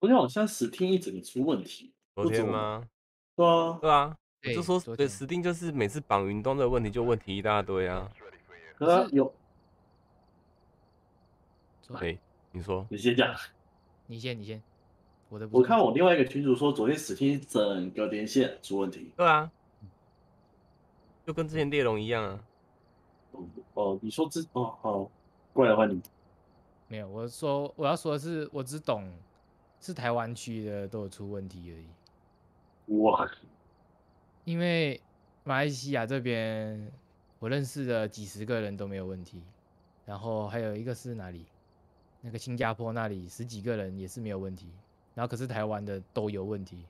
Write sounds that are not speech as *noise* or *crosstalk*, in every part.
昨天好像史汀一整个出问题，昨天吗？对啊，对啊，我就说对，昨天史定就是每次绑云端的问题就问题一大堆啊。可是他有对，你说你先讲，你先，你先，我的我看我另外一个群主说，昨天史汀整个连线出问题。对啊，就跟之前猎龙一样啊。哦，你说这哦好，过来换你。没有，我说我要说的是，我只懂是台湾区的都有出问题而已，哇，因为马来西亚这边我认识的几十个人都没有问题，然后还有一个是哪里？那个新加坡那里十几个人也是没有问题，然后可是台湾的都有问题。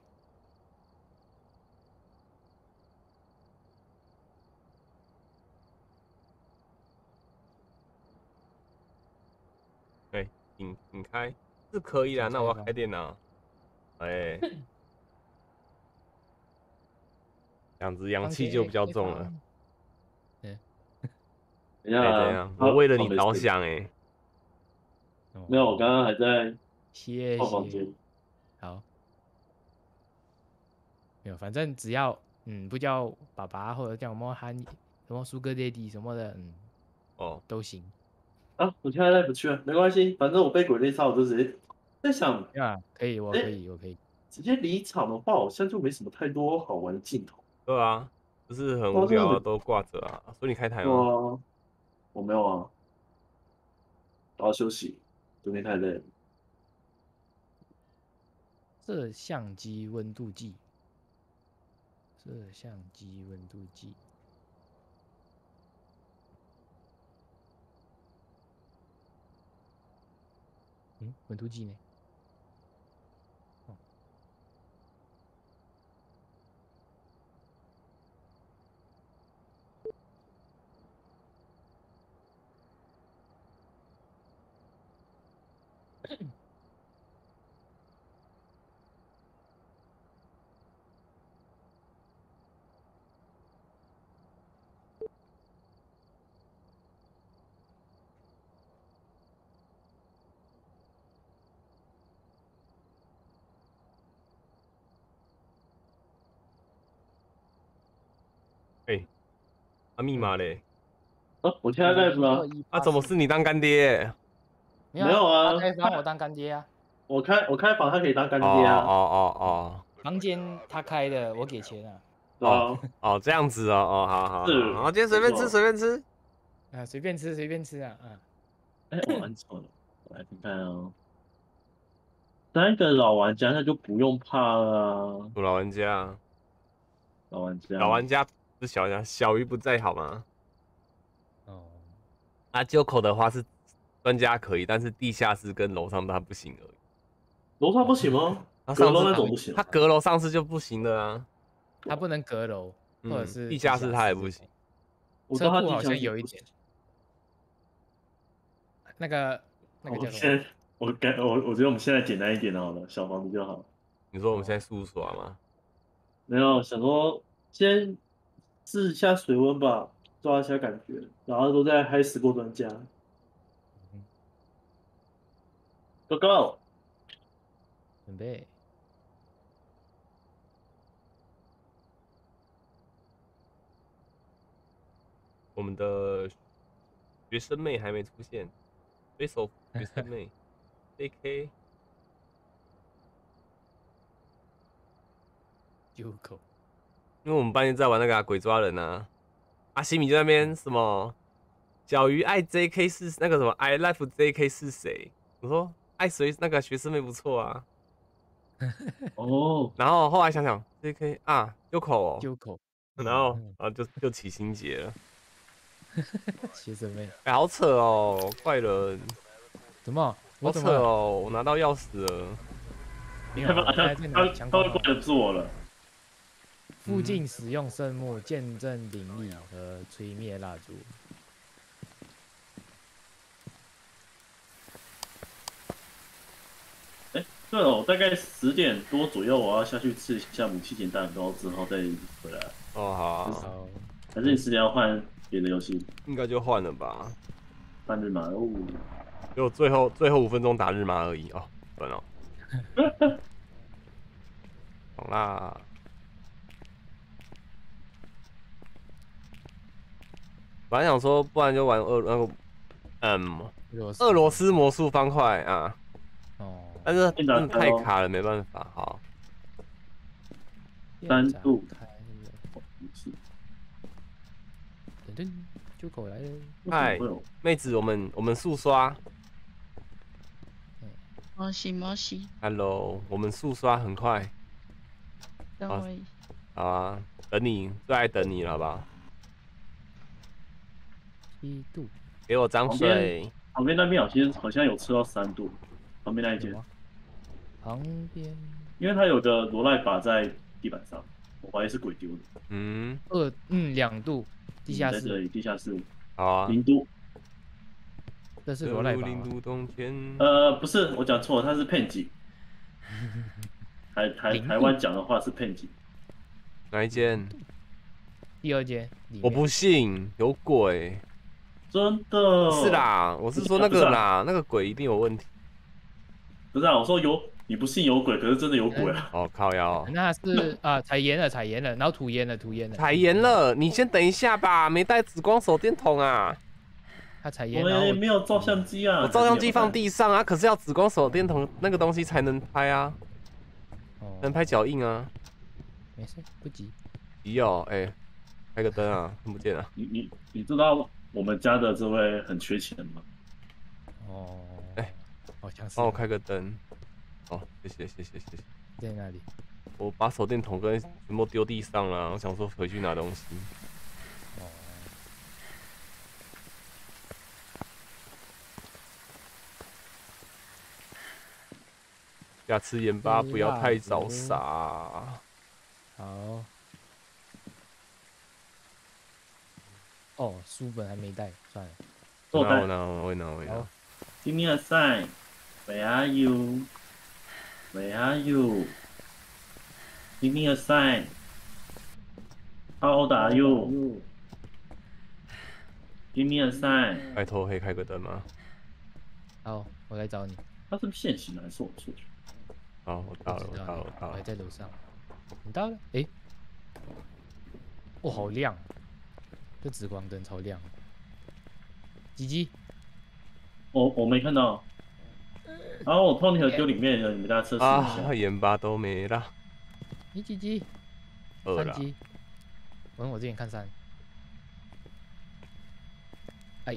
对，引引开是可以啦，那我要开电脑。哎，这样子氧气就比较重了。*laughs* 等一哎，下啊，怎样？我为了你着想，哎，哦没有，我刚刚还在谢谢泡房间。。好，没有，反正只要嗯不叫爸爸或者叫什么喊什么苏哥爹地什么的，嗯哦，都行。啊，我现在来不去了，没关系，反正我被鬼猎杀，我就直接在想，对啊，可以，我哎可以，我可以。直接离场的话，好像就没什么太多好玩的镜头。对啊，不是很无聊啊，都挂着啊。所以你开台吗？啊，我没有啊，我要休息，昨天太累了。摄像机温度计，摄像机温度计，嗯，温度计呢？哦啊，密码嘞？啊，我现在 live 了，啊，怎么是你当干爹？没没有啊他可以帮我当干爹啊。我开我开房，他可以当干哦爹啊。哦哦哦房间他开的，我给钱啊。对啊，哦，这样子哦哦，好好是好，好，今天随便吃随便吃。啊，随便吃，随便吃啊，啊，哎，我按错了，我来看看哦。三个老玩家，那就不用怕了啊。老玩家啊，老玩家，老玩家不是小鱼，小鱼不在好吗？哦，啊，九口的话是专家可以，但是地下室跟楼上他不行而已。楼上不行吗？*laughs* 他阁楼上次那种不行他阁楼上次就不行了啊。他不能阁楼，或者嗯是地下室他也不行。我车库好像有一点。那个那个我叫什么？我改我我觉得我们现在简单一点好了，小房子就好。你说我们现在事务所啊吗？没有想说先试一下水温吧，抓一下感觉，然后都在嗨死过专家。Go go！准备。我们的学生妹还没出现，对手学生妹，AK 九口，因为我们半夜在玩那个、啊、鬼抓人啊，阿西米就在那边什么小鱼爱 J.K. 是那个什么 I love J.K. 是谁？我说爱谁那个学生妹不错啊，*laughs* 哦，然后后来想想 J.K. 啊有口哦，九口，然后嗯然后就就起心结了，*laughs* 学生妹，哎、好扯哦，怪人，怎么？好扯我怎么了？哦，我拿到钥匙了，没有啊，我他他他会过来做我了。附近使用圣木见证灵力和吹灭蜡烛。哎对哦，大概十点多左右，我要下去吃一下母鸡简蛋糕之后再回来。哦好还是你十点要换别的游戏？应该就换了吧。换日麻哦，就最后最后五分钟打日麻而已哦，算了。*laughs* 懂啦。本来想说，不然就玩俄那个，嗯，俄罗斯魔术方块啊，哦，但是真的太哦。卡了，没办法。好，三度。开了是噔噔，就口来了。嗨妹子，我们我们速刷。摩西摩西，，Hello，我们速刷很快，等我一好啊，等你，最爱等你了，好不好？一度给我脏水，旁边那边好像好像有吃到三度，旁边那一间？旁边因为它有个罗赖把在地板上，我怀疑是鬼丢的。嗯，二嗯两度，地下室，在这里，地下室好啊。零度。这是罗赖吧吗？零度冬天，呃，不是，我讲错了，它是片景。*laughs* 台台台湾讲的话是片景，哪一间？第二间，我不信，有鬼。真的。是，啦，我是说那个啦，那个鬼一定有问题。不是啊，我说有，你不信有鬼，可是真的有鬼啊。哦，靠腰，那是啊，踩盐了，踩盐了，然后吐烟了，吐烟了，踩盐了，你先等一下吧，没带紫光手电筒啊。他踩盐，我们也没有照相机啊。我照相机放地上啊，可是要紫光手电筒那个东西才能拍啊，哦能拍脚印啊。没事，不急。急哦，哎，开个灯啊，看不见啊。你你你知道我们家的这位很缺钱吗？哦，哎，好像是帮我开个灯。哦，谢谢谢谢谢谢。在哪里。我把手电筒跟全部丢地上了，我想说回去拿东西。哦，下次盐巴不要太早蜡烛撒。好。哦，书本还没带，算了。我蛋拿我拿我拿好。，Give me a sign. Where are you? Where are you? Give me a sign. How old are you? Give me a sign. 拜托可以开个灯吗？好，我来找你。他是不是现行的还是我错觉？好，我到了，我到了，我到我还。在楼上。你到了？诶，哦，好亮，这紫光灯超亮。鸡鸡，我我没看到。然后我托尼盒丢里面了，你们大家测试一啊，下。盐巴都没了，你鸡鸡，饿了。三级。我我这边看三。哎，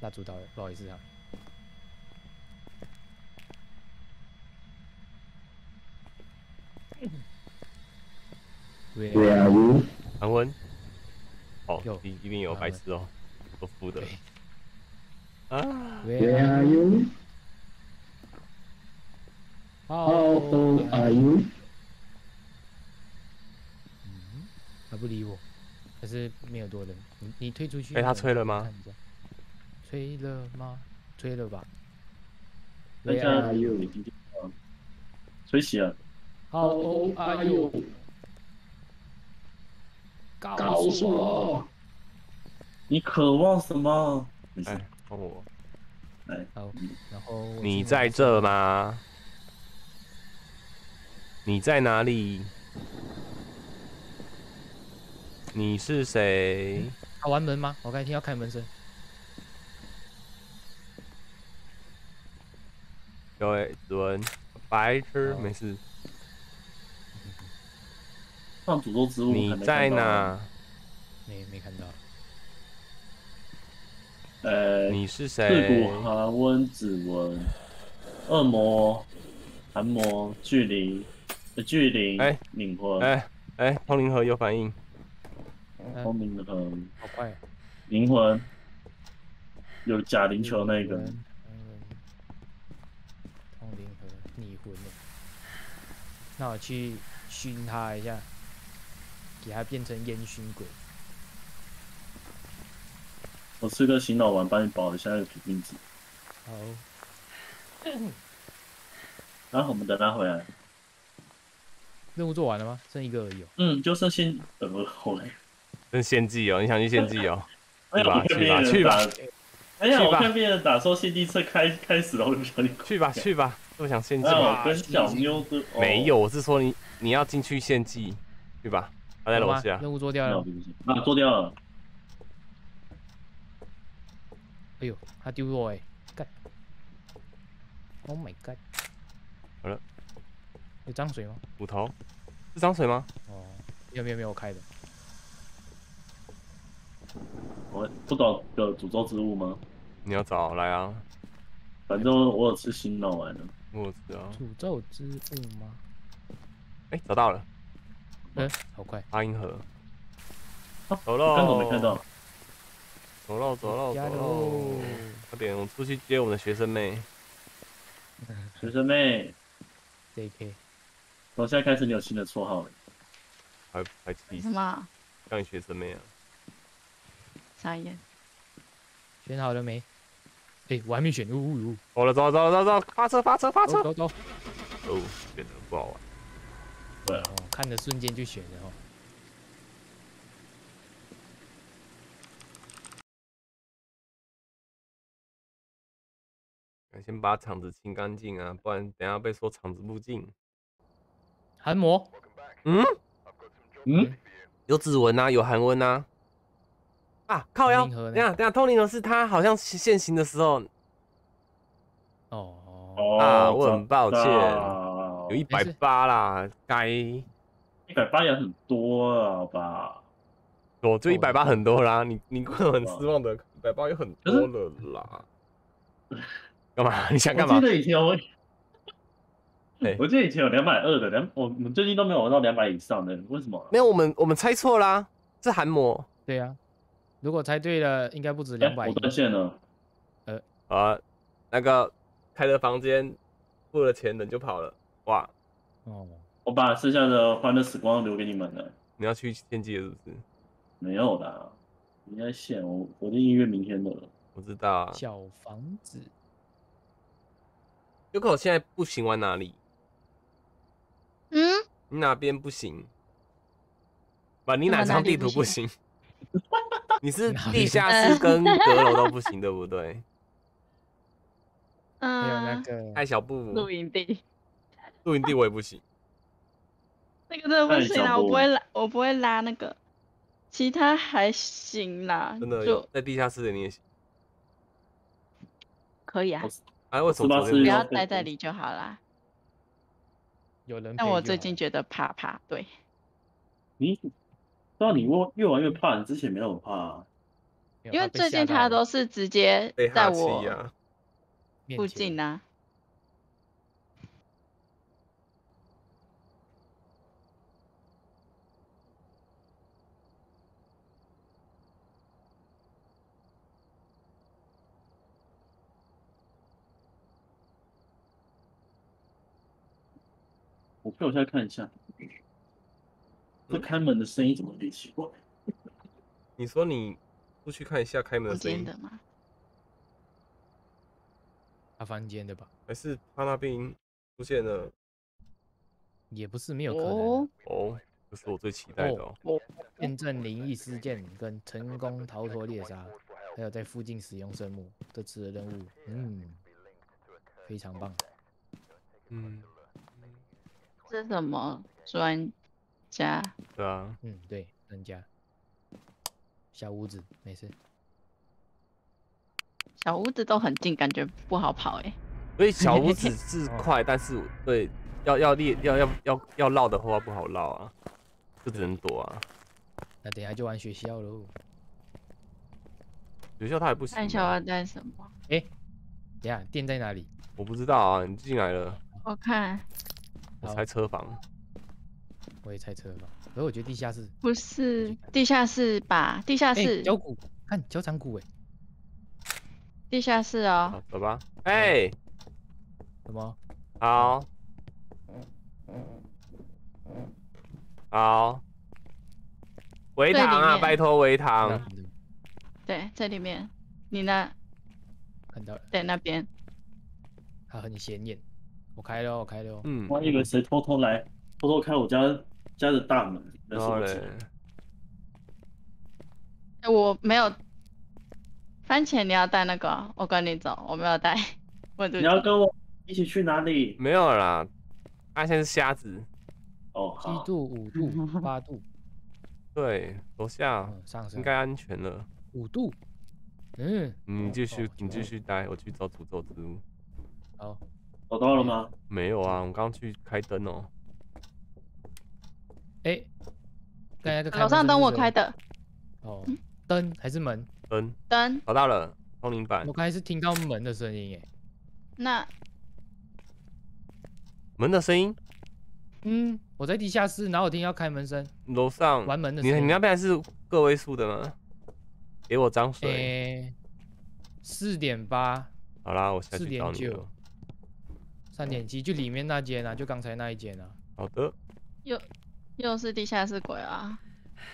蜡烛到了，不好意思啊。对 Where are you? 韩文。哦有，一一定有白痴哦，都负的。啊，Where are you? How old are you? 嗯，他不理我，可是没有多人。你你退出去。哎他吹了吗？吹了吗？吹了吧。大 Where 家 are you? 吹起了，How old are you？告告诉我，你渴望什么？哎，帮我。好，然后你在这吗？你在哪里？你是谁？他玩门吗？我刚才听到开门声。各位子文，白痴，没事。放诅咒之物，你在？哪？没没看到。呃，你是刺谁？骨寒温子文，恶魔、寒魔、巨灵、呃巨灵、哎灵魂、哎哎，通灵盒有反应。嗯。通灵盒。好快啊。灵魂，有假灵球那个，嗯。通灵盒逆魂的。那我去熏他一下，给他变成烟熏鬼。我吃个醒脑丸帮你保一下那个平均值，好，*coughs* 然后我们等他回来。任务做完了吗？剩一个而已哦。嗯，就剩新呃，后来剩献祭哦！你想去献祭哦？哎呀，去吧去吧，哎呀，去吧我看别人打说献祭车开开始了，我就想你。去吧去吧，这么想献祭？我跟小妞的哦没有，我是说你你要进去献祭，去吧。他在楼下，任务做掉了啊，做掉了。哎呦，他丢我哎！干！Oh my god！好了，有脏水吗？骨头是脏水吗？哦，没有没有没有，我开的。我不找个诅咒之物吗？你要找来啊，反正我有吃新脑丸了。我知道。诅咒之物吗？哎，找到了，嗯，好快。阿银河。啊走喽！看懂没看到？走喽走喽加走喽！快点，我们出去接我们的学生妹。学生妹，JK，从现在开始你有新的绰号了。还还气什么？叫你学生妹啊？傻眼。选好了没？哎，我还没选。呜呜呜！走了走了走了走了走，发车发车发车！走走走！哦，选的不好玩。对啊，哦，看的瞬间就选了哦。先把场子清干净啊，不然等下被说场子不净。韩魔，嗯，嗯，有指纹啊，有韩文啊。啊，靠腰！等下等一下，通灵盒是他好像现行的时候哦，哦啊我很抱歉有有一百八啦，该一百八也很多了吧？我就一百八哦很多啦。你你会很失望的，一百八有很多了啦。干嘛？*laughs* 你想干嘛我记？得以前我对，我记得以前有两百二的，两我们最近都没有玩到两百以上的，为什么？没有，我们我们猜错啦，是韩模对呀、如果猜对了，应该不止哎两百亿。我断线了。啊。那个开了房间，付了钱，人就跑了。哇，哦，我把剩下的欢乐时光留给你们了。你要去天际了是不是？没有啦，应该线我我的音乐明天的了。我知道啊。小房子，有口现在不行玩哪里？嗯，你哪边不行？不，你哪哪张地图不行？*laughs* 你是地下室跟 *laughs* 阁楼都不行，对不对？嗯还有那嗯，个爱小布，露营地，露营地我也不行。*laughs* 那个真的不行啦，我不会拉，我不会拉那个，其他还行啦，真的就在地下室的你也行。可以啊我，哎，为什么18是昨天不要待在里就好啦。有人陪但我最近觉得怕怕，对，你，那你越越玩越怕，你之前没有怕、啊。因为最近他都是直接在我？附近啊。我陪我现在看一下，这开门的声音怎么有点奇怪？你说你出去看一下开门我的声音，间的吗，他房间的吧？还是他那边出现了？也不是没有可能哦这是我最期待的哦。验证灵异事件跟成功逃脱猎杀，还有在附近使用圣木这次的任务，嗯，非常棒。嗯，这是什么专家？对啊，嗯，对，专家小屋子没事。小屋子都很近，感觉不好跑哎、所以小屋子 *laughs* 是哦快，但是对要要猎要要要要绕的话不好绕啊，就只能躲啊。那等下就玩学校喽。学校他也不行啊，看一下我在什么？等下店在哪里？我不知道啊。你进来了，我看好我猜车房。我也猜车房。可是我觉得地下室，不是地下室吧？地下哎、室，脚骨，看脚掌骨，哎，地下室哦。好，走吧。哎，什么？好，好，维最里糖啊，拜托维看糖到。对，在里面。你呢看到了，在那边，它很显眼。我开了哦，我开了哦。嗯，我还以为谁偷偷来，偷偷开我家家的大门。然后嘞，哎我没有。番茄，你要带那个哦？我跟你走，我没有带。*laughs* 我你要跟我一起去哪里？没有啦，他现在是瞎子。哦，七，度、五度、*laughs* 八度，对，楼下嗯，上升应该安全了。五度。嗯，你继续哦，你继续待，我去找诅咒之物。好，找到了吗？没有啊，我刚刚去开灯哦。哎，刚才个楼上灯我开。的哦，灯还是门？灯灯，找到了，通灵板我，刚才是听到门的声音，耶，那门的声音，嗯，我在地下室，然后我听到开门声，楼上玩门的你声音你那边还是个位数的吗？给我张水。哎，四点八，好啦，我下去找你了。三点七，就里面那间啊，就刚才那一间啊。好的，又又是地下室鬼啊！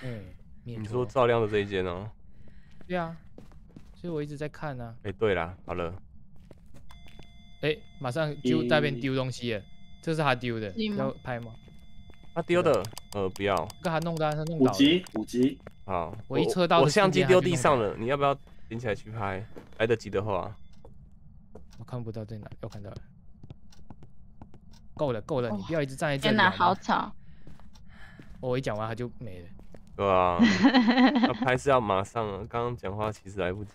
嗯，没你错说照亮的这一间哦。对啊，所以我一直在看啊。哎，对啦，好了，哎，马上就那边丢东西了，这是他丢的，要拍吗？他丢的，呃，不要，跟他弄的啊，他弄倒了。五级，五级，好，我一车到的我相机丢地上了，你要不要捡起来去拍？来得及的话，我看不到在哪，要看到了。够了，够了，你不要一直站在这天哪，里好吵！我一讲完他就没了。对啊，*laughs* 要拍是要马上啊，刚刚讲话其实来不及。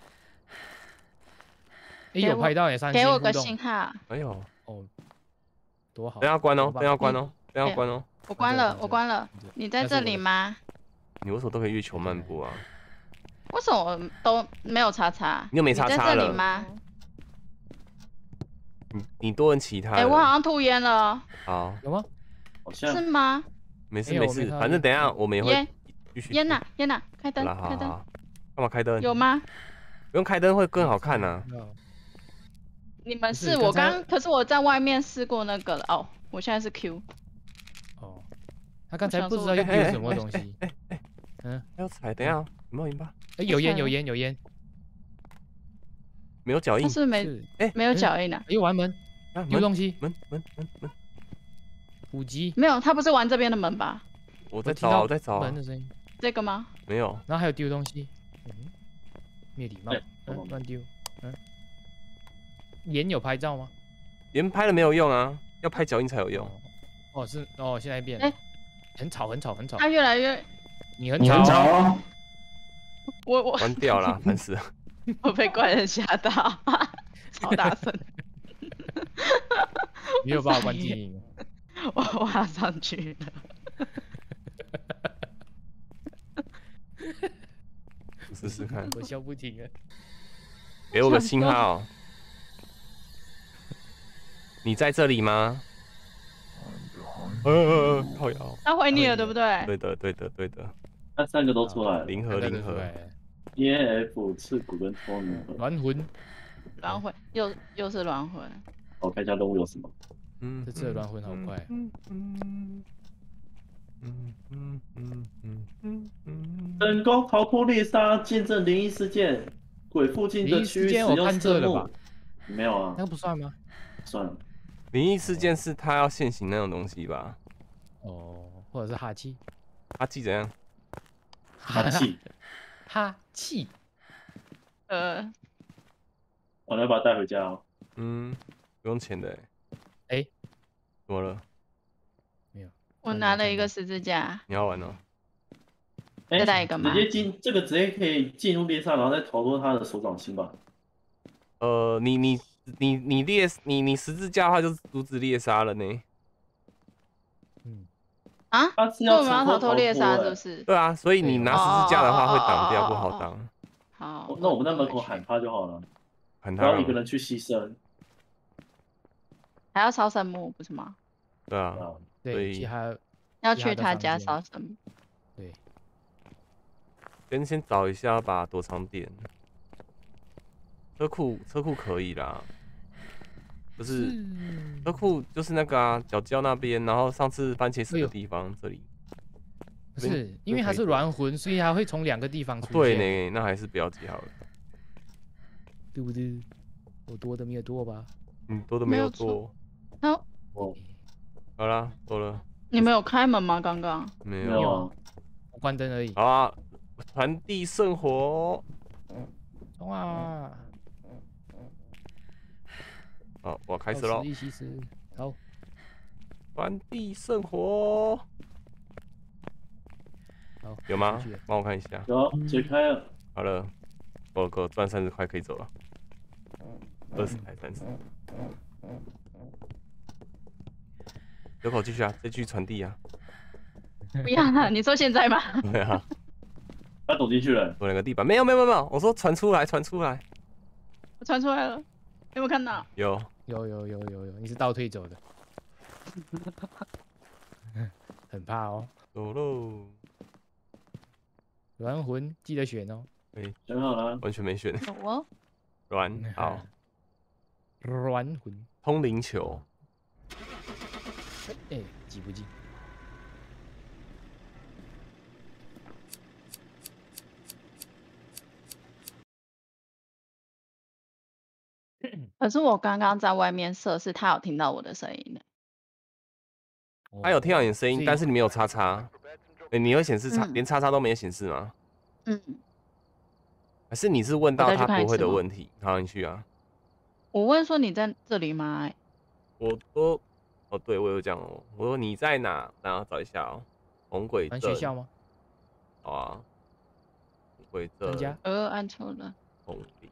有拍到也三给我个信号，哎呦，哦，多好。等一下关哦，等下关哦，等一下关哦。我关了，我关了。你在这里吗？你为什么都可以月球漫步啊？为什么我都没有叉叉？你又没叉叉你在这里了吗？你你多问其他哎、人。我好像吐烟了哦，好，有吗？好像是吗？没事没事，反正等一下我们也会烟继续。烟呐烟呐，开灯开灯，干嘛开灯？有吗？不用开灯会更好看呐。没有你们是是我刚可是我在外面试过那个了哦，我现在是 Q，哦，他刚才不知道要哎哎丢什么哎东西。嗯，还有踩，等一下有没有烟吧？哎，有烟有烟有烟，没有脚印他。是不是没哎没有嗯脚印啊？又，玩门啊门丢东西，门门门门，五级。没有，他不是玩这边的门吧？我在找啊，我在找啊门，的声音，这个吗？没有。然后还有丢东西，嗯，没有礼貌乱丢，嗯。烟有拍照吗？连拍了没有用啊，要拍脚印才有用。哦，哦是哦，现在变哎了，很吵很吵很吵，他越来越，你很吵我我关掉了，*laughs* 烦死了。*laughs* 我被怪人吓到，超大声，*laughs* 你有办法关静音。*laughs* 我挖上去了。试试看，我笑不停了。给我个信号。你在这里吗？呃呃呃，靠摇。他回你了，对不对？对的，对的，对的。那三个都出来了零和零和，D N F 刺骨跟托尼鸾魂，鸾魂又又是鸾魂。我看一下任务有什么。嗯，这次的魂好快。嗯嗯嗯嗯嗯嗯嗯嗯。成功逃脱猎杀，见证灵异事件，鬼附近的区域看这个吧。没有啊，那个不算吗？算了。灵异事件是他要现行那种东西吧？哦，或者是哈气？哈气怎样？哈气。哈气，呃，我来把它带回家哦。嗯，不用钱的欸。哎怎么了？我拿了一个十字架，你要玩哦？哎再带一个吗直接进这个直接可以进入猎杀，然后再逃脱他的手掌心吧。呃，你你你你猎你你十字架的话，就是阻止猎杀了呢。嗯，啊？他是所以我们要逃脱猎杀，欸是不是？对啊，所以你拿十字架的话会挡掉，哦不好挡。好哦，那我们在门口喊他就好了，喊他干嘛不要一个人去牺牲。还要烧神木，不是吗？对啊，啊，对，对其他要去他家烧神木。对，先先找一下吧，躲藏点。车库车库可以啦，不是车库就是那个啊，角角那边，然后上次番茄死哎呦的地方这里。不是因为它是软魂，所以它会从两个地方出现，对，呢，那还是不要记好了。对不对？我多的没有多吧？嗯多的没有没有错做。那哦，好啦，多了你们有开门吗？刚刚？没没有？有啊，我关灯而已。好啊，传递圣火。冲啊！好，我开始到喽。一起死。好，传递圣火，好，有吗？帮我看一下。有解开了，好了，我给我赚三十块可以走了。二十还三十。有口继续啊，再继续传递啊。不要了，你说现在吗？*laughs* 对啊，他走进去了，我两个地板没有没有没有没有，我说传出来传出来。我传出来了，有没有看到？有，有有有有有，你是倒退走的，很怕哦。走喽。软魂记得选哦。想好了，完全没选。走哦，软好，软魂，通灵球。哎、挤不进？可是我刚刚在外面设是他有听到我的声音的。他有听到你的声音，但是你没有叉叉。哎，你会显示叉，嗯连叉叉都没有显示吗？嗯，还是你是问到他不会的问题？好，你去啊。我问说你在这里吗？哎我说，哦，对我有讲哦。我说你在哪？然后找一下哦。红鬼镇玩学校吗？好啊。红鬼家呃，按错了。红林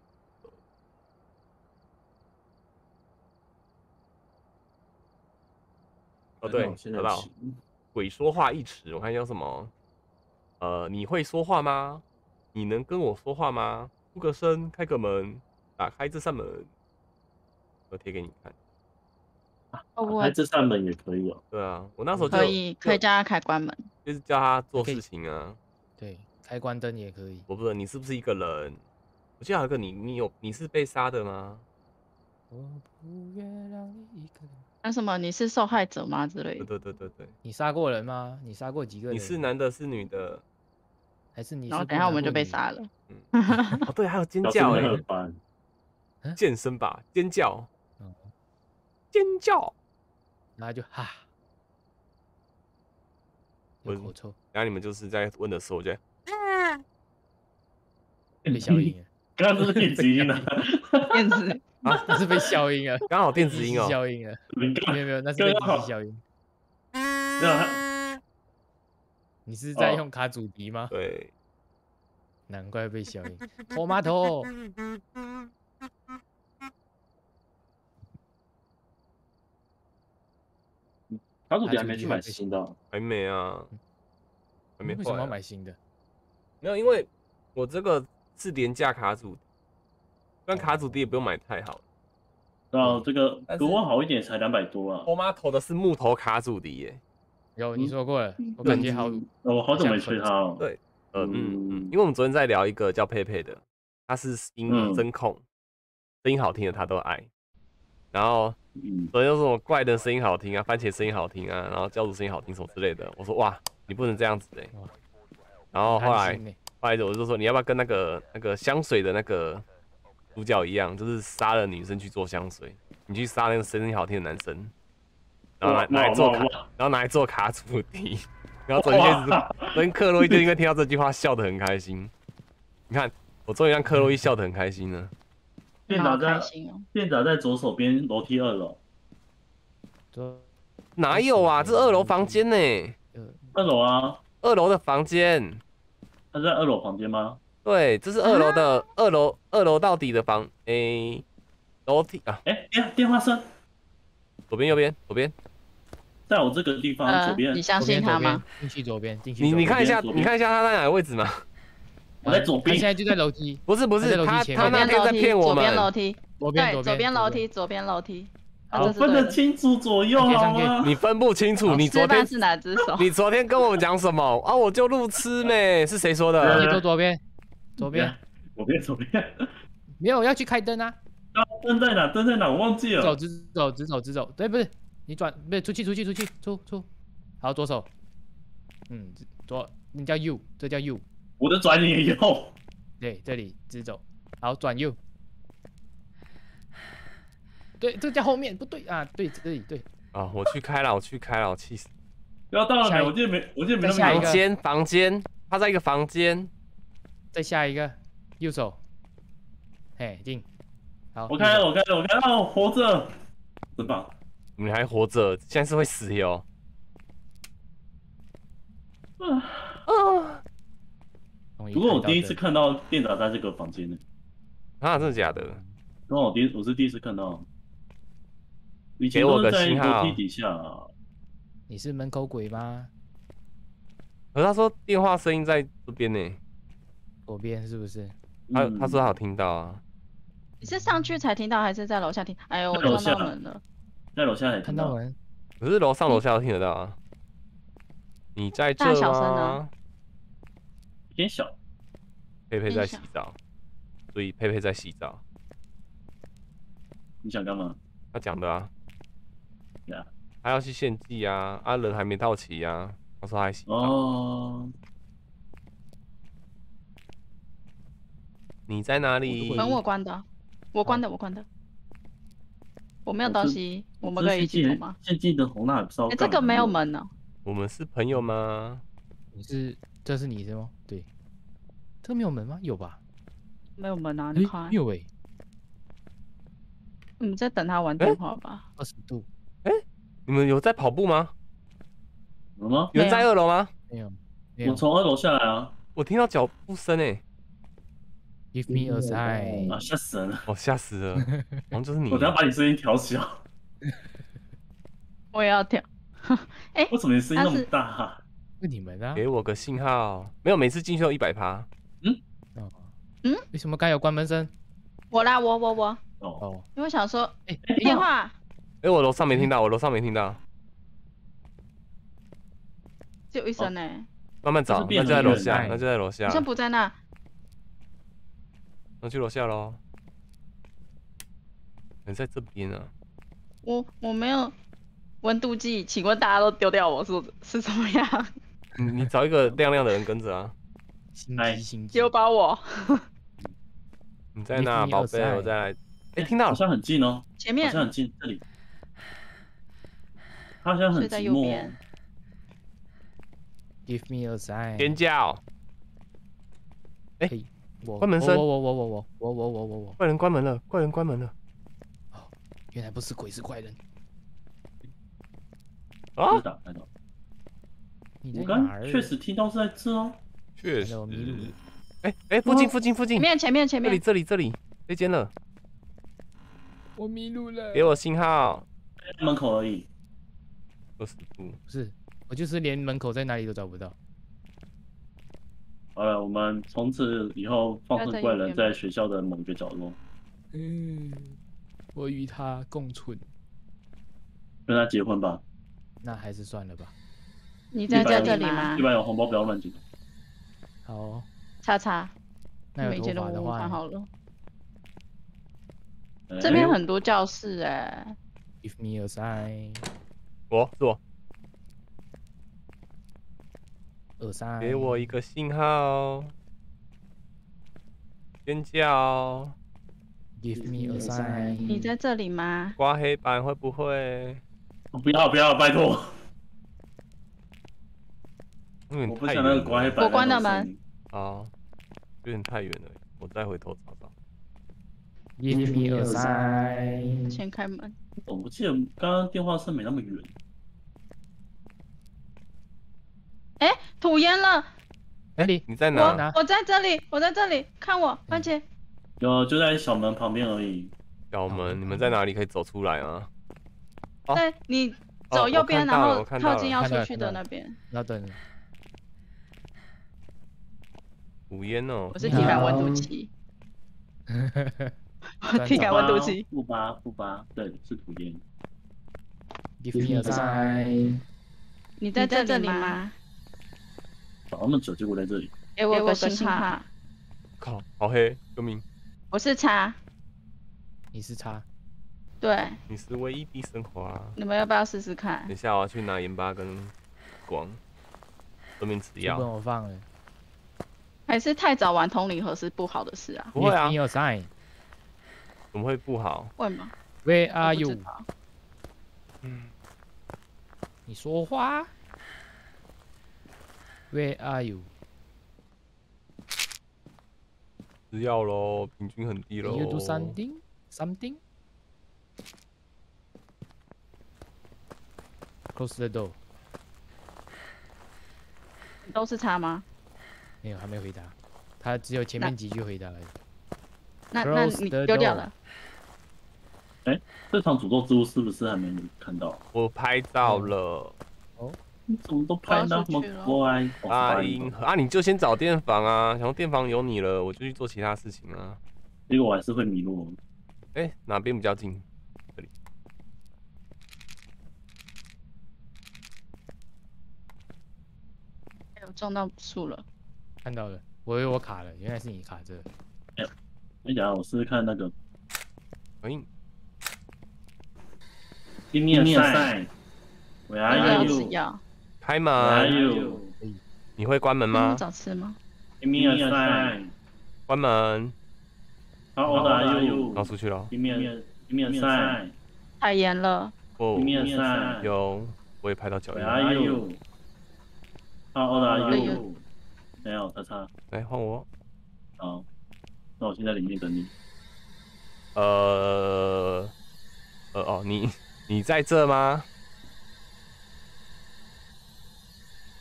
哦，对，现在找到鬼说话一尺，我看叫什么？呃，你会说话吗？你能跟我说话吗？出个声，开个门，打开这扇门。我贴给你看。哦，打我开这扇门也可以哦。对啊，我那时候就可以可以就叫他开关门。就是叫他做事情啊。对，开关灯也可以。我不知道你是不是一个人？我记得还有一个你，你有你是被杀的吗？我不愿让你一个人。那什么，你是受害者吗？之类对的。对对对对，你杀过人吗？你杀过几个人？你是男的，是女的？还是你是？然后等一下我们就被杀。了。*laughs* 哦，对，还有尖叫哎、真的很烦，健身吧，尖叫嗯，尖叫。然后就哈，我 *laughs* 有口臭，然后你们就是在问的时候，我觉得被消音 *laughs* 了，刚刚都是电子音啊，电子那是被消音了，刚好电子音哦、消音了，没有没有，那是被机刚好器消音。没有他你是在哦用卡祖笛吗？对，难怪被消音。托马头，卡祖笛还没去买新的哦，还没啊，还没为什么。要买新的？没有，因为我这个是廉价卡组，但卡祖笛也不用买太好。然后这个但是格瓦好一点才两百多啊，我妈投的是木头卡祖笛耶。有你说过了，我感觉好。呃我好久没吹它了。对呃嗯嗯，嗯因为我们昨天在聊一个叫佩佩的，他是音嗯声控，声音好听的他都爱。然后嗯，昨天有什么怪的声音好听啊，番茄声音好听啊，然后教主声音好听什么之类的。我说哇，你不能这样子哎、哇然后后来后来我就说你要不要跟那个那个香水的那个主角一样，就是杀了女生去做香水，你去杀那个声音好听的男生，然后拿哇拿来做卡然后拿来做卡主题，*laughs* 然后昨天就哇昨天克洛伊就因为听到这句话笑得很开心。你看，我终于让克洛伊笑得很开心了。好店长在。店长在左手边楼梯二楼，说哪有啊？这二楼房间呢，呃，二楼啊，二楼的房间。他在二楼房间吗？对，这是二楼的二楼二楼到底的房诶，楼梯啊，哎，电电话声左边右边左边，在我这个地方呃左，边你，相信他吗？？进去左边，进去你。你看一下，你看一下他在哪个位置吗？*laughs* 我在左边他现，在就在楼梯，不是不是，他他那边，在骗我左边楼。梯，左边对，左边楼梯，左边楼梯。啊，我分。得清楚左右好吗？你分不清楚，你昨天是哪只手？你昨天跟我们讲什么啊？我就路痴呢？是谁说你的？坐左边，左边左边左边，*laughs* 没有要去开灯啊，灯在哪？灯在哪？我忘记了走。直走直走直走，对，不是你转，不是出去出去出去出出，好左手，嗯，左，你叫 U，这叫 U，我的转也有，对，这里直走，好转右，对，这叫后面不对啊，对这里对，啊，我去开了，我去开了，我气死。不要到了没？我记得没，我记得没。房间房间，他在一个房间，再下一个，右手，嘿，进，好，我开了，右手。我开了，我开了，我活着，真棒！你还活着，现在是会死哟。啊。啊不过我第一次看到店长在这个房间呢，啊，真的假的？刚好我第一我是第一次看到，以前给我个都是在信号。楼梯底下啊，你是门口鬼吗？可是他说电话声音在这边呢，左边是不是？他嗯他说他有听到啊。你是上去才听到，还是在楼下听？哎呦，我在楼下撞到门了。在楼下也听到，门，可是楼上楼下都听得到啊。你在这大小声吗啊？有点小，佩佩在洗澡，所以佩佩在洗澡。你想干嘛？他讲的啊对啊，他要去献祭啊，啊人还没到齐啊。他说他还洗澡。哦，你在哪里？门我关的，我关的，我关的。我没有东西，我们可以一起走吗？献祭的红蜡烧哎，干，这个没有门呢。我们是朋友吗？你是这是你是吗？对，这个没有门吗？有吧？没有门啊，你诶看没，有哎，我们在等他玩电话吧。二十度哎你们有在跑步吗？有吗？有人在二楼吗？没有没我有从二楼下来啊，我听到脚步声诶，，Give me a sign，啊吓死人了！我吓死了，*laughs* 好像就是你我。等下把你声音调小，*laughs* 我也要调。*laughs* 哎，为什么你声音那么大啊？是你们啊？给我个信号，没有，每次进去都一百趴。哦嗯为什么刚有关门声？我啦，我我我，哦，哦，因为想说哎，电话哎，我楼上没听到，我楼上没听到，只有一声呢，慢慢找，那就在楼下，哎那就在楼下好，像不在那。那去楼下喽。人在这边啊，我我没有温度计，请问大家都丢掉我是是怎么样？你你找一个亮亮的人跟着啊。心哎机心机丢，把我你在哪宝贝？我再来。哎，听到了，好像很近哦，前面好像很近，这里，他好像很寂寞。Give me a sign，尖叫！哎嘿，我关门声我我我我我我我我我我，怪人关门了，怪人关门了原来不是鬼是怪人，啊是！的。你在我？确实听到是在这哦，确实迷路了哎哎，附近附近附近前，面前面前这里，这里这里，这间了，我迷路了给我信号。门口而已。二十步，不是，我就是连门口在哪里都找不到。好了，我们从此以后放生怪人在学校的某个角落，嗯，我与他共存，跟他结婚吧。那还是算了吧。你在在这里吗？一？般有红包不要乱捡。好哦，叉叉，那有头发的话好了，哎这边很多教室哎，，Give me a sign，我？是我，二三，给我一个信号。尖叫！，Give me a sign，你在这里吗？刮黑板会不会？不要不要，拜托，有点我不太想那个远了刮黑板。我关了门。啊，有点太远了，我再回头找找。，Give me a sign，先开门。我不记得刚刚电话声没那么远。哎，吐烟了！哪里？你在哪？哪我在这里，我在这里，看我，番茄。有就在小门旁边而已。小门，你们在哪里可以走出来啊？在你哦走右边，然后靠近要出去的那边。那对，吐烟哦我。是体感温度计，*laughs* 我体感温度计。负八负八，对，是土烟。A sign，你在这里吗？找那么久，结果在这里。给我个信号。靠，好黑，救命！我是叉，你是叉，对，你是唯一的升华。你们要不要试试看等？一下我要去拿盐巴跟光，顺便吃书本药。我放了还是太早玩通灵盒是不好的事啊？不会啊 me a sign，怎么会不好？会吗？Where are you？嗯你说话？Where are you？吃药喽，平均很低 Can 喽。you do something? Something? Close the door. 都是他吗？没有，还没回答。他只有前面几句回答而已。那那 Close 你 the 丢掉 door 了。这场诅咒之物是不是还没看到？我拍到了。你怎么都拍那么乖？哦啊，乖银河啊，你就先找电房啊，然后电房有你了，我就去做其他事情啊。因为我还是会迷路。哎、哪边比较近？哎我撞到树了。看到了，我以为我卡了，原来是你卡这。你讲，我试试看那个反应 Give me a sign. Where are 要吃 you? 开门。你会关门吗？找吃吗？关门。好，我打 U。然出去了。太严了。哦，有，我也拍到脚印。打 U。好，我打 U。没有，他差。来换我。好，那我先在里面等你。呃，呃哦，你你在这吗？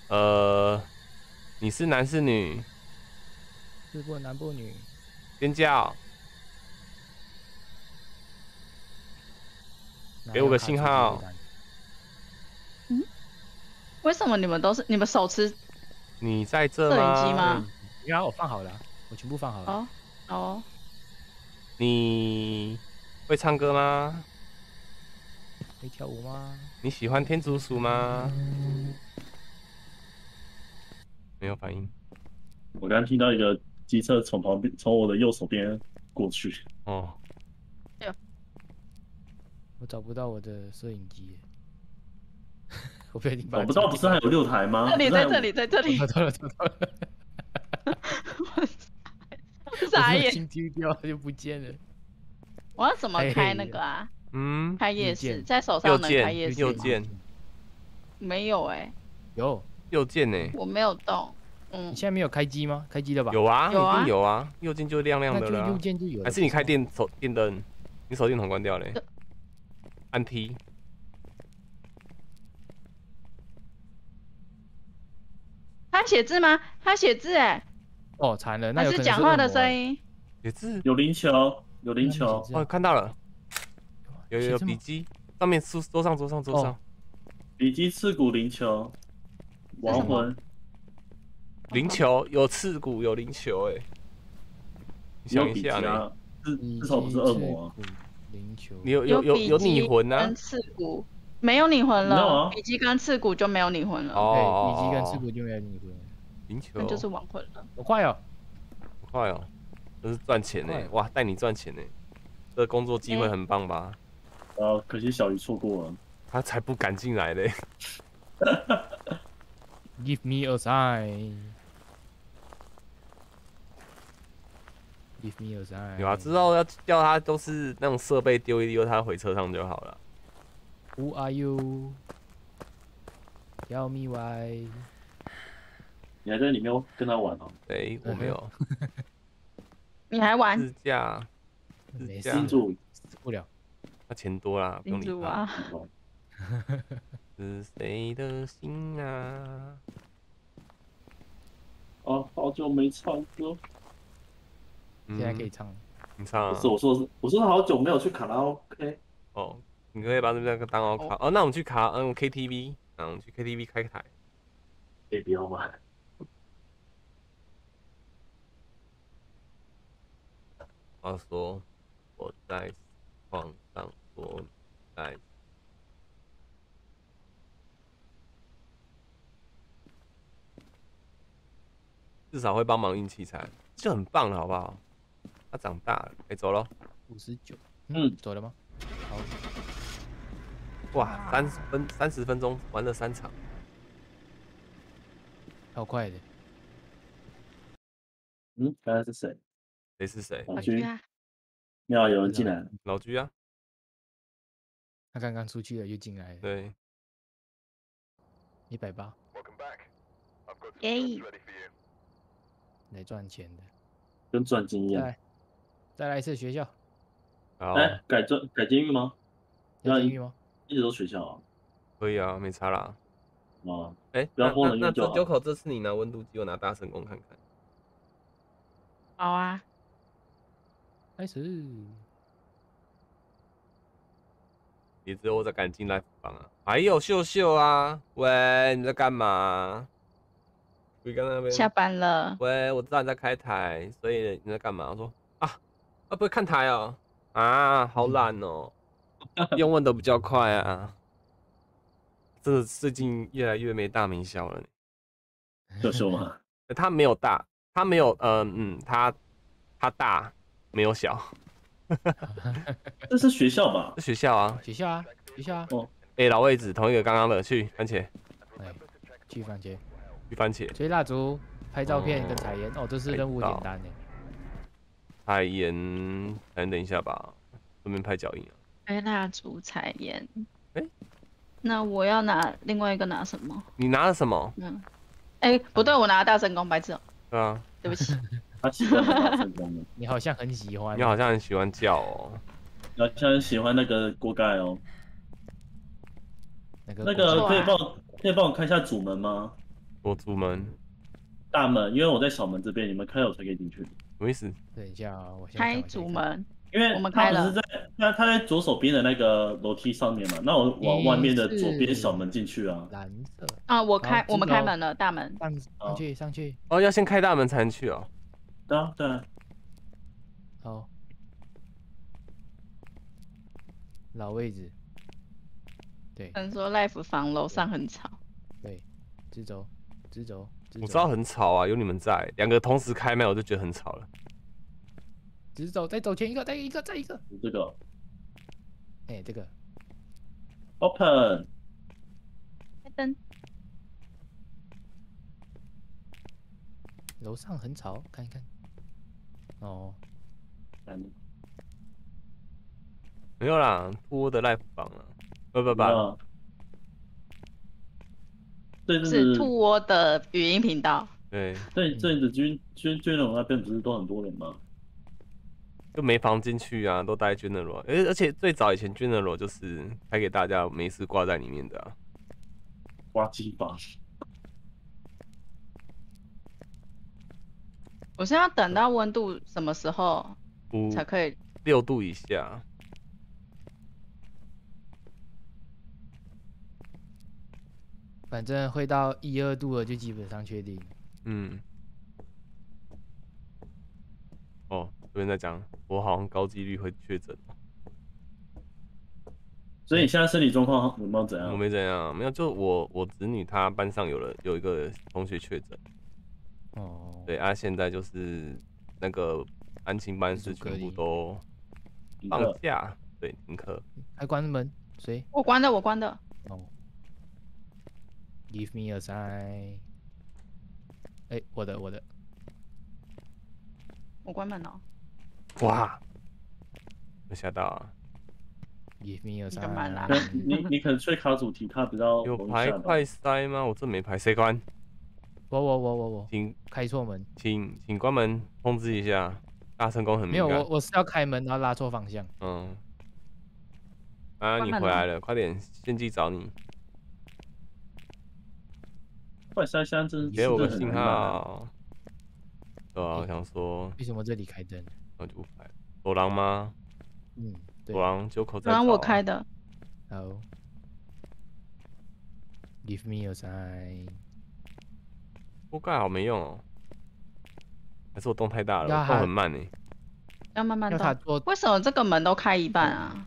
呃，你是男是女？是不男不女？尖叫！给我个信号嗯为什么你们都是你们手持？你在这摄影吗？机吗对然后我放好了啊，我全部放好了。哦哦，你会唱歌吗？会跳舞吗？你喜欢天竺鼠吗？没有反应我刚刚听到一个机车从旁边从我的右手边过去，哦。我找不到我的摄影机，*laughs* 我不小心把它找不到不是还有六台吗？这里在这里，在这里找，到了，找到了，*laughs* 傻眼。我心丢掉就不见了。我要怎么开那个啊？嗯，开夜视，在手上能开夜键，视吗？右键，没有哎，有，右键呢？我没有动。嗯你，现在没有开机吗？开机了吧？有啊，有啊有啊，右键就亮亮那就右的了啊。键就有了。还是你开电手电灯，你手电筒关掉嘞呃？按 T，他写字吗？他写字哎，哦，惨了，那是讲话的声。音？写字有灵球，有灵球，哦，看到了，有有笔记，上面书桌上桌上桌上哦，比基刺骨灵球，亡魂，灵球有刺骨有灵球哎，想一下呢？啊，至以至少不是恶魔灵球，你有有有有拟记魂啊跟？刺骨没有拟魂了，笔记跟刺骨就没有拟魂了，哦对，笔记跟刺骨就没有灵魂。灵球那就是亡魂了。好快哦！好快哦，这是赚钱呢快，哇，带你赚钱呢，这个工作机会哎很棒吧？啊，可惜小鱼错过了。他才不敢进来嘞。*laughs* Give me a sign. Give me a sign. 有啊，知道要叫他都是那种设备丢一丢，他回车上就好了。Who are you? Tell me why. 你还在里面跟他玩哦？对，我没有 *laughs* 你还玩自驾，没这样事金，主，死不了。他钱多啦，不用理他。是谁的心啊？哦，好久没唱歌。现在可以嗯唱。你唱啊不是，？我说的是，我说好久没有去卡拉 OK。哦，你可以把这边当好卡哦。那我们去卡嗯 KTV，嗯我们去 KTV 开台。可以不要吗？话说我在床上说你在，至少会帮忙运器材，就很棒了，好不好？他长大了，哎、走了，五十九。嗯，走了吗？好，哇，三十分三十分钟玩了三场，好快的。嗯，刚才是谁？谁是谁？老居，啊！没有，有人进来了。老居啊，他刚刚出去了，又进来了。对，一百八，耶！来赚钱的。跟赚经验。再来再来一次学校，好，哎，改专改监狱吗？那要监狱吗？一直都学校啊。可以啊，没差啦。啊，哎，不要那那那这疯了就好九口这次你拿温度计，我拿大神功看看。好啊，开始，你只有我在敢进来房啊。还有秀秀啊，喂，你在干嘛？你刚那边下班了。喂，我知道你在开台，所以你在干嘛？我说啊，啊不会看台哦，啊，好懒哦，用问的比较快啊。真的最近越来越没大名小了呢。秀秀嘛，*laughs* 呃他没有大，他没有，嗯嗯，他他大没有小，*laughs* 这是学校吧？这学校啊，学校啊，学校啊，哦哎、老位置同一个刚刚的，去番茄，哎，去番茄，去番茄，吹蜡烛，拍照片跟采烟，哦，这是任务简单的，海盐，海盐等一下吧，顺便拍脚印啊。吹蜡烛、采烟。哎那我要拿另外一个拿什么？你拿了什么？嗯，哎、不对，我拿大神功，白痴哦、对啊，对不起。*laughs* 你好像很喜欢，你好像很喜欢叫哦。你好像很喜欢那个锅盖哦，那个那个可以帮我可以帮我看一下主门吗？我出门，大门，因为我在小门这边，你们开了我才可以进去。什么意思？等一下啊，我先开主门，因为我们开了是在他他在左手边的那个楼梯上面嘛，那我往外面的左边小门进去啊。蓝色，啊，我开，我们开门了，大门。上去上去，哦，要先开大门才能去哦。对啊对啊，好，老位置，对。有人说 life 房楼上很吵，对，直走直走直我知道，很吵啊，有你们在，两个同时开麦，我就觉得很吵了。直走，再走前一个，再一个，再一个，这个。哎，这个。Open 开灯。楼上很吵，看一看，哦，没有啦，多的 live 房啊，不不不，是兔窝的语音频道。对，这这阵子军军军人那边不是都很多人吗？就没房进去啊，都待 general，而而且最早以前 general 就是拍给大家没事挂在里面的啊。挂机吧，我是要等到温度什么时候五才可以？六度以下，反正会到一二度了，就基本上确定。嗯。哦，这边在讲，我好像高几率会确诊。所以你现在身体状况有没有怎我样？没怎样，没有，就我我侄女她班上有了有一个同学确诊，哦，对啊，现在就是那个安亲班是全部都放假，对，停课。还关门，谁？我关的，我关的。哦，Give me a sign。哎，我的我的，我关门了。哇，没吓到啊！Give me a 你干嘛啦 sign。你你可能吹卡主题，它比较有排快塞吗？我这没排，谁关？我我我我我请开错门，请请关门通知一下，大成功很没有。我我是要开门然后拉错方向。嗯，啊，你回来了，快点，献祭找你，快塞箱真给我个信号。对啊，我想说，为什么这里开灯？那就不开。走廊吗？嗯，对走，廊九口在然后我开的，好。Give me a sign。锅盖好没用哦，还是我动太大了，动很慢呢。要慢慢动。为什么这个门都开一半啊？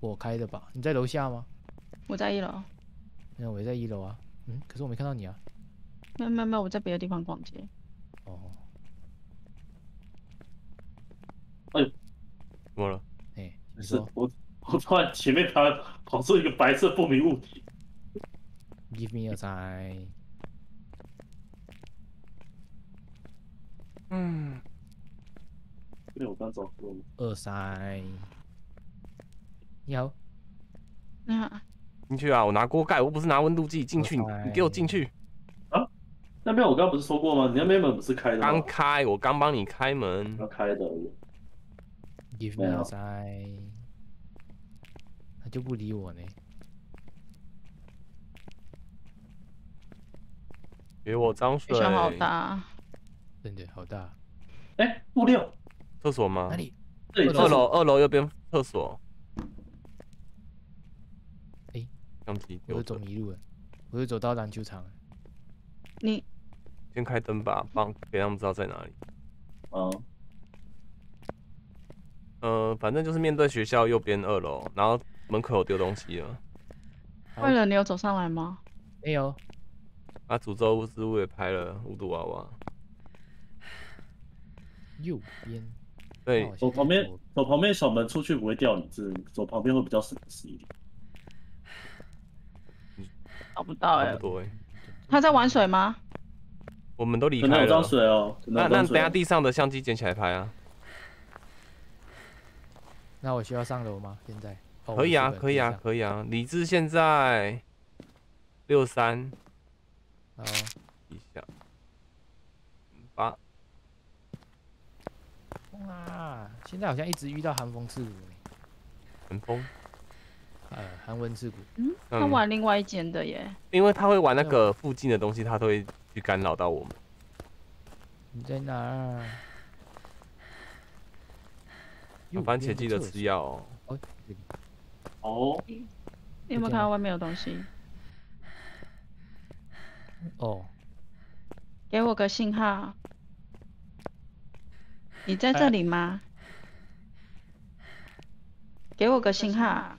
我开的吧？你在楼下吗？我在一楼，那我也在一楼啊。嗯，可是我没看到你啊。没有没有没有，我在别的地方逛街。哦，怎么了？哎，你是说我我突然前面跑跑出一个白色不明物体，Give me a sign。嗯，对，我刚走过了。二三。你好，你好，进去啊！我拿锅盖，我不是拿温度计进去，你你给我进去啊。那边我刚刚不是说过吗？你那边门不是开的吗？刚开，我刚帮你开门。要开的。Give me a sign，他就不理我呢。给我脏水。好大，真的好大，哎，负六，厕所吗哪？里？二楼，二楼右边厕所。诶相机我是走着，迷路了，我是走到篮球场了。你先开灯吧，帮给他们知道在哪里。啊，呃，反正就是面对学校右边二楼，然后门口有丢东西了。好为了你有走上来吗？没有，啊，诅咒之物也拍了巫毒娃娃。右边。对，走旁边走，走旁边小门出去不会掉你字，走旁边会比较省事一点。找不到哎差不，多哎。他在玩水吗？我们都离可能有脏开了。水哦，可能那那等。下地上的相机捡起来拍啊。那我需要上楼吗？现在？哦可以啊，可以啊可以啊。李智现在六三啊，一下八，哇，现在好像一直遇到寒风刺骨呢，很疯。呃，寒温刺骨。嗯，他嗯玩另外一间的耶。因为他会玩那个附近的东西，他都会去干扰到我们。你在哪儿？有番茄记得。吃药哦。哦，哦，你有没有看到外面有东西？哦，给我个信号。你在这里吗？给我个信号。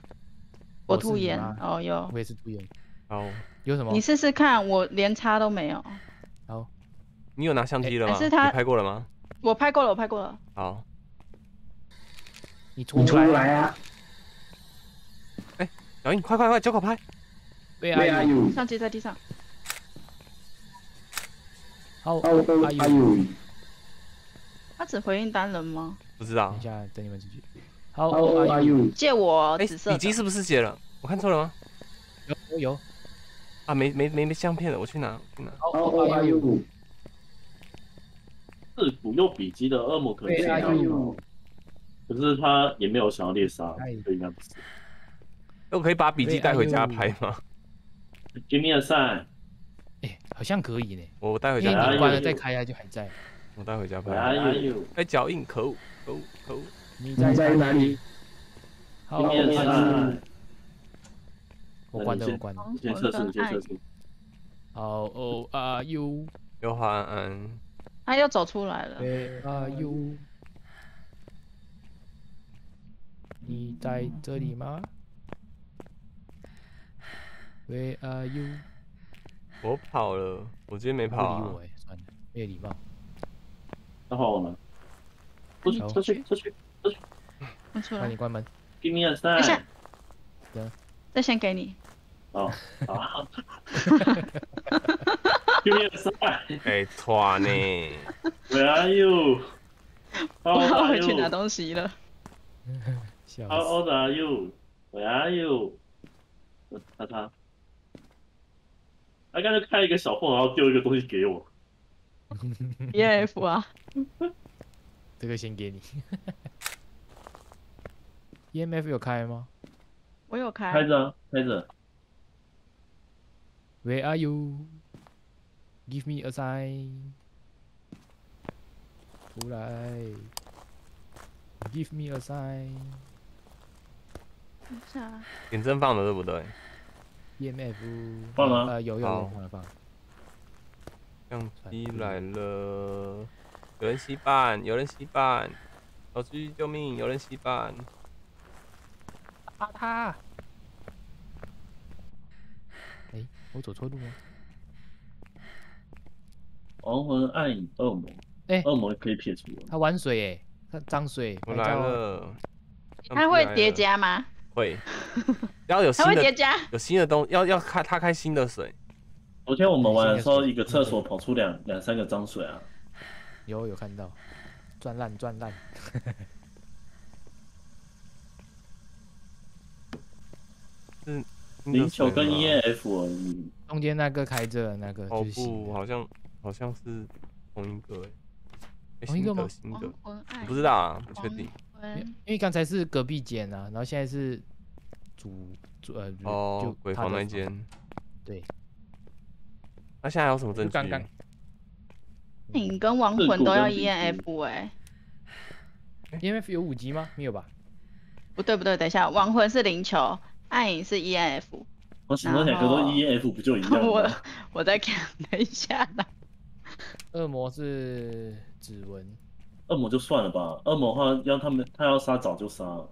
我吐烟哦，有我。也是突眼。好，有什么你？试试看，我连插都没有。好，你有拿相机了吗？还是他你拍过了吗？我拍过了，我拍过了。好，你出你出来来啊小英，快快快，交口拍！？Where？Where are you？you? 相机在地上 old are you？you? 他只回应单人吗？不知道等一。下，等你们出去。How old are you? 借我哎，紫色的。笔记是不是写了？我看错了吗？有有有。啊，没没没没相片了，我去拿，我去拿。How old are you？you? 自古用笔记的恶魔可能 Where 是 are 这样 you? 可是他也没有想要猎杀，哎所以应该不是。我可以把笔记带回家拍吗？Give me a sign, 哎，好像可以呢。我带回因为家拍，你关了有再开它就还在。我带回家拍。are you? 哎，脚印，可恶，可恶，可恶！你你在哪里 you？sign. 我关的，那你先我关的。黄你先测试，先测试。How old are you？刘华安，他又走出来了。Where are you？你在这里吗？Where are you？我跑了，我今天没跑啊理我。哎，算了，没有礼貌。然后呢？出去，出去，出去我出来那你，关门。！Give me a 等一下 sign. 再先给你。哦，好。Give me a sign. 哎，错呢。Where are you? 我要 old 回 are 去拿?东西了。笑 How 死。old are you? Where are you? 我擦擦，他刚才开一个小缝，然后丢一个东西给我。EF 啊，这个先给你。EMF 有开吗我有开。开着啊，开着。？Where are you? Give me a sign. 出来。Give me a sign. 等一下，点阵放的对不对？EMF。放了啊呃，有有有，放了放了。相机来了，有人吸板，有人吸板，老师救命！有人吸板，打他！哎，我走错路吗？黄昏暗影恶魔，哎恶魔可以撇除。他玩水哎，他脏水。我来。了。他会叠加，加吗？会，*laughs* 要有他新的会叠加。有新的东，要要开他开新的水，昨天我们玩的时候，一个厕所跑出两两三个脏水啊。有有看到，赚烂赚烂。新的零球跟 ENF 而已。中间那个开着，那个哦就是好像好像是同一个同一个吗我不知道啊，不确定。因为刚才是隔壁间啊，然后现在是主主呃就哦，鬼房那间。对，那现在还有什么证据？你跟亡魂都要 ENF 哎、EMF E 有五级吗？没有吧？不对不对，等一下，亡魂是灵球，暗影是 ENF，我想到两个都然后 EF 不就一样 *laughs* 我吗？我再看了一下啦。*laughs* 恶魔是指纹，恶魔就算了吧，恶魔的话要他们他要杀早就杀了。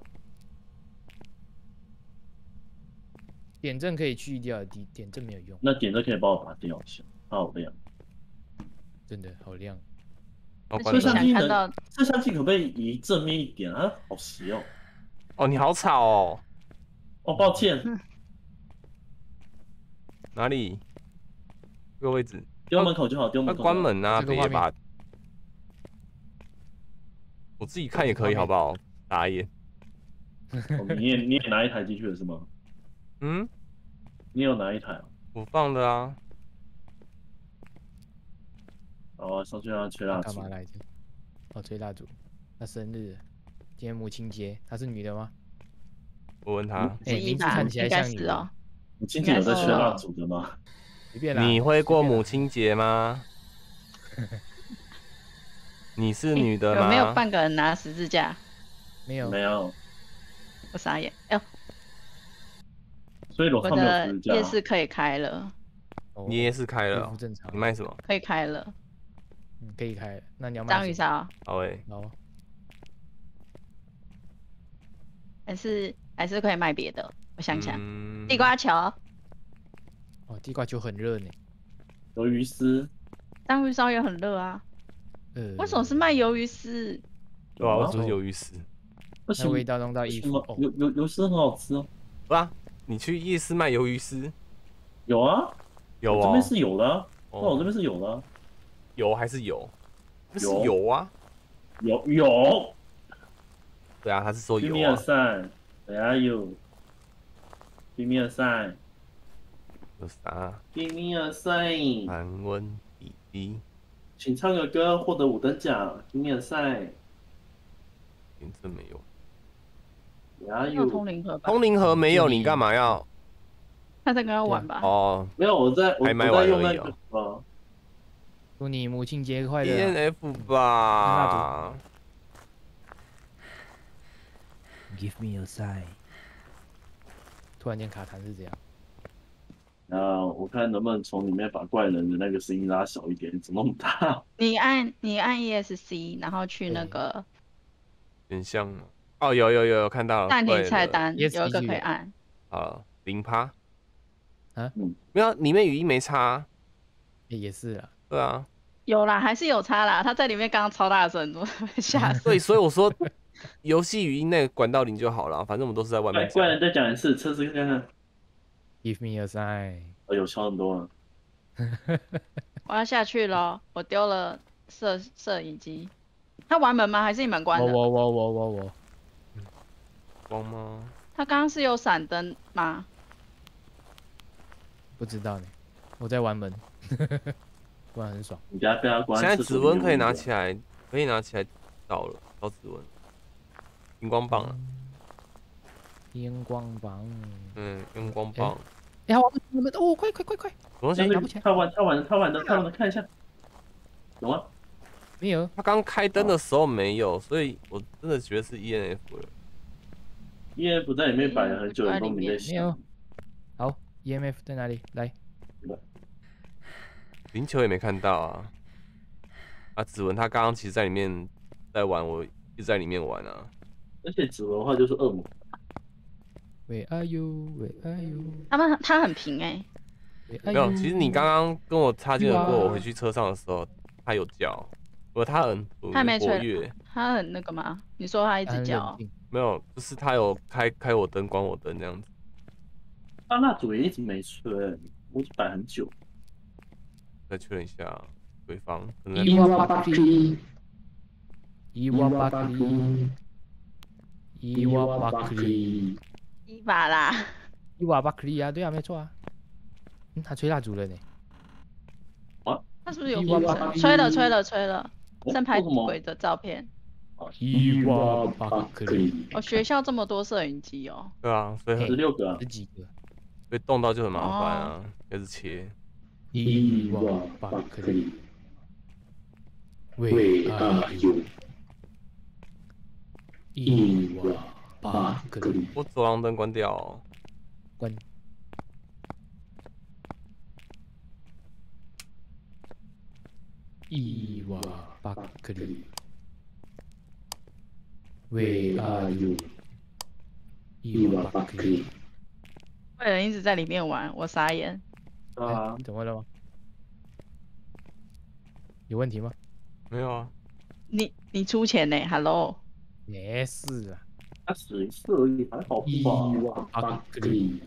点阵可以去掉，点点阵没有用，那点阵可以帮我拔掉一下，它好亮。真的好亮。摄像机能摄像机可不可以移正面一点啊？好邪哦！哦，你好吵哦，哦，抱歉，哪里？这个位置？丢门口就好，丢门口。关门啊，这个画面别把。我自己看也可以，好不好？打野。哦你也你也拿一台进去了是吗？嗯，你有拿一台啊？我放的啊。好啊，上去让他吹蜡烛他干嘛。来着？哦，吹蜡烛。他生日，今天母亲节，她是女的吗？我问他，哎是一吧，名字看起来像。你今天有在吹蜡烛的吗？随便啦。你会过母亲节吗？*laughs* 你是诶女的吗？有没有半个人拿十字架？没有？没有，我傻眼。哎呦，我所以楼上没有的十字架夜市可以开了，哦你也是开了正常你。卖什么？可以开了。嗯，可以开了。那你要卖章鱼？烧好诶、好，还是还是可以卖别的？我想想，嗯地瓜球、哦，地瓜球很热呢。鱿鱼丝，章鱼烧也很热啊。呃，为什么是卖鱿鱼丝？对啊，我说鱿鱼丝。不行，那味道弄到不衣服？哦，行吗有有有丝很好吃哦。不啊，你去夜市卖鱿鱼丝？有啊，有哦我这边，是有的啊，那我这哦，边是有的啊，有还是有？不是有有啊，有有。对啊，他是说有啊。Where are you? Give me a sign. 有啥？Give me a sign. 韩文弟弟，请唱个歌，获得五等奖。Give me a sign. 名字没有。Where are you? 通灵盒吧？通灵盒没有，你你干嘛要？他在跟他玩吧？哦没有，我在我还在用那完而已哦个呃，祝你母亲节快，E 乐 N 啊。F 吧。Give me a sign。突然间卡痰是这样。那我看能不能从里面把怪人的那个声音拉小一点，怎么那么大？你按你按 ESC，然后去那个选项吗哦，有有有有看到了。暂停菜单，有一个可以按。好了，零趴。啊嗯没有，里面语音没差。欸也是啊，对啊，有啦，还是有差啦。他在里面刚刚超大声，我吓死。对，所以我说游戏语音那个管道零就好了，反正我们都是在外面讲。怪怪人再讲一次，测试看看。Give me a sign。哦，有小很多了。*laughs* 我要下去咯，我丢了摄摄影机。他玩门吗？还是你们关的？我我我我我我，光吗？他刚刚是有闪灯吗？不知道呢，我在玩门，*laughs* 玩很爽。你等下被他关。现在指纹可以拿起来。可以拿起来找了，找指纹。荧光棒啊，荧光棒。嗯，荧光棒。哎，好，你们哦，快快快快！什么东西？拿不起来他玩他玩他玩的他玩的看一下，有吗？没有，他刚开灯的时候没有，所以我真的觉得是 E N F 了。ENF 在里面摆了很久，都没在没有。。好，EMF 在哪里？来，零球也没看到啊。啊，子文他刚刚其实在里面在玩，我一直在里面玩啊。而且指纹的话就是恶魔，Where are you? Where are you? 他们他很平哎、Where 没有，其实你刚刚跟我擦肩而过，我回去车上的时候，他有叫，不过他很他没吹活跃，他很那个吗？你说他一直叫没有，就是他有开开我灯，关我灯这样子。他蜡烛也一直没吹，我摆很久。再确认一下对方，可能 Iwabakri. Iwabakri. Iwabakri. 一把啦。Iwabakri 啊，对啊，没错啊。嗯，他吹蜡烛了呢。啊他是不是有？吹了，吹了，吹了。哦正拍为什么鬼的照片。伊娃巴克利，哦，学校这么多摄影机哦。对啊，所以十六个啊十，几个。所以动到就很麻烦啊，开始切。伊娃巴克利，Where are you？一瓦巴克利，我走廊灯关掉、哦，关。伊娃巴克利，Where are you？一瓦巴克利，会有人一直在里面玩，我傻眼。啊哎，怎么了吗？有问题吗？没有啊，你你出钱呢？Hello，没事啊。他死一次而已，还好伊吧？娃巴克利，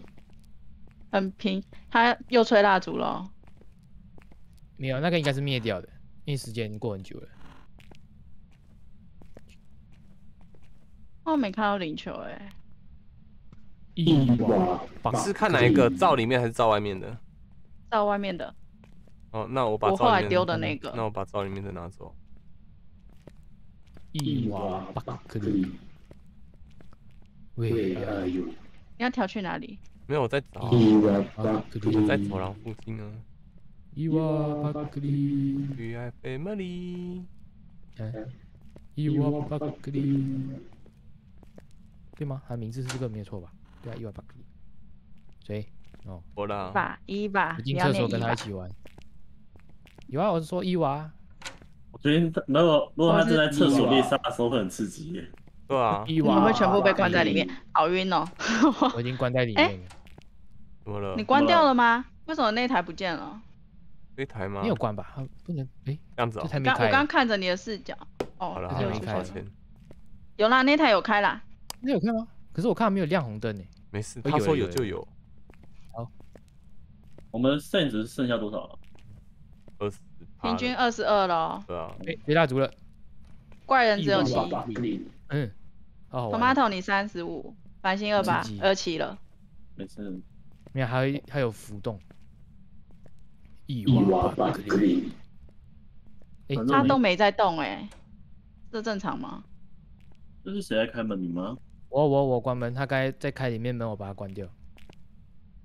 很平。他又吹蜡烛了哦。没有，那个应该是灭掉的，因为时间过很久了。哦，没看到领球哎。伊娃巴你是看哪一个照里面还是照外面的？照外面的，哦，那我把我照里面后来丢的那个。那我把照里面的拿走。伊娃巴克利，Where are you？你要调去哪里？没有我在找，伊娃巴克我利，在走廊附近啊。伊娃巴克利，与爱 family，伊娃巴克利，对吗？他名字是这个没有错吧？对啊，伊娃巴克利。谁？哦，我啦，吧，伊吧，我进你要厕所跟。他一起玩。有啊，我是说伊娃，我觉得他如果如果他正在厕所猎杀的时候会很刺激耶。对啊，你会全部被关在里面，好晕哦。*laughs* 我已经关在里哎面了，怎么了你？关掉了吗？为什么那台不见了？那台吗？你有关吧？啊不能，哎，这这样子哦。我刚。看着你的视角。哦好了，，这好了台没开啊抱歉，有啦，那台有开啦。那有开吗？可是我看到没有亮红灯呢。没事。哦他说有有有有就有，我们剩值剩下多少了？二十平均二十二咯，对啊，哎，别蜡烛了。怪人只有七嗯，好。，tomato 你三十五，繁星二八二七了。没事，没有，还有还有浮动。伊伊娃巴娃巴克利，克利，哎，他都没在动哎，这正常吗？这是谁在开门？你吗？我我我关门，他刚才在开里面门，我把它关掉。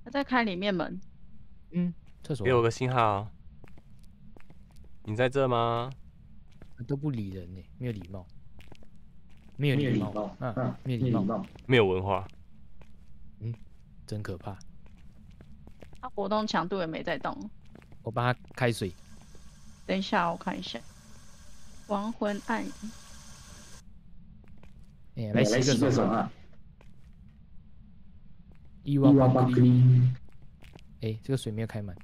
他在开里面门，嗯，厕所给我个信号。你在这吗？都不理人呢，没有礼貌，没有礼貌礼貌，啊啊，，没有礼貌，貌，没有文化。嗯真可怕。他活动强度也没在动。我帮他开水，等一下，我看一下。亡魂暗影，哎，来来洗洗个手啊。个手啊，伊娃伊娃巴巴克哎，这个水没有开满。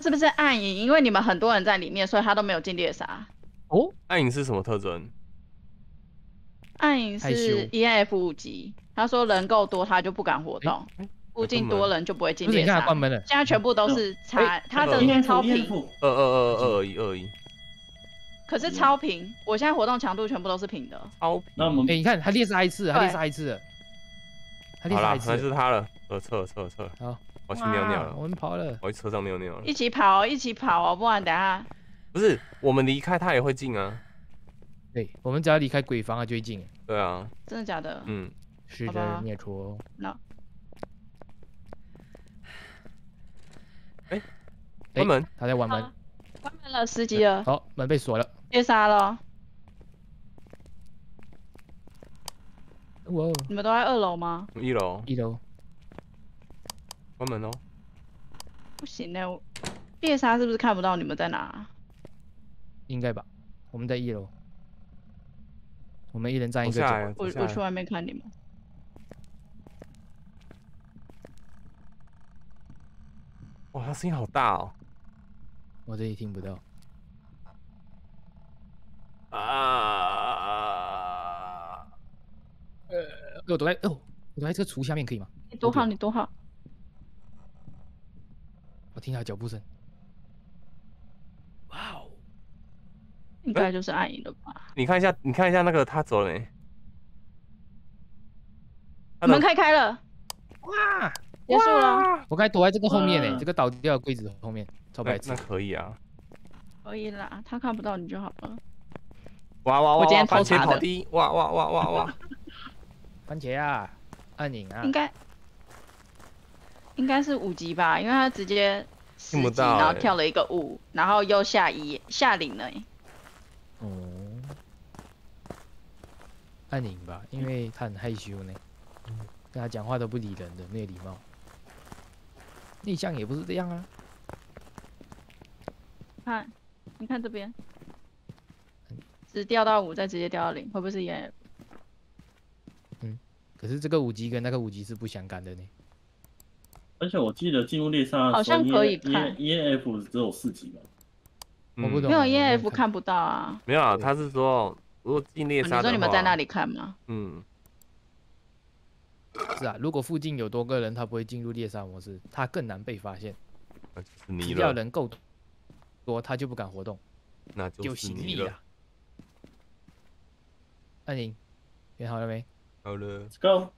是不是暗影？因为你们很多人在里面，所以他都没有进猎杀。哦，暗影是什么特征？暗影是羞 EF 五级，他说人够多他就不敢活动，哎附近多人就不会进不是你猎杀。看关门了，现在全部都是差，他的哎超频，二二二二二一二一，可是超频，我现在活动强度全部都是平的。超频。那我们哎，你看他猎杀一次，他猎杀一次，他猎好啦，那杀一次了。就是他了。呃，撤了撤了撤了，好，我去尿尿了，我们跑了。我去车上尿尿了。一起跑哦，一起跑哦，不然等下不是，我们离开他也会进啊。对，我们只要离开鬼房，他就会进了。对啊，真的假的？嗯，是的，没有错。那哎关门。他在玩门。关门了，十级了，好，门被锁了。猎杀了。哇哦，你们都在二楼吗？一楼一楼。关门哦。不行呢，我猎杀是不是看不到你们在哪？应该吧？我们在一楼，我们一人站一个角。我。我去外面看你们。哇，他声音好大哦。我这里听不到。啊！呃，我躲在哦，我躲在这个橱下面可以吗？你躲好，你躲好。我听到脚步声。哇哦！应该就是暗影了吧？你看一下，你看一下那个他走了没？门开开了，哇！结束了。我刚才躲在这个后面呢，哇这个倒掉的柜子后面，超白痴那那。可以啊。可以啦，他看不到你就好了。哇哇哇！我今天哇番茄偷查的跑第一！哇哇哇哇哇！*laughs* 番茄啊，暗影啊应，该应该是五级吧，因为他直接十听不级，然后跳了一个五，然后又下一下零了欸。哦，按钮吧，因为他很害羞呢，跟他讲话都不理人的，没有礼貌。内向也不是这样啊，看，你看这边，只掉到五，再直接掉到零，会不会是也？嗯可是这个五级跟那个五级是不相干的呢。而且我记得进入猎杀好像可以 E 看 E N F 只有四级吧？我不懂我没有 EF 看看不到啊。没有啊，他是说如果进猎杀你说你们在那里看吗？嗯，是啊，如果附近有多个人，他不会进入猎杀模式，他更难被发现。只要，人够多，他就不敢活动，那就就是你了。行李啊。按钮，选好了没？好了，Let's go，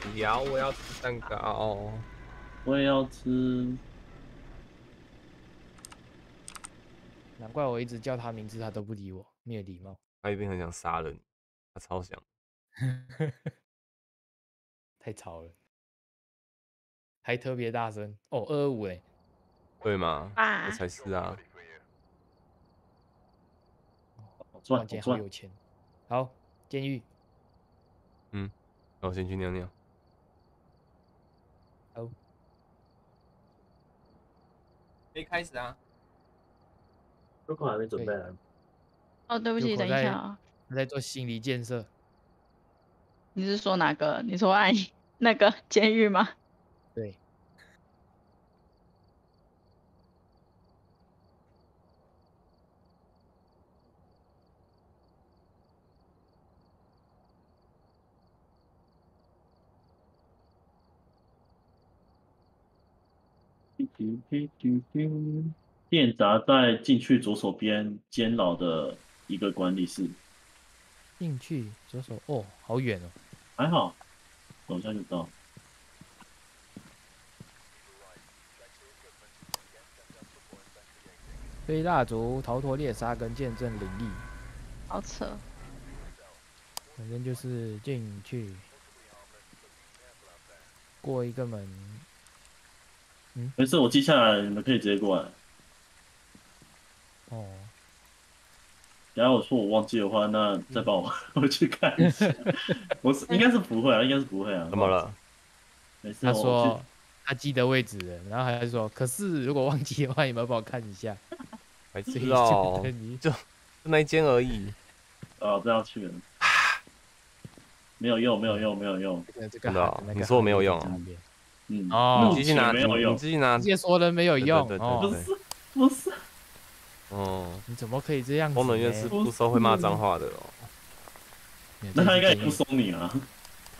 不要，我要吃蛋糕。我也要吃。难怪我一直叫他名字，他都不理我，没有礼貌。他一定很想杀了你，他超想。*laughs* 太吵了，还特别大声哦，二二五哎，对吗？啊我才是啊。好赚，好关键好。有钱。好，监狱，那我先去尿尿。好，可以开始啊。入口还没准备来，哦，对不起，等一下啊。他在做心理建设。你是说哪个？你说爱那个监狱吗？对，店闸在进去左手边监牢的一个管理室，进去左手哦，好远哦。还好，走下就到。飞蜡烛、逃脱猎杀跟见证灵异，好扯。反正就是进去过一个门，没事，我记下来，你们可以直接过来。哦，然后我说我忘记的话，那再帮我 *laughs* 回去看一下。*laughs* 我是应该是不会啊，应该是不会啊。怎么？了？没事，他说他记得位置了，然后还说，可是如果忘记的话，你们帮我看一下。还知道就就那一间而已。啊，不要去了，*sighs* 没有用，没有用，没有用。这个这个真的哦那个你说我没有用嗯，哦你继续拿，你你前没有用。继续拿直。接说人没有对对用不，是，不是，哦，你怎么可以这样子功能院是？不收会骂脏话的哦。那他应该也不收你啊。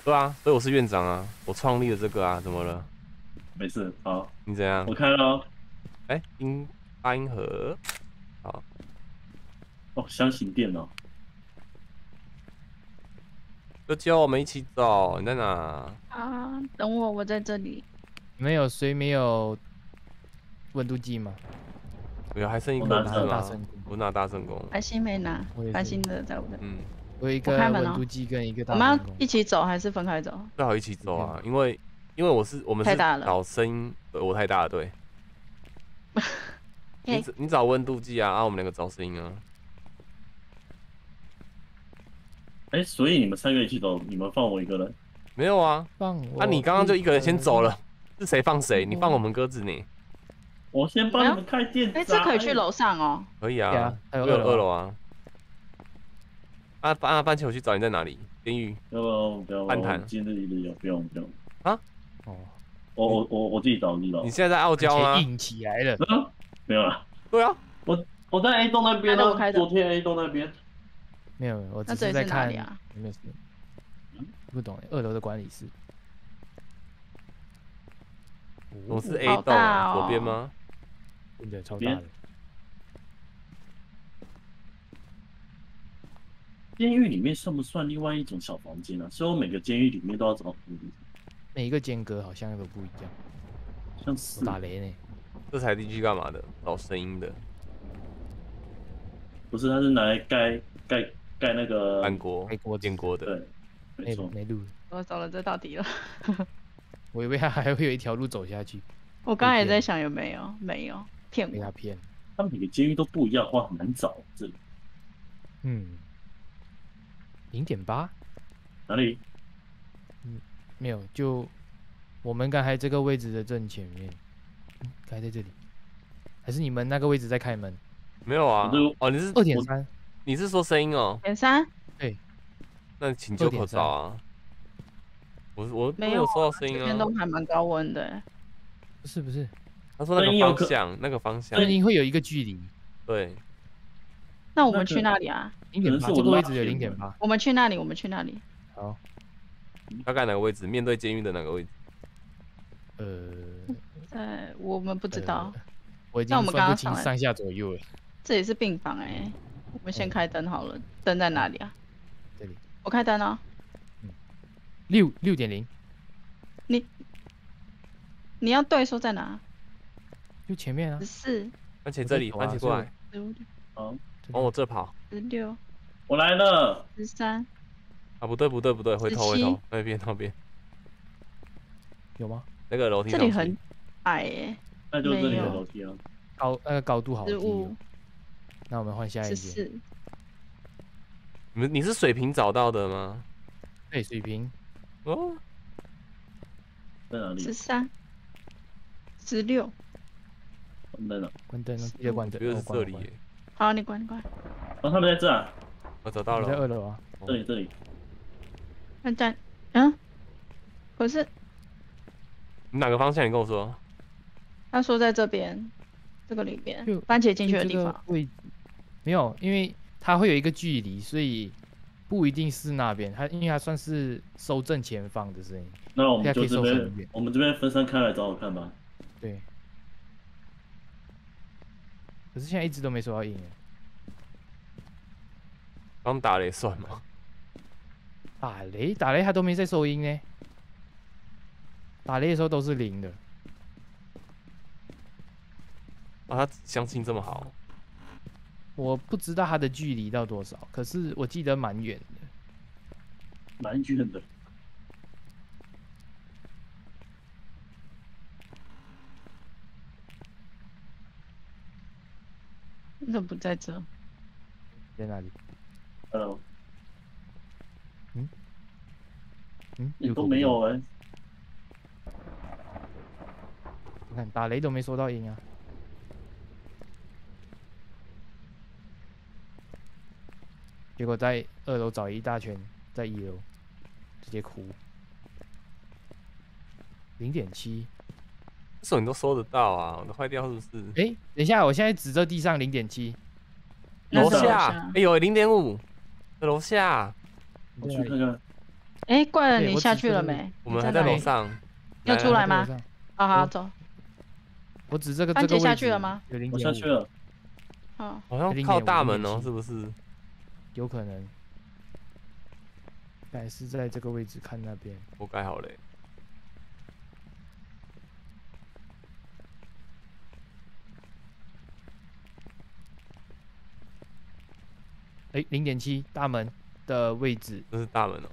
对啊，所以我是院长啊，我创立了这个啊，怎么了？没事，好，你怎样我？开了哦。哎，音八音盒，好哦，箱型电脑，就叫我们一起走。你在哪？啊，等我，我在这里。你们有谁没有温度计吗？没有，还剩一我个拿不是吗大圣？功，我拿大圣功。繁星没拿我也，是繁星的在我这。嗯，我有一个我开门哦温度计跟一个大我们要一。起走还是分开走？最好一起走啊，因为因为我是我们是找声音，我太大了，对。*laughs* 你你找温度计啊，啊，我们两个找声音啊。哎，所以你们三个一起走，你们放我一个人。没有啊，放我啊，你刚刚就一个人先走了，是谁放谁？你放我们鸽子你？我先帮你们开店闸。哎，这可以去楼上哦。可以啊啊，还有二楼啊二楼啊。啊，啊，番茄，我去找你在哪里？监狱。不要不要，我今日一日游，不用不用。哦，我我我我自己找，我自己找你。现在在傲娇吗？硬起来了。嗯，没有了。对啊，我我在 A 栋那边啊，昨天 A 栋那边。没有，我只是在看？有没有事。不懂欸，二楼的管理室。我是 A 好栋大哦左边吗？真的超大边的。监狱里面算不算另外一种小房间啊？所以我每个监狱里面都要找，每一个间隔好像都不一样。像是我打雷呢，这才进去干嘛的？找声音的。不是，它是拿来盖盖盖那个韩国开锅子建锅的，对，没没错。没路，我走了这道题了。*laughs* 我以为他还会有一条路走下去，我刚才也在想有没有，没有骗我。被他骗。他每个监狱都不一样，哇，很难找。这里嗯，零点八哪里？嗯没有，就我们刚才这个位置的正前面，嗯，该在这里，还是你们那个位置在开门？没有啊？哦，你是二点三，你是说声音哦？点三那请就口罩啊。我我没有有收到声音这边都啊。还蛮高温的欸。不是不是，他说那个方向，那个方向声，音会有一个距离，对，那我们去那里啊？零点八，这个位置有零点八。我们去那里，我们去那里。好，大概哪个位置？面对监狱的哪个位置？呃，在我们不知道，呃我已那我们经分不清上下左右了。这也是病房哎。我们先嗯开灯好了，灯在哪里啊？这里我开灯哦。六六点零，你你要对说在哪？就前面啊十，四、番茄这里，我在走啊番茄过来，十五、好，这里往我这跑。十六、我来了。十三。啊，不对不对不对，回头回头17，那边那边有吗？那个楼梯这里很矮耶，那就这里的楼梯啊。高那个高度好低哦十五。、那我们换下一间。十四。你们你是水平找到的吗？对，水平哦，在哪里十？三、十六。关灯了。关灯哦，记得关灯。我觉得哦关了关了是这里耶。好，你关，你关。哦，他们在这啊，我找到了，你在二楼啊？这里这里。那在，嗯，可是你哪个方向？你跟我说。他说在这边，这个里面，番茄进去的地方。没有，因为它会有一个距离，所以不一定是那边。它因为它算是收正前方的声音。那我们就这现在可以收很远，边我们这边分散开来找找看吧。对。可是现在一直都没收到音耶，刚打雷算吗？打雷打雷它都没在收音呢。打雷的时候都是零的，啊，他相亲这么好，我不知道它的距离到多少，可是我记得蛮远的。蛮远的。你怎么不在这？在哪里？Hello，嗯，你都口不通没有哎。你看打雷都没收到音啊。结果在二楼找一大圈，在一楼直接哭。零点七，这手你都收得到啊？我的坏掉是不是？哎，等一下，我现在指着地上零点七，楼下下，哎有零点五，在楼下，我去看看。哎，怪了，你下去了没？我们还在？楼上。要出来吗好好嗯走。我指这个番茄下这个位置去了吗？有零我下点五，去了。好，好像靠大门哦，0.7是不是？有可能。还是在这个位置看那边。我改好嘞。哎，零点七大门的位置，这是大门哦。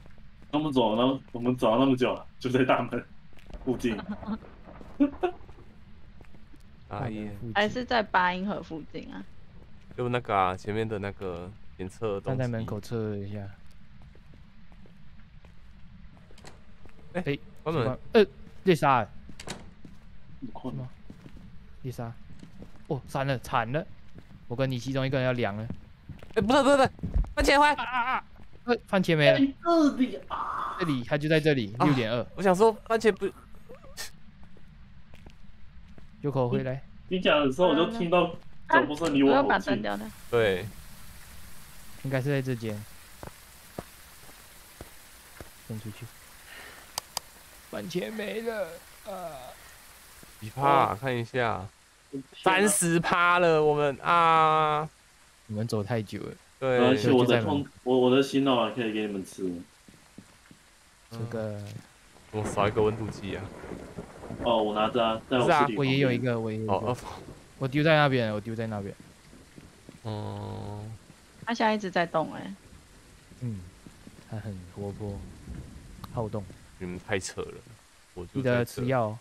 那我们走了，那我们走了那么久了，就在大门附近。*laughs* 大啊耶门，附近，还是在八音盒附近啊？就那个啊，前面的那个检测。站在门口测了一下。哎哎，关门。呃，猎杀欸，快是吗？猎杀，哦，惨了惨了，我跟你其中一个人要凉了。哎，不是不是不是，番茄坏。呃，番茄没了，这里啊！这里他就在这里，啊六点二，我想说番茄不，有口回来，你讲的时候我就听到脚步声你我我要。把灯掉的。对，应该是在这间。扔出去，番茄没了啊！几趴？看一下，三十趴了，我们啊，你们走太久了，没关对，我的我我的心脑啊，可以给你们吃。这个我少一个温度计啊。哦，我拿着啊，在我是啊我也有一。个，我也有一哦个哦，我丢在那边，我丢在那边。哦，他现在一直在动哎、嗯，它很活泼，好动，你们太扯了，我就记得。吃药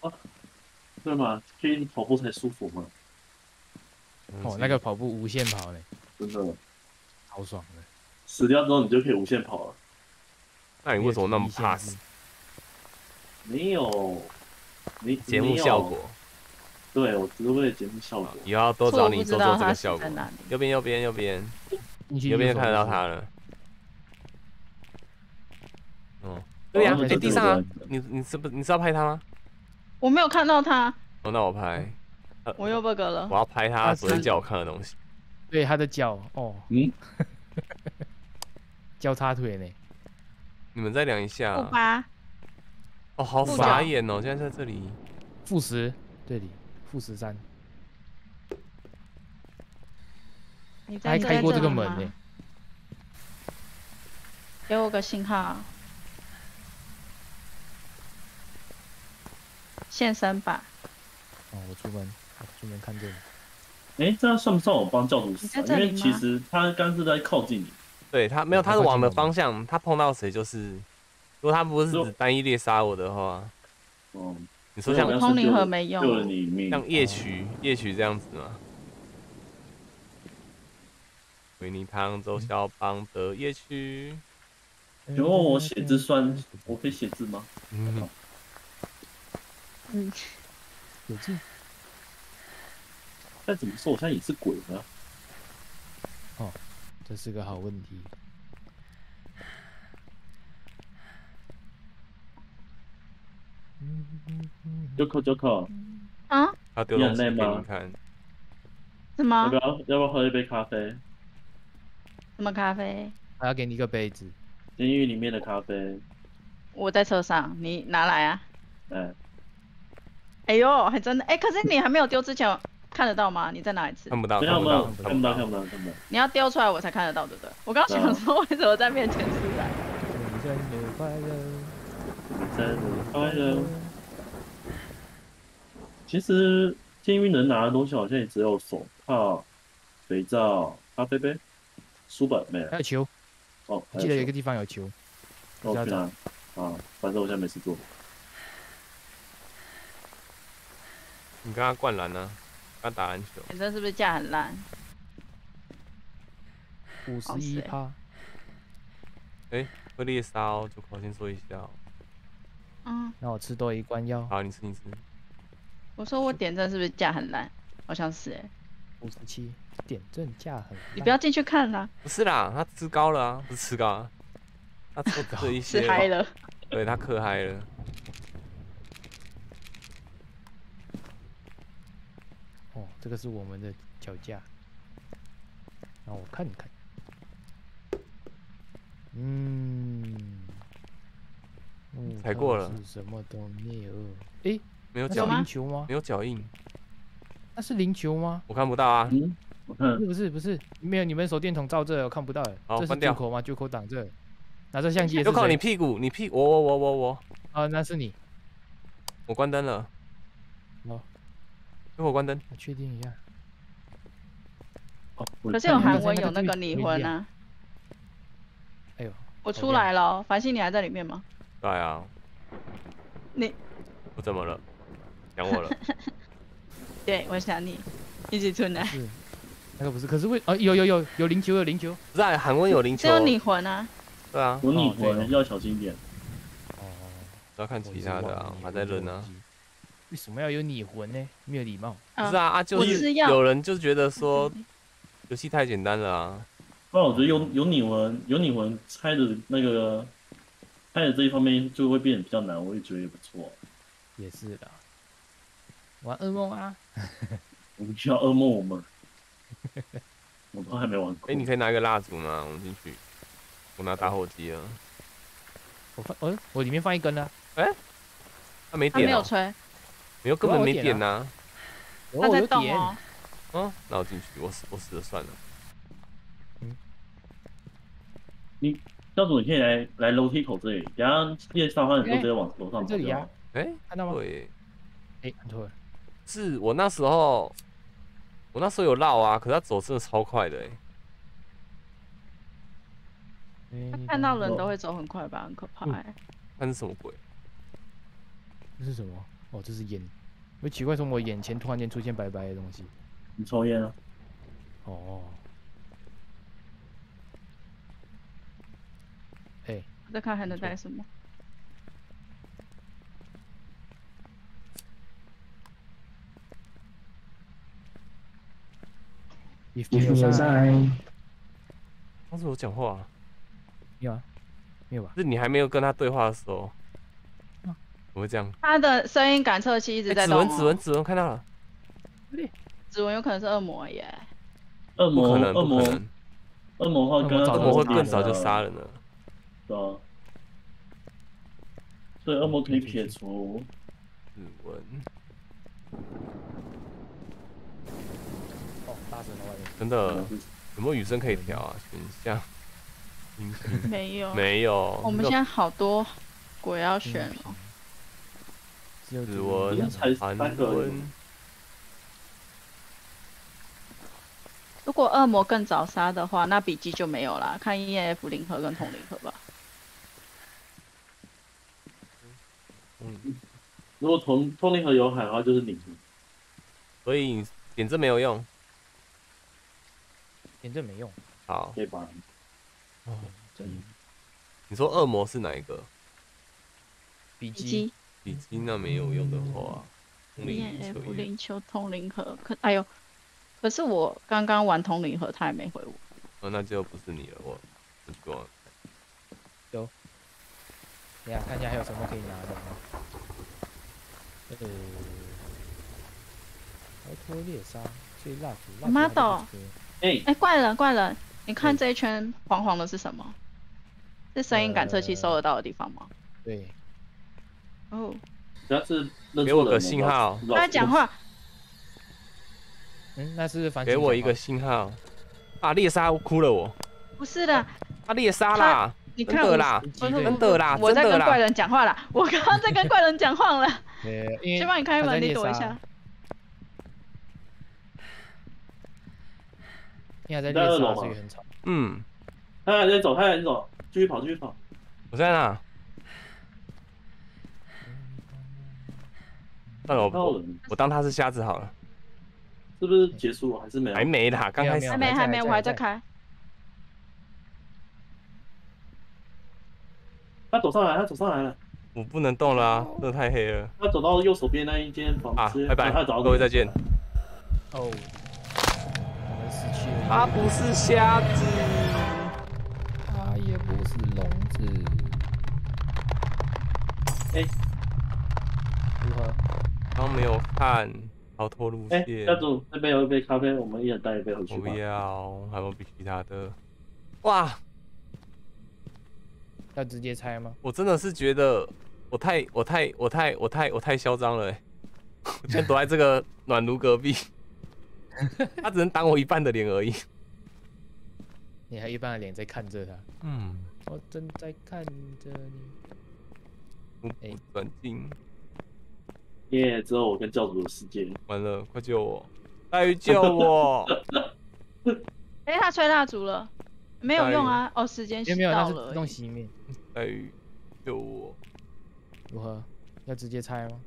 哦。对嘛？可以跑步才舒服嘛，哦，那个跑步无限跑嘞，真的。好爽的。死掉之后你就可以无限跑了。那你为什么那么怕死？没有，你节目效。果，对，我只是为了节目效果。以后要多找你做做这个效果。右边，右边，右边，右边就看得到他。了。哦，对呀、哦哎、对地上啊你你是不你是要拍他吗？我没有看到他，哦，那我拍，呃我又 bug 了我。要拍他昨天叫我看的东西。对他的脚哦，嗯，*laughs* 交叉腿呢。你们再量一下负。八，哦，好傻眼哦！现在在这里，负十，这里负十三，你他还开过这个门呢。给我个信号。现身吧，哦，我出门，我出门看这里。哎，这样算不算我帮教主死啊？因为其实他刚是在靠近你。对他没有，他是往的方向，他碰到谁就是，如果他不是只单一猎杀我的话，嗯，你说像通灵盒没用救了你命。像夜曲夜曲这样子吗？维尼汤周肖邦的夜曲，请问我写字算，我可以写字吗？嗯，嗯，有字但怎么说，我现在也是鬼呢？这是个好问题。就扣就扣，啊？他丢东西给眼泪吗你看，什么要不？要要不要喝一杯咖啡？什么咖啡？还要给你一个杯子，监狱里面的咖啡，我在车上，你拿来啊。哎，哎呦，还真的哎、可是你还没有丢之前看得到吗？你在哪一次，看不到，看不到，看不到看不到看不到。你要丢出来我才看得到，对不对？我刚对啊想说为什么在面前出来？祝你生日快乐，生日快乐！其实监狱能拿的东西好像也只有手套、肥皂、咖啡杯、书本没了。还有球，哦，我记得有一个地方有球，哦，去哪？啊，反正我现在没事做。你刚刚灌篮呢，跟他打篮球，你这是不是架很烂？五十一趴，会猎杀哦，就我先说一下哦。嗯，那我吃多一罐药，好，你吃你吃，我说我点阵是不是价很烂？好像是哎、五十七，点阵价很。你不要进去看啦，不是啦，他吃高了啊，不是吃高啊，他吃高一些，*laughs* 吃嗨了。对他嗑嗨了。哦，这个是我们的脚架，让我看看。嗯，踩过了是什么东西哦？诶，没有脚印，吗？没有脚印，那是灵球吗？我看不到啊。不是不是不是，没有，你们手电筒照这，我看不到哎。这是好关掉九口吗？九口挡这，拿着相机的就靠你？屁股，你屁，我我我我我，啊，那是你，我关灯了。好。等我关灯。我确定一下。哦，可是有看韩文有那个离婚啊。哎呦，我出来了哦，繁星你还在里面吗？对啊，你我怎么了？想我了？*laughs* 对，我想你，一起出来。是那个不是，可是为啊有有有有零球有零球不是啊，韩文有零球。只有你魂啊，对啊，有你魂要小心一点。哦，要看其他的啊，还在扔啊。。为什么要有你魂呢？没有礼貌。不是啊啊，就是有人就觉得说游戏太简单了啊。不然我觉得有有你魂有你魂猜的那个猜的这一方面就会变得比较难，我也觉得也不错。也是的。玩噩梦啊！*laughs* 我们需要噩梦，我们 *laughs* 我都还没玩过。哎，你可以拿一个蜡烛吗？我们进去。我拿打火机啊。我放，哦，我里面放一根啊。他没他没点哦，有吹，没有，根本没我点呐。哦他在有点动哦。嗯，那我进去，我死我死了算了。教主，你可以来来楼梯口这里，等下夜沙发你就直接往楼上走这里啊。哎，看到吗？对，哎，按错了。是我那时候我那时候有绕啊，可是他走真的超快的哎、他他看到人都会走很快吧，很可怕哎、看是什么鬼？这是什么？哦，这是烟。我奇怪，从我眼前突然间出现白白的东西。你抽烟啊？哦。哎，我在看还能带什么。你 me a sign. 当时我讲话、啊，有啊？没有吧？是你还没有跟他对话的时候，嗯怎么会这样？他的声音感测器一直哎在动、哦指纹指纹，指纹看到了，指纹有可能是恶魔耶。恶魔，可能，恶魔，不可能，恶魔的话跟恶魔早恶魔会更早就杀人了。对啊。所以恶魔可以撇除。指纹，哦，大声的外面。真的有没有雨声可以调啊？选项，*laughs* 没有，没有。我们现在好多鬼要选哦。指纹才韩三个而已文，如果恶魔更早杀的话，那笔记就没有啦。看 E F 零和跟同零和吧。嗯，如果同通灵盒有海的话，就是你。所以点这没有用。点这没用。好，可以吧？哦真你说恶魔是哪一个？笔记笔记笔记那没有用的话，通 E 灵球灵球通灵盒，可哎呦，可是我刚刚玩通灵盒，他也没回我。哦，那就不是你了，我我等一下看一下还有什么可以拿的吗？呃，逃脱猎杀，吹蜡烛，蜡烛还妈的哎，哎，怪了怪了，你看嗯这一圈黄黄的是什么？是声音感测器收得到的地方吗？对，哦，主要是认给我个信号老他讲。话，嗯，那是反给我一个信号。啊，猎杀哭了我，不是的，啊猎杀啦，你看啦，真的啦，我在跟怪人讲话啦，我刚刚在跟怪人讲话了。*laughs* 先帮你开门，你躲一下。，因为他在猎杀，在二楼吗所以很吵。嗯，他还在走，他还在走，继续跑，继续跑。我在哪？算了，我当他是瞎子好了，是不是结束了？还是没有？还没啦，刚开始还没还没，我还在开。他走上来，他走上来了。我不能动了啊，真的太黑了他走到右手边那一间房啊间，！拜拜各位再见。哦，我们失去了。他不是瞎子，他也不是聋子。哎如何？刚没有看逃脱路哎，线家，主那边有一杯咖啡，我们一人带一杯回去我不。要，还有比其他的。哇，要直接猜吗？我真的是觉得我太我太我太我太我太嚣张了、欸，我竟然躲在这个 *laughs* 暖炉隔壁，他只能挡我一半的脸而已。你还一半的脸在看着他，嗯，我正在看着你。不哎转进，耶，只有我跟教主的世界。完了，快救我！大鱼救我！*laughs* 哎，他吹蜡烛了，没有用啊。哦，时间没有没有，那是自到了而已。动熄灭。大鱼救我！如何？要直接拆吗？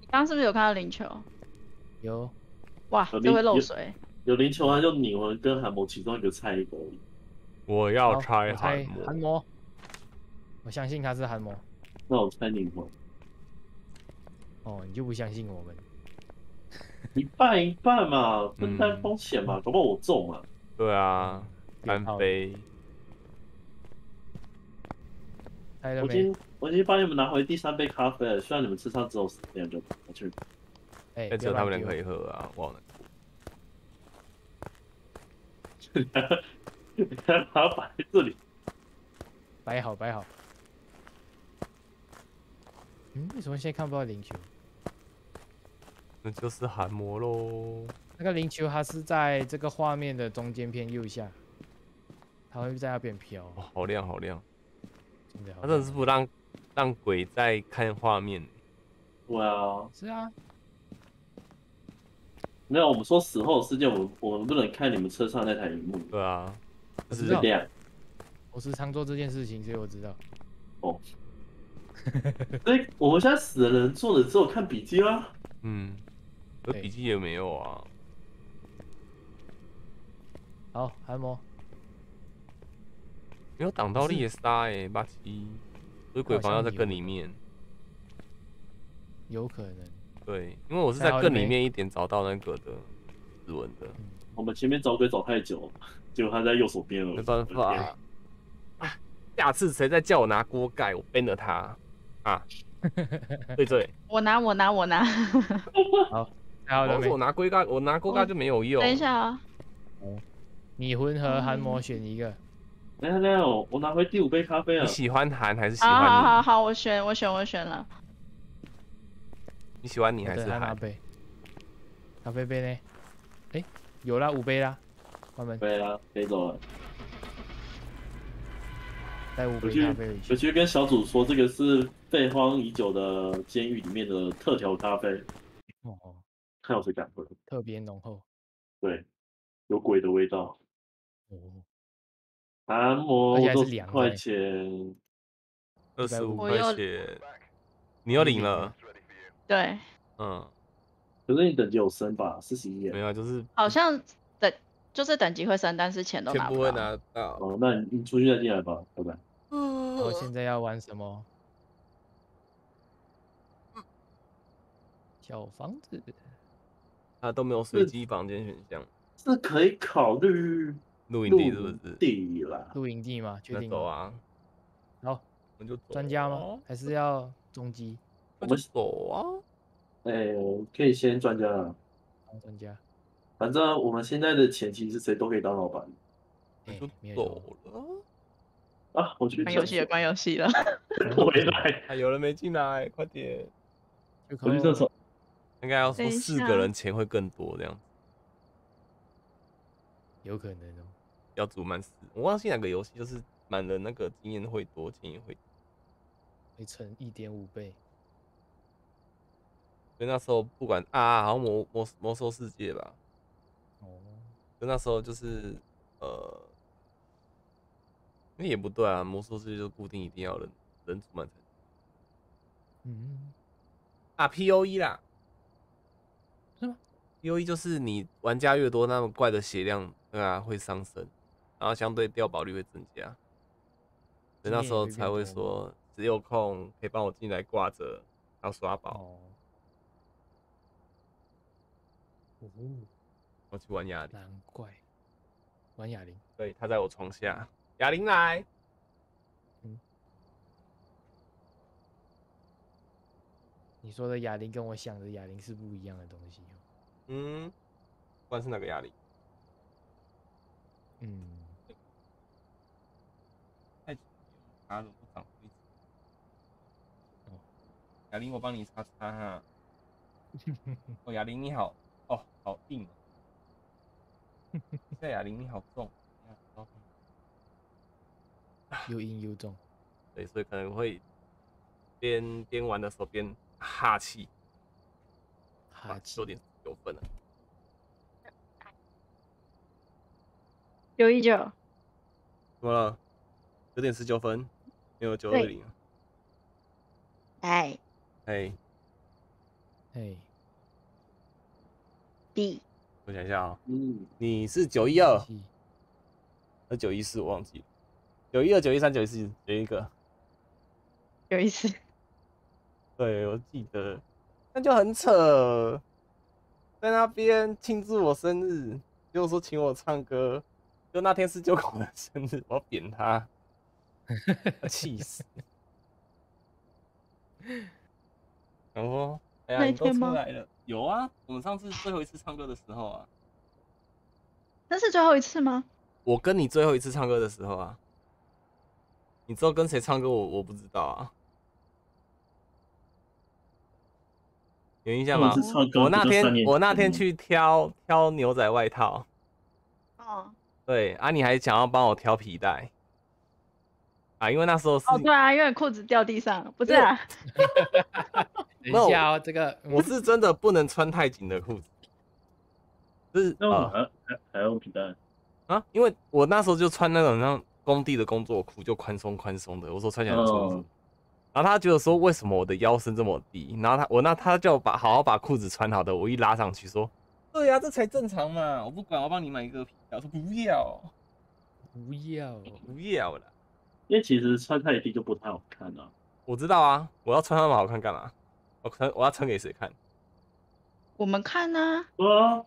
你刚刚是不是有看到灵球？有。哇，有这会漏水。有灵球啊，就你们跟韩魔其中一个猜一个。我要拆我猜韩韩魔。我相信他是韩魔。那我猜你魂哦，你就不相信我们？一半一半嘛，分担嗯风险嘛，搞不好我中嘛。对啊，单飞。我已经？我已经帮你们拿回第三杯咖啡了，虽然你们吃上只有两个，我去。哎，但只有他们两个可以。喝啊，我 *laughs* 好难把它摆在这里，摆好摆好。嗯，为什么现在看不到灵球？那就是寒魔喽。那个灵球它是在这个画面的中间偏右下，它会在那边飘。哇，好亮好亮！真的好他真的是不让让鬼在看画面。对啊，是啊，没有，我们说死后的世界，我们我们不能看你们车上那台荧幕，对啊，就是亮。我时常做这件事情，所以我知道。哦 *laughs* 所以我们现在死的人做的只有看笔记啦。嗯，可对笔记也没有啊。好，韩魔，没有挡到猎杀哎，八七，所以鬼房要在更里面。有可能。对，因为我是在更里面一点找到那个的指纹的，我们前面找鬼找太久，结果他在右手边了。没办法。啊下次谁再叫我拿锅盖，我 ban 了他啊！*laughs* 对对，我拿我拿我拿，还有了没我？拿锅盖，我拿锅盖就没有用。等一下啊，你魂和韩魔选一个。等一下等一下，我我拿回第五杯咖啡了你。喜欢韩还是喜好好好？好，我选我选我选了，你喜欢你还是韩？他拿杯。咖啡杯呢？哎，有啦，五杯啦。关门，对啊，可以走了。带五杯咖啡回去。回去跟小组说，这个是废荒已久的监狱里面的特调咖啡，哦，看有谁敢喝。特别浓厚。对，有鬼的味道。哦，按摩而且还是都块钱，二十五我块钱，你又领了。*laughs* 对，嗯，可是你等级有升吧？四十一耶。没有，就是好像等就是等级会升，但是钱都钱不会拿不到。拿到。哦，那你你出去再进来吧，拜拜。嗯，我现在要玩什么？小房子。他都没有随机房间选项，是可以考虑露营地是不是？地啦。露营地吗？确定？走啊，好，我们就走专家吗啊？还是要中机？我们走啊。哎、可以先专家啦。好专家。反正我们现在的前期是谁都可以当老板哎就，走。了。啊！我去关游戏了，关游戏了。*laughs* 回来，啊，有人没进来，快点！就我去厕所。应该要说四个人钱会更多这样子，有可能哦。要组满四。我忘记哪个游戏，就是满了那个经验会多，经验会。会乘一点五倍。所以那时候不管啊，好像魔魔魔兽世界吧，哦，就那时候就是呃，那也不对啊，魔兽世界就固定一定要人人组满才嗯，啊，P O E 啦，是吗？P O E 就是你玩家越多，那么怪的血量对啊会上升，然后相对掉保率会增加，所以那时候才会说，只有空可以帮我进来挂着，然后刷宝，哦。哦，我去玩哑铃。难怪。玩哑铃。对，他在我床下，哑铃来，你说的哑铃跟我想的哑铃是不一样的东西哦。嗯，不管是哪个哑铃，嗯，太他都不长灰尘。哦哑铃，我帮你擦擦哈。哦，哑铃你好，哦，好硬哦。现在哑铃你好重，你好重又硬又重。*laughs* 对，所以可能会边边玩的时候边哈气，哈气有点有分了。九一九，怎么了？九点十九分，没有九二对。零。哎。哎，哎，，B。我想一下啊、嗯，你是九一二，气那九一四我忘记了，九一二、九一三、九一四，有一个。有一次。*laughs* 对，我记得，那就很扯，在那边庆祝我生日，结果说请我唱歌，就那天是九狗 *laughs* 的生日，我要扁他，*laughs* 气死。然后，哎呀，那你都天吗出来了，有啊，我们上次最后一次唱歌的时候啊，那是最后一次吗？我跟你最后一次唱歌的时候啊，你知道跟谁唱歌我我不知道啊，有印象吗？我那天我那天去挑挑牛仔外套，哦对啊，你还想要帮我挑皮带啊？因为那时候是、哦，对啊，因为裤子掉地上，不是啊？*laughs* 等一下哦，这个我是真的不能穿太紧的裤子，就是啊那我们还还还用皮带？啊，因为我那时候就穿那种像工地的工作裤，就宽松宽松的，我说穿起来很舒服。嗯然后他觉得说为什么我的腰身这么低，然后他我那他叫我把好好把裤子穿好的，我一拉上去说，对呀、这才正常嘛，我不管，我帮你买一个皮带，我说不要不要，不要了，因为其实穿太低就不太好看啊。我知道啊，我要穿那么好看干嘛？我穿我要穿给谁看？我们看呢、对啊，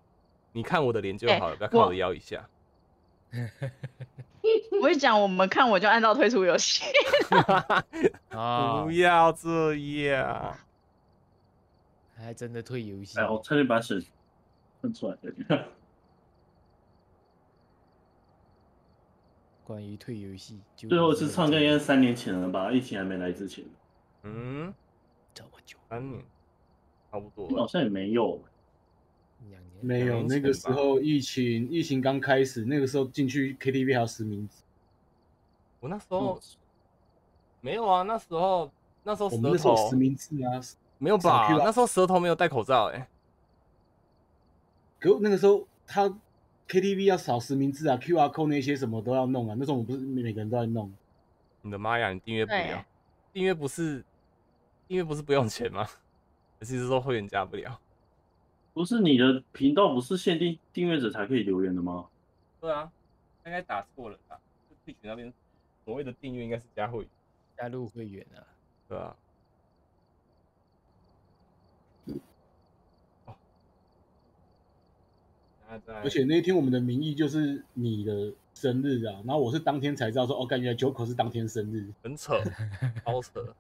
你看我的脸就哎好了，不要看我我的腰以下。*laughs* 我一讲我们看，我就按照退出游戏。*laughs* 啊 *laughs* 不，要这样，还真的退游戏哎，，我差点把水喷出来了。关于退游戏，就最后一次唱歌应该是三年前了吧？疫情还没来之前，嗯，这么久，三年，差不多。好像也没有。两年没有，那个时候疫情疫情刚开始，那个时候进去 KTV 还要实名制，我那时候没有啊，那时候那时候我们舌头那时候实名制啊。没有吧？那时候舌头没有戴口罩哎、可那个时候他 KTV 要扫实名制啊，QR code 那些什么都要弄啊。那时候我们不是每个人都在弄，你的妈呀，你订阅不了？订阅不是订阅不是不用钱吗？*laughs* 还是说会员加不了？不是你的频道不是限定订阅者才可以留言的吗？对啊，应该打错了吧？就 Twitch 那边所谓的订阅应该是加会员，加入会员啊，对吧、哦，那在而且那一天我们的名义就是你的生日啊，然后我是当天才知道说，哦，感觉九口是当天生日，很扯，超扯。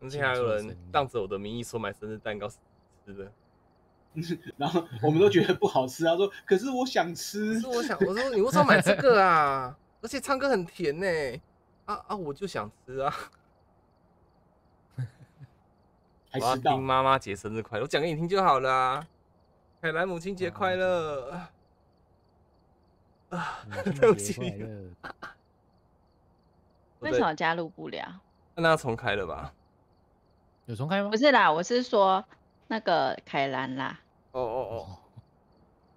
而且还有人当着我的名义说买生日蛋糕是吃的，*laughs* 然后我们都觉得不好吃，他说，可是我想吃可是，我想，我说你为什么买这个啊？*laughs* 而且唱歌很甜呢、啊啊，我就想吃啊！我要还迟到听。妈妈节生日快乐，我讲给你听就好了啊。凯兰母亲节快乐！啊，*laughs* 对不起为什么加入不了？那要重开了吧？有重开吗不？是啦，我是说那个凯兰啦。哦哦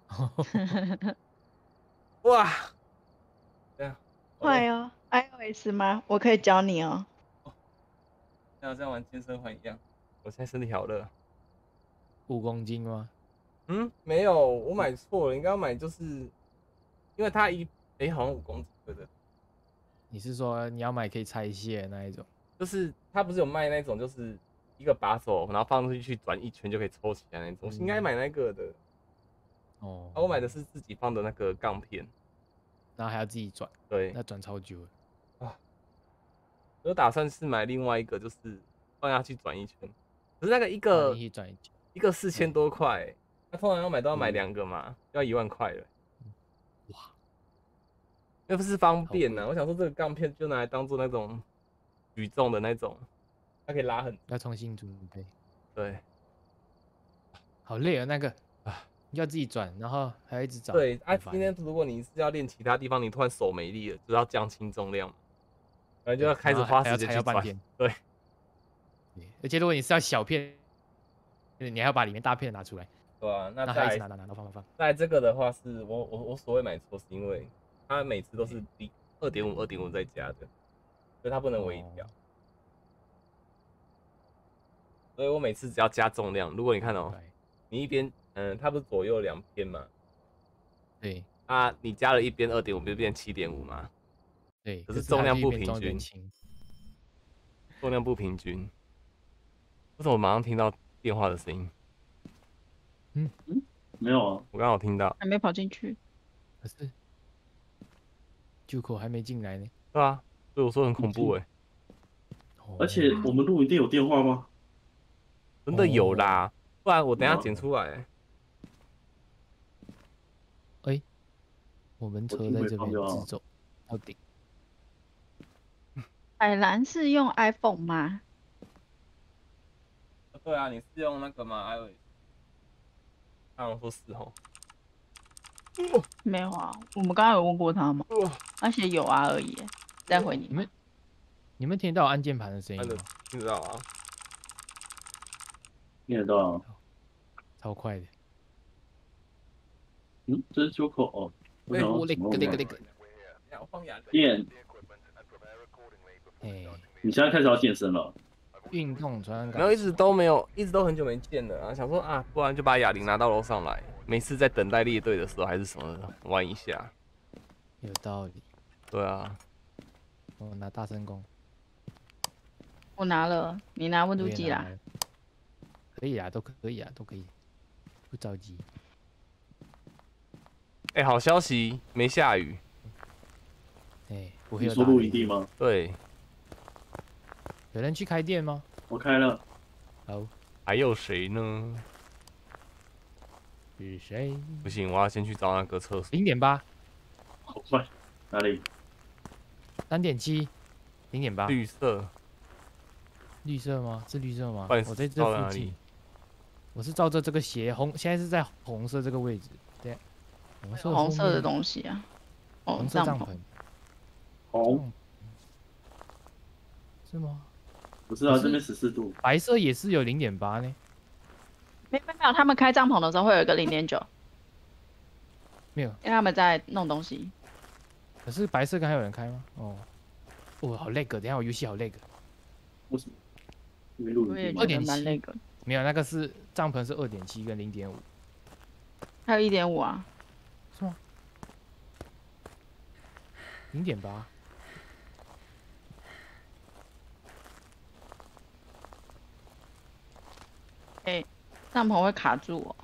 哦，哦，*laughs* 哇！这样，快哦，iOS 吗？我可以教你哦。像这样玩健身环一样。我现在身体好热。五公斤吗？嗯，没有，我买错了，应该要买就是，因为它一哎、好像五公斤，对的，你是说你要买可以拆卸的那一种？就是它不是有卖那种，就是一个把手，然后放进去转一圈就可以抽起来那种，我应该买那个的。哦，啊，我买的是自己放的那个杠片，然后还要自己转，对，那转超久了。我打算是买另外一个，就是放下去转一圈，可是那个一一个一个四千多块，那通常要买都要买嗯两个嘛，要一万块了。哇，那不是方便呐、我想说这个杠片就拿来当做那种举重的那种，它可以拉很要重新准备，对好累啊！那个啊，要自己转，然后还要一直找。对。啊，今天如果你是要练其他地方，你突然手没力了，就要降轻重量嘛，然后就要开始花时间去转对而且如果你是要小片，你还要把里面大片拿出来，对啊，那在拿拿拿，放放放。在这个的话是我我我所谓买错是因为它每次都是第二点五二点五再加的，所以它不能微调。哦所以我每次只要加重量，如果你看哦、对你一边嗯，它不是左右两边嘛，对啊，你加了一边二点五，不就变七点五吗？对，可是重量不平均重量不平均。为什么我马上听到电话的声音？嗯嗯没有啊，我刚好听到，还没跑进去。可是九口还没进来呢。对啊，所以我说很恐怖哎、而且哦我们录影店有电话吗？真的有哦啦，不然我等下哇剪出来、我们车在这边直走到顶。海蓝是用 iPhone 吗？对啊，你是用那个吗？iOS？他好像说是哦。没有啊，我们刚刚有问过他吗？哇，而且有啊而已。再回你你们你们听得到按键盘的声音吗？听得到啊。听得到啊。超快的。嗯，这是 Joko 哦。我那个那个那个，要放牙练，哎，你现在开始要健身了。运动传染然后一直都没有，一直都很久没见了啊，想说啊，不然就把哑铃拿到楼上来，每次在等待列队的时候还是什么玩一下。有道理。对啊，我拿大声功，我拿了，你拿温度计啦。可以啊，都可以啊，都可以，不着急。哎、好消息，没下雨。哎，不会你说露有大雨营地吗？对，有人去开店吗？我开了，好，还有谁呢？是谁？不行，我要先去找那个厕所。零点八，好快，哪里？三点七，零点八，绿色，绿色吗？是绿色吗？我在这附近。我是照着这个斜红，现在是在红色这个位置。对，红色红色的东西啊，哦红，色帐篷帐篷。红，是吗？不是啊，可是这边十四度。白色也是有零点八呢。没有没有，他们开帐篷的时候会有一个零点九，没有，因为他们在弄东西。可是白色刚还有人开吗？哦，哦，好 lag，等下我游戏好 lag。为什么？因为露我也？觉得蛮2.7那个，没有，那个是帐篷是二点七跟零点五，还有一点五啊，是吗？零点八，帐篷会卡住哦。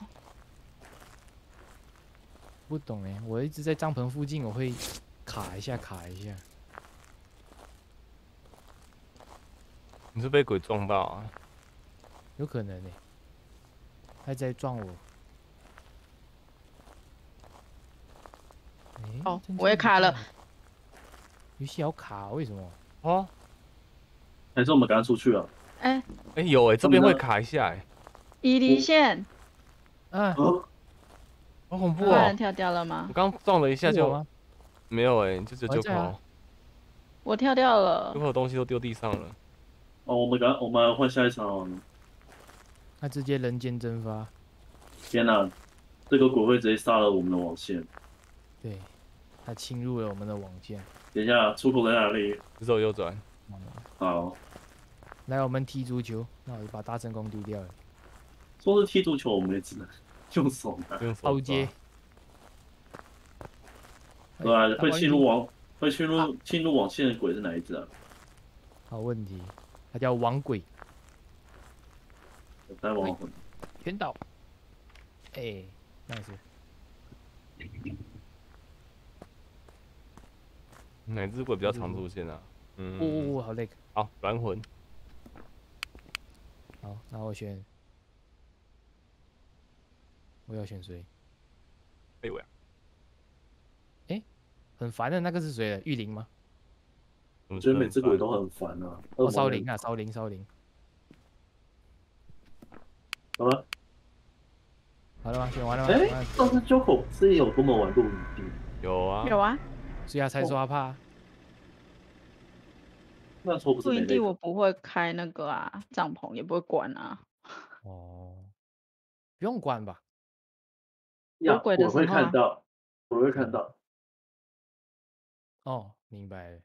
不懂哎，我一直在帐篷附近，我会卡一下卡一下。你是被鬼撞到啊？有可能呢，他在撞我。诶哦我也卡了。正游戏好卡、为什么？哦，还是我们赶快出去啊？哎，哎、有哎、这边会卡一下哎、移离线，啊，哦，好恐怖有哦、人跳掉了吗我？刚撞了一下就？没有哎、就只有九我跳掉了九，口东西都丢地上了。哦，我们赶我们换下一场哦。他直接人间蒸发。天哪，这个鬼会直接杀了我们的网线。对，他侵入了我们的网线。等一下，出口在哪里？只手右转，好，来，我们踢足球，那我就把大成功丢掉了。说是踢足球，我们也只能 *laughs* 用手拿。用手抛接。，对啊，会进入网。会进入进入网线的鬼是哪一只啊？好问题，他叫网鬼在网魂。全倒。哎、那是哪只鬼比较常出现啊？嗯，哦，好累。好，软魂，好，那我选，我要选谁？贝尾啊，很烦的那个是谁的？玉林吗？我我觉得每只鬼都很烦啊。恶哦，烧灵啊，烧灵，烧灵。好了，好了吗？选完了吗？哎上次 Joko 是有跟我们玩露营地，有啊，有啊，所以他才说他怕。那时候不是露营地没那个我不会开那个啊，帐篷也不会关啊。哦，不用管吧？呀，有鬼的我会时候啊看到，我会看到。哦，明白了。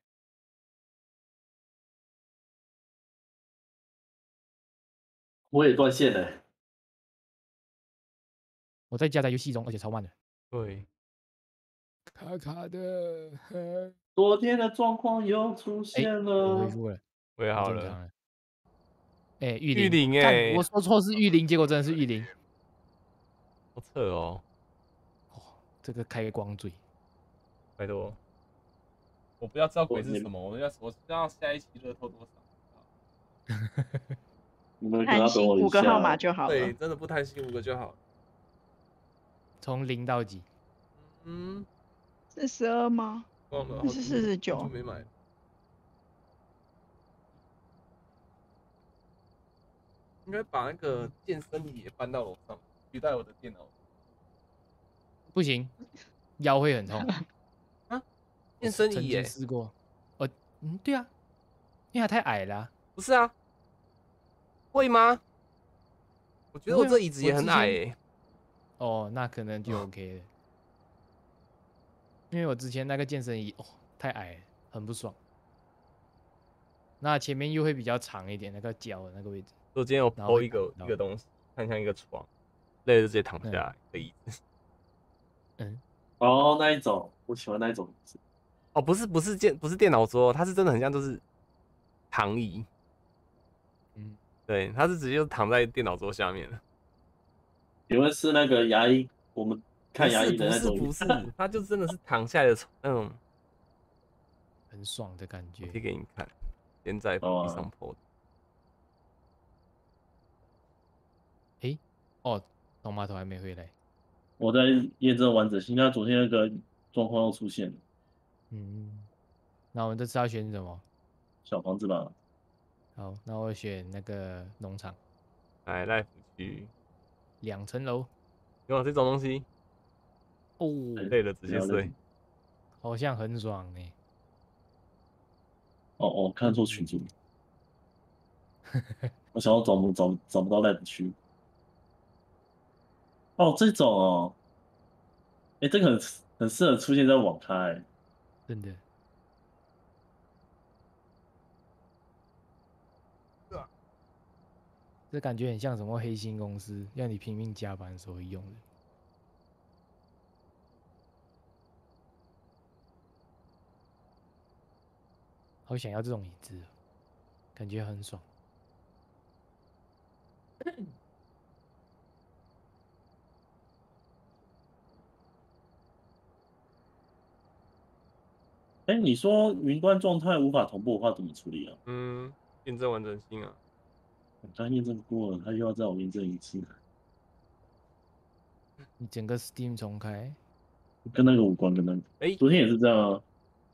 我也断线了，我在家在游戏中，而且超慢的。对，卡卡的，昨天的状况又出现我了恢。复了，我也好了。哎、玉玉林，干林哎我说错是玉林，结果真的是玉林。好扯哦，这个开光嘴，拜托。我不要知道鬼是什么，我要我知道下一期乐透多少。你们贪心五个号码下。就好对，真的不贪心五个就好。从零到几？嗯，四十二吗？忘了，是四十九没买。应该把那个健身椅也搬到楼上，取代我的电脑。不行，腰会很痛。*laughs* 啊健身椅也？试过。哦，嗯，对啊，因为它太矮了啊、不是啊，会吗？我觉得我这椅子也很矮诶。哦，那可能就 OK 了。因为我之前那个健身椅哦太矮了，很不爽。那前面又会比较长一点，那个脚的那个位置。我今天有然后会抛一个一个东西，看像一个床，累了就直接躺下嗯来的椅子。嗯，哦，那一种，我喜欢那一种。哦，不是不是电不是电脑桌，它是真的很像就是躺椅。嗯，对，它是直接就躺在电脑桌下面的。请问是那个牙医？我们看牙医的那种不是它就真的是躺下来的那种。很爽的感觉我。贴给你看，连在哦 FB 上 PO 的。哦，龙码头还没回来。我在验证完整性，那昨天那个状况又出现了，嗯，那我们这次要选什么？小房子吧，好，那我选那个农场，来区，两层楼。有这种东西，哦，累了直接睡。好像很爽呢。哦哦，看错群组，*laughs* 我想要找不找找不到 lab 区。哦，这种哦，哎，这个很很适合出现在网咖欸，真的。这感觉很像什么黑心公司，要你拼命加班的时候会用的。好想要这种椅子哦，感觉很爽。*laughs* 哎，你说云端状态无法同步的话，怎么处理啊？嗯，验证完整性啊。我刚验证过了，他又要再我验证一次，*laughs* 你整个 Steam 重开，跟那个无关，跟那个。哎昨天也是这样啊。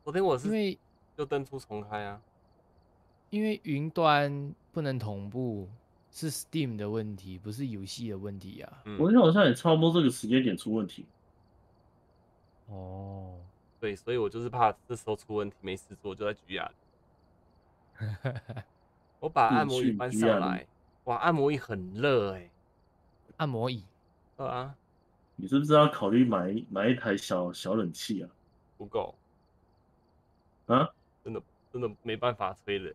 昨天我是因为就登出重开啊。因为云端不能同步，是 Steam 的问题，不是游戏的问题啊。嗯，昨天好像也差不多这个时间点出问题。哦，对，所以我就是怕这时候出问题没事做，就在举哑铃。*laughs* 我把按摩椅搬上来，哇，按摩椅很热哎、按摩椅对啊，你是不是要考虑买一买一台小小冷气啊？不够，啊，真的真的没办法吹冷，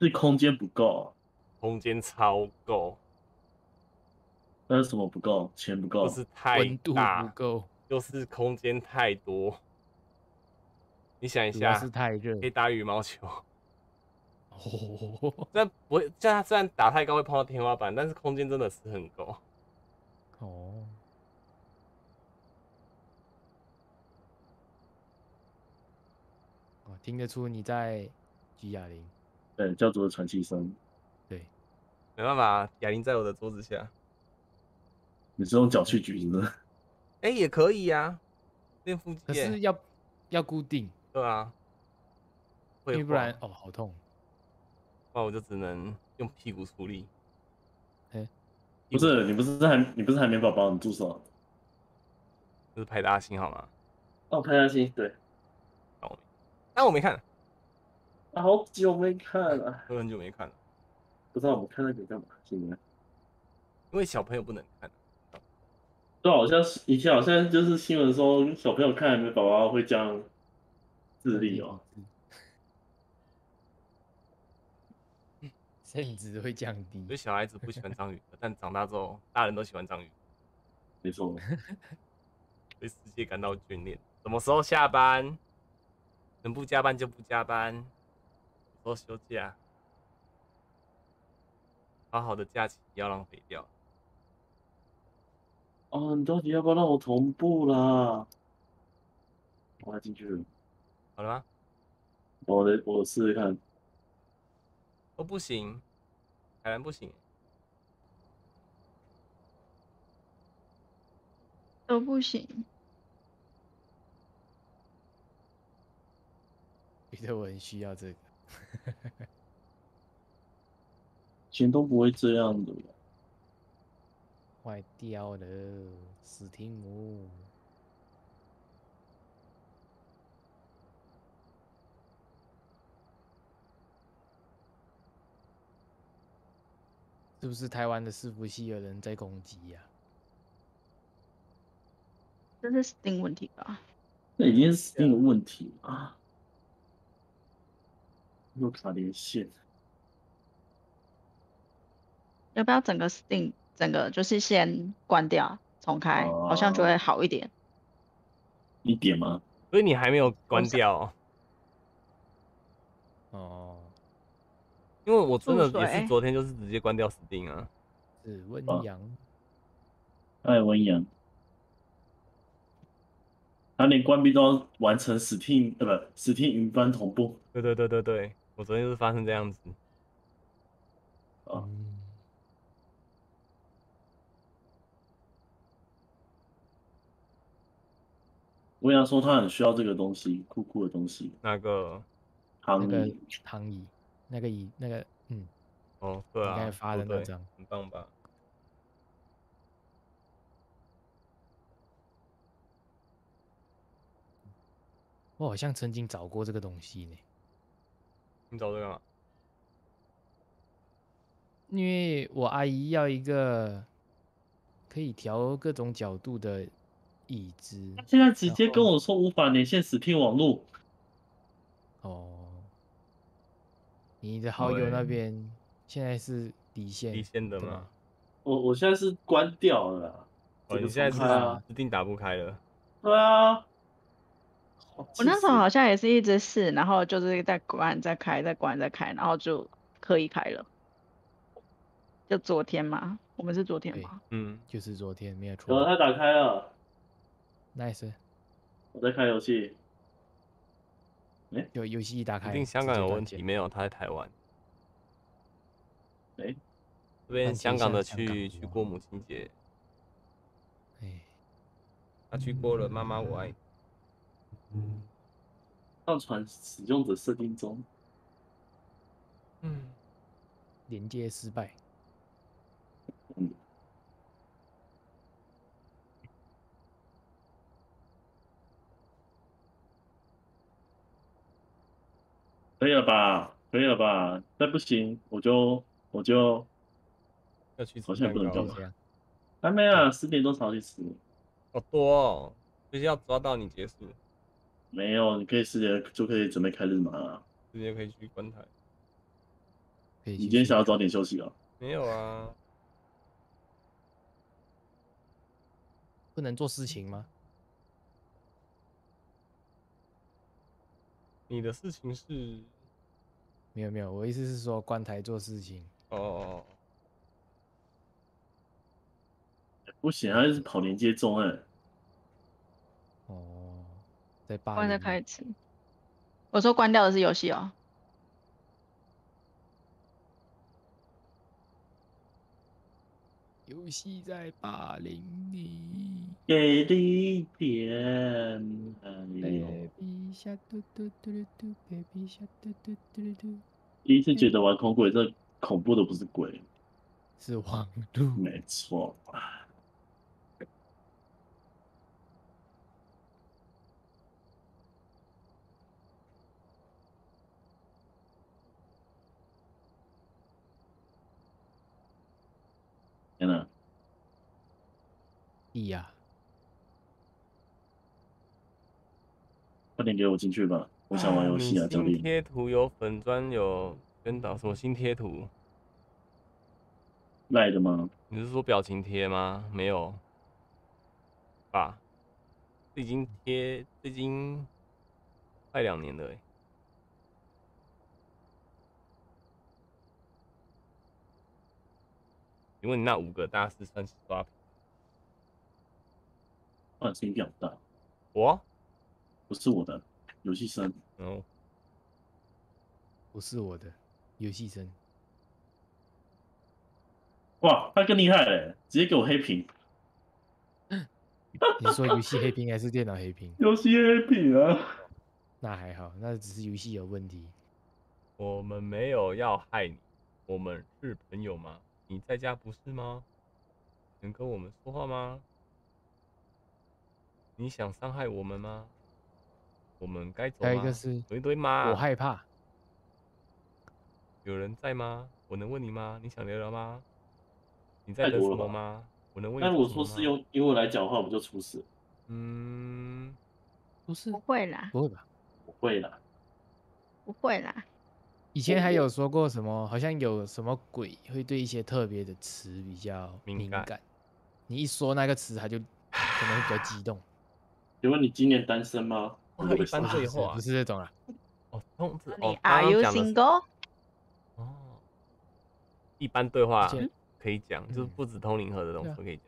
是空间不够啊？空间超够，那是什么不够？钱不够？就是太温度不大，够，就是空间太多。你想一下，是太热可。以打羽毛球，哦 *laughs* 虽然不会，这样虽然打太高会碰到天花板，但是空间真的是很够。哦，哦，听得出你在举哑铃。对，叫做喘气声。对，没办法，哑铃在我的桌子下。你是用脚去举是哎、也可以呀、练腹肌耶。可是要要固定，对啊，会因为不然哦好痛。不然我就只能用屁股出力。不是，你不是还你不是海绵宝宝，你住手！就是派大星好吗？哦，派大星，对，但我没看，啊，好久没看了，都很久没看了，不知道我们看那个干嘛？现在因为小朋友不能看。对，好像是以前好像就是新闻说小朋友看海绵宝宝会这样智力哦。*laughs* 甚至会降低所以。小孩子不喜欢章鱼，但长大之后，大人都喜欢章鱼，没错，*laughs* 对世界感到眷恋。什么时候下班？能不加班就不加班，什么时候休假？好好的假期不要浪费掉。哦，你到底要不要让我同步啦？我要进去了，好了吗？我的我试试看。哦不行，海南不行。都不行。觉得我很需要这个。*laughs* 以前都不会这样的。坏掉了，史蒂姆。是不是台湾的伺服器有人在攻击呀、这是 Steam 问题吧？那已经是 Steam 的问题了啊！又卡连线，要不要整个 Steam 整个就是先关掉重开，好像就会好一点。一点吗？所以你还没有关掉，哦，因为我真的也是昨天就是直接关掉 Steam 啊。是温哦阳，艾文阳，他连关闭都要完成 Steam 呃不 Steam 云端同步。对对对对对，我昨天就是发生这样子。哦嗯，我跟他说他很需要这个东西，酷酷的东西，那个躺那个椅。躺椅，那个椅，那个嗯，哦，对啊，你刚才发的那张很棒吧？我好像曾经找过这个东西呢，你找这个吗？因为我阿姨要一个可以调各种角度的椅子他现在直接跟我说无法连线 Steam 网络，哦。你的好友那边现在是离线，离线的吗？我我现在是关掉了啦。哦，你现在重开啊是？一定打不开了。对啊。我那时候好好像也是一直试，然后就是在关再开再关再开，然后就可以开了。就昨天嘛，我们是昨天对嘛，嗯，就是昨天没错他打开了，，nice，我在开游戏。就游戏一打开，一定香港有问题，没有，他在台湾。哎这边香港的去去过母亲节，哎，他去过了，妈妈我爱你。上传使用者设定中，嗯，连接失败，可以了吧？可以了吧？再不行，我就我就要去吃好像蛋糕了不能这样这样还没啊，十点多才去吃。好多哦，就是要抓到你结束，没有，你可以十点就可以准备开日麻了。直接可以去观台。可以你今天想要早点休息啊？没有啊，不能做事情吗？你的事情是没有没有，我意思是说关台做事情，哦哦不行，还是跑连接中哎、哦，在八关再开一次。我说关掉的是游戏哦，游戏在霸凌你。给力一点，哎呦，Shark 嘟嘟嘟嘟嘟，Baby shark 嘟嘟嘟嘟嘟，第一次觉得玩恐鬼，这恐怖的不是鬼，是网路。没错。天哪！意呀，快点给我进去吧，我想玩游戏啊，教练。贴图有粉砖有跟导什么新贴图？赖的吗？你是说表情贴吗？没有吧？这已经贴，这已经快两年了欸请问你那五个大师算是刷屏？啊，声音比较大，我？不是我的游戏声。哦，不是我的游戏声，哇，他更厉害嘞，直接给我黑屏，*laughs* 你是说游戏黑屏还是电脑黑屏？*laughs* 游戏黑屏啊！那还好，那只是游戏有问题。我们没有要害你，我们是朋友吗？你在家不是吗？能跟我们说话吗？你想伤害我们吗？我们该走吗？还有一个是有一堆吗？我害怕，有人在吗？我能问你吗？你想聊聊吗？你在等什么吗？我能问你但如。果说是用英文来讲的话，我们就出事。嗯，不是不会啦，不会吧？不会啦，不会啦。以前还有说过什么，好像有什么鬼会对一些特别的词比较敏感敏感，你一说那个词，他就可能会比较激动。请问你今年单身吗？一般不是对话不是这种啊，哦，通知你哦，刚 Are 刚 you 讲的是 single？哦，一般对话可以讲，就是嗯不止通灵盒的东西可以讲，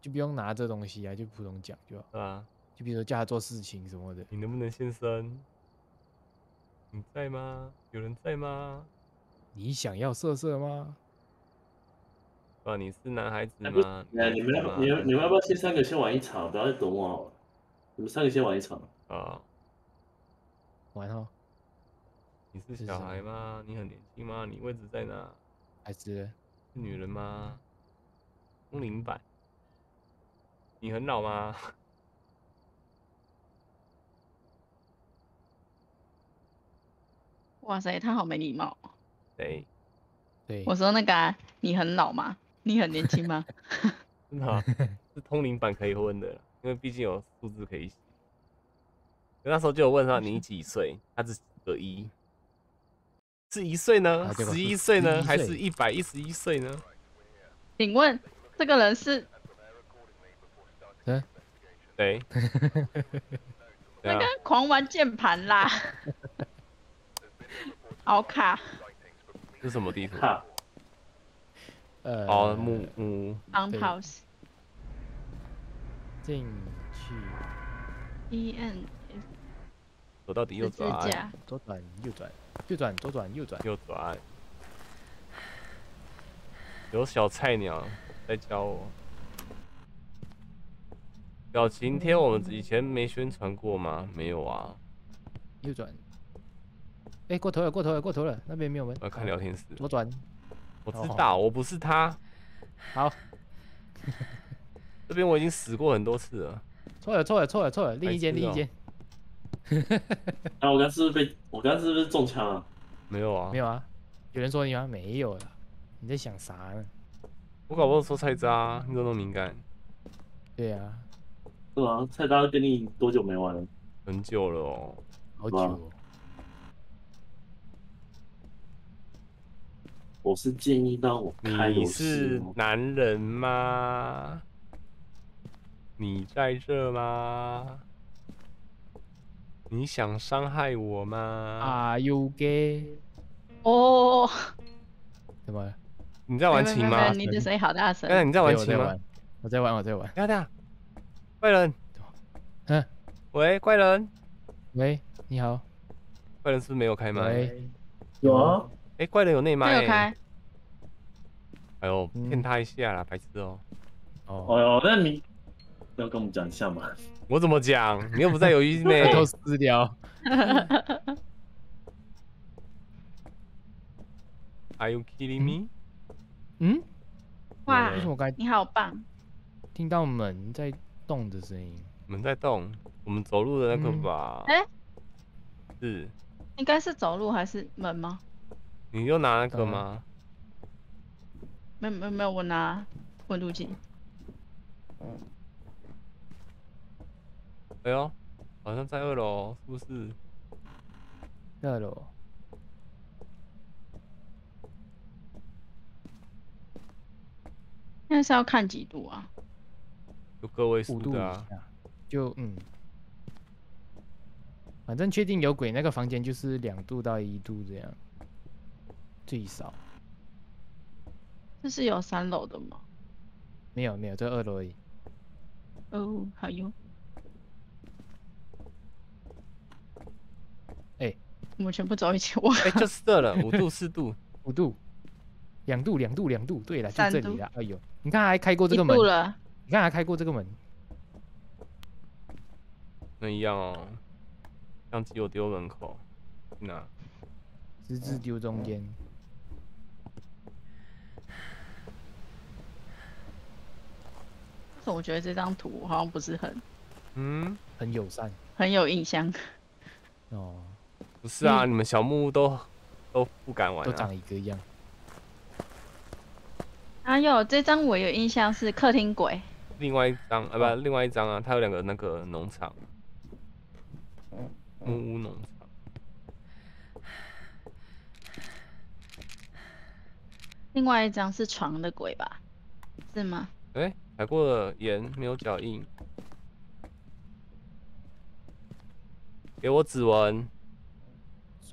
就不用拿这东西啊，就普通讲就好。对啊？就比如说叫他做事情什么的，你能不能现身？你在吗？有人在吗？你想要色色吗？啊，你是男孩子吗？哎，你们你们你们要不要先三个先玩一场？不要再等我好了。你们三个先玩一场。啊，完哦，你是小孩吗？你很年轻吗？你位置在哪？孩子是女人吗？通灵版。你很老吗？*laughs* 哇塞，他好没礼貌。对，对我，说那个、啊，你很老吗？你很年轻吗？*laughs* 真的啊、是通灵版可以混的，因为毕竟有数字可以写。那时候就有问他你几岁，他是个一，是一岁呢十一岁呢？11岁还是一百一十一岁呢？请问这个人是对，*laughs* 对啊那个，狂玩键盘啦？*laughs* 好卡这是什么地图？哈，呃，哦，木木对 pause 进去 e n 走到底右转，左转右转，右转左转右转，右转。有小菜鸟在教我。表情贴我们以前没宣传过吗？没有啊，右转。哎，过头了，过头了，过头了，那边没有门。我要看聊天室。左转，我知哦道，我不是他。好，*laughs* 这边我已经死过很多次了。错了错了错了错了，另一间另一间，啊，我刚是不是被我刚是不是中枪啊？没有啊，没有啊？有人说你吗？没有啦，你在想啥呢？我搞不好说菜渣，你怎么那么敏感？对啊，是吗？菜渣跟你多久没玩了？很久了哦。哇好久哦。我是建议让我开游你戏是哦。男人吗？你在这吗？你想伤害我吗？Are you gay？哦，怎么了？你在玩琴吗？你的声音好大声刚。才你在玩琴吗？我在玩，我在玩。等一下等下，怪人，嗯，喂，怪人，喂，你好。怪人是不是没有开麦？喂，有啊，哎，怪人有内麦欸。没有开，哎呦，嗯骗他一下啦，白痴哦。哦，哦哟，那你要跟我们讲一下嘛？我怎么讲？你又不在鱿鱼内偷。*laughs* 偷私聊。*laughs* Are you kidding me？嗯，哇你好棒！听到门在动的声音？门在动，我们走路的那个嗯吧？哎是，应该是走路还是门吗？你又拿那个吗？没有没有没有，我拿温度计。哎呦，好像在二楼，是不是？二楼。现在是要看几度啊？有个位数的啊。就嗯，反正确定有鬼，那个房间就是两度到一度这样，最少。这是有三楼的吗？没有没有，这二楼而已。哦，好哟。我们全部走一起玩。哎，就是这了，五度、四度。五度，两度两度两度，对了，就这里了。哎呦，你看还开过这一个门，了，你看还开过这个门，那一样哦。相机我丢门口，去哪？直直丢中间。但是我觉得这张图好像不是很嗯，很友善很有印象。哦，不是啊，你们小木屋都都不敢玩都啊。长一个样。还有这张我有印象是客厅鬼，另外一张啊，不，另外一张啊，它有两个那个农场，木屋农场。另外一张是床的鬼吧？是吗？哎、踩过了盐，没有脚印。给我指纹，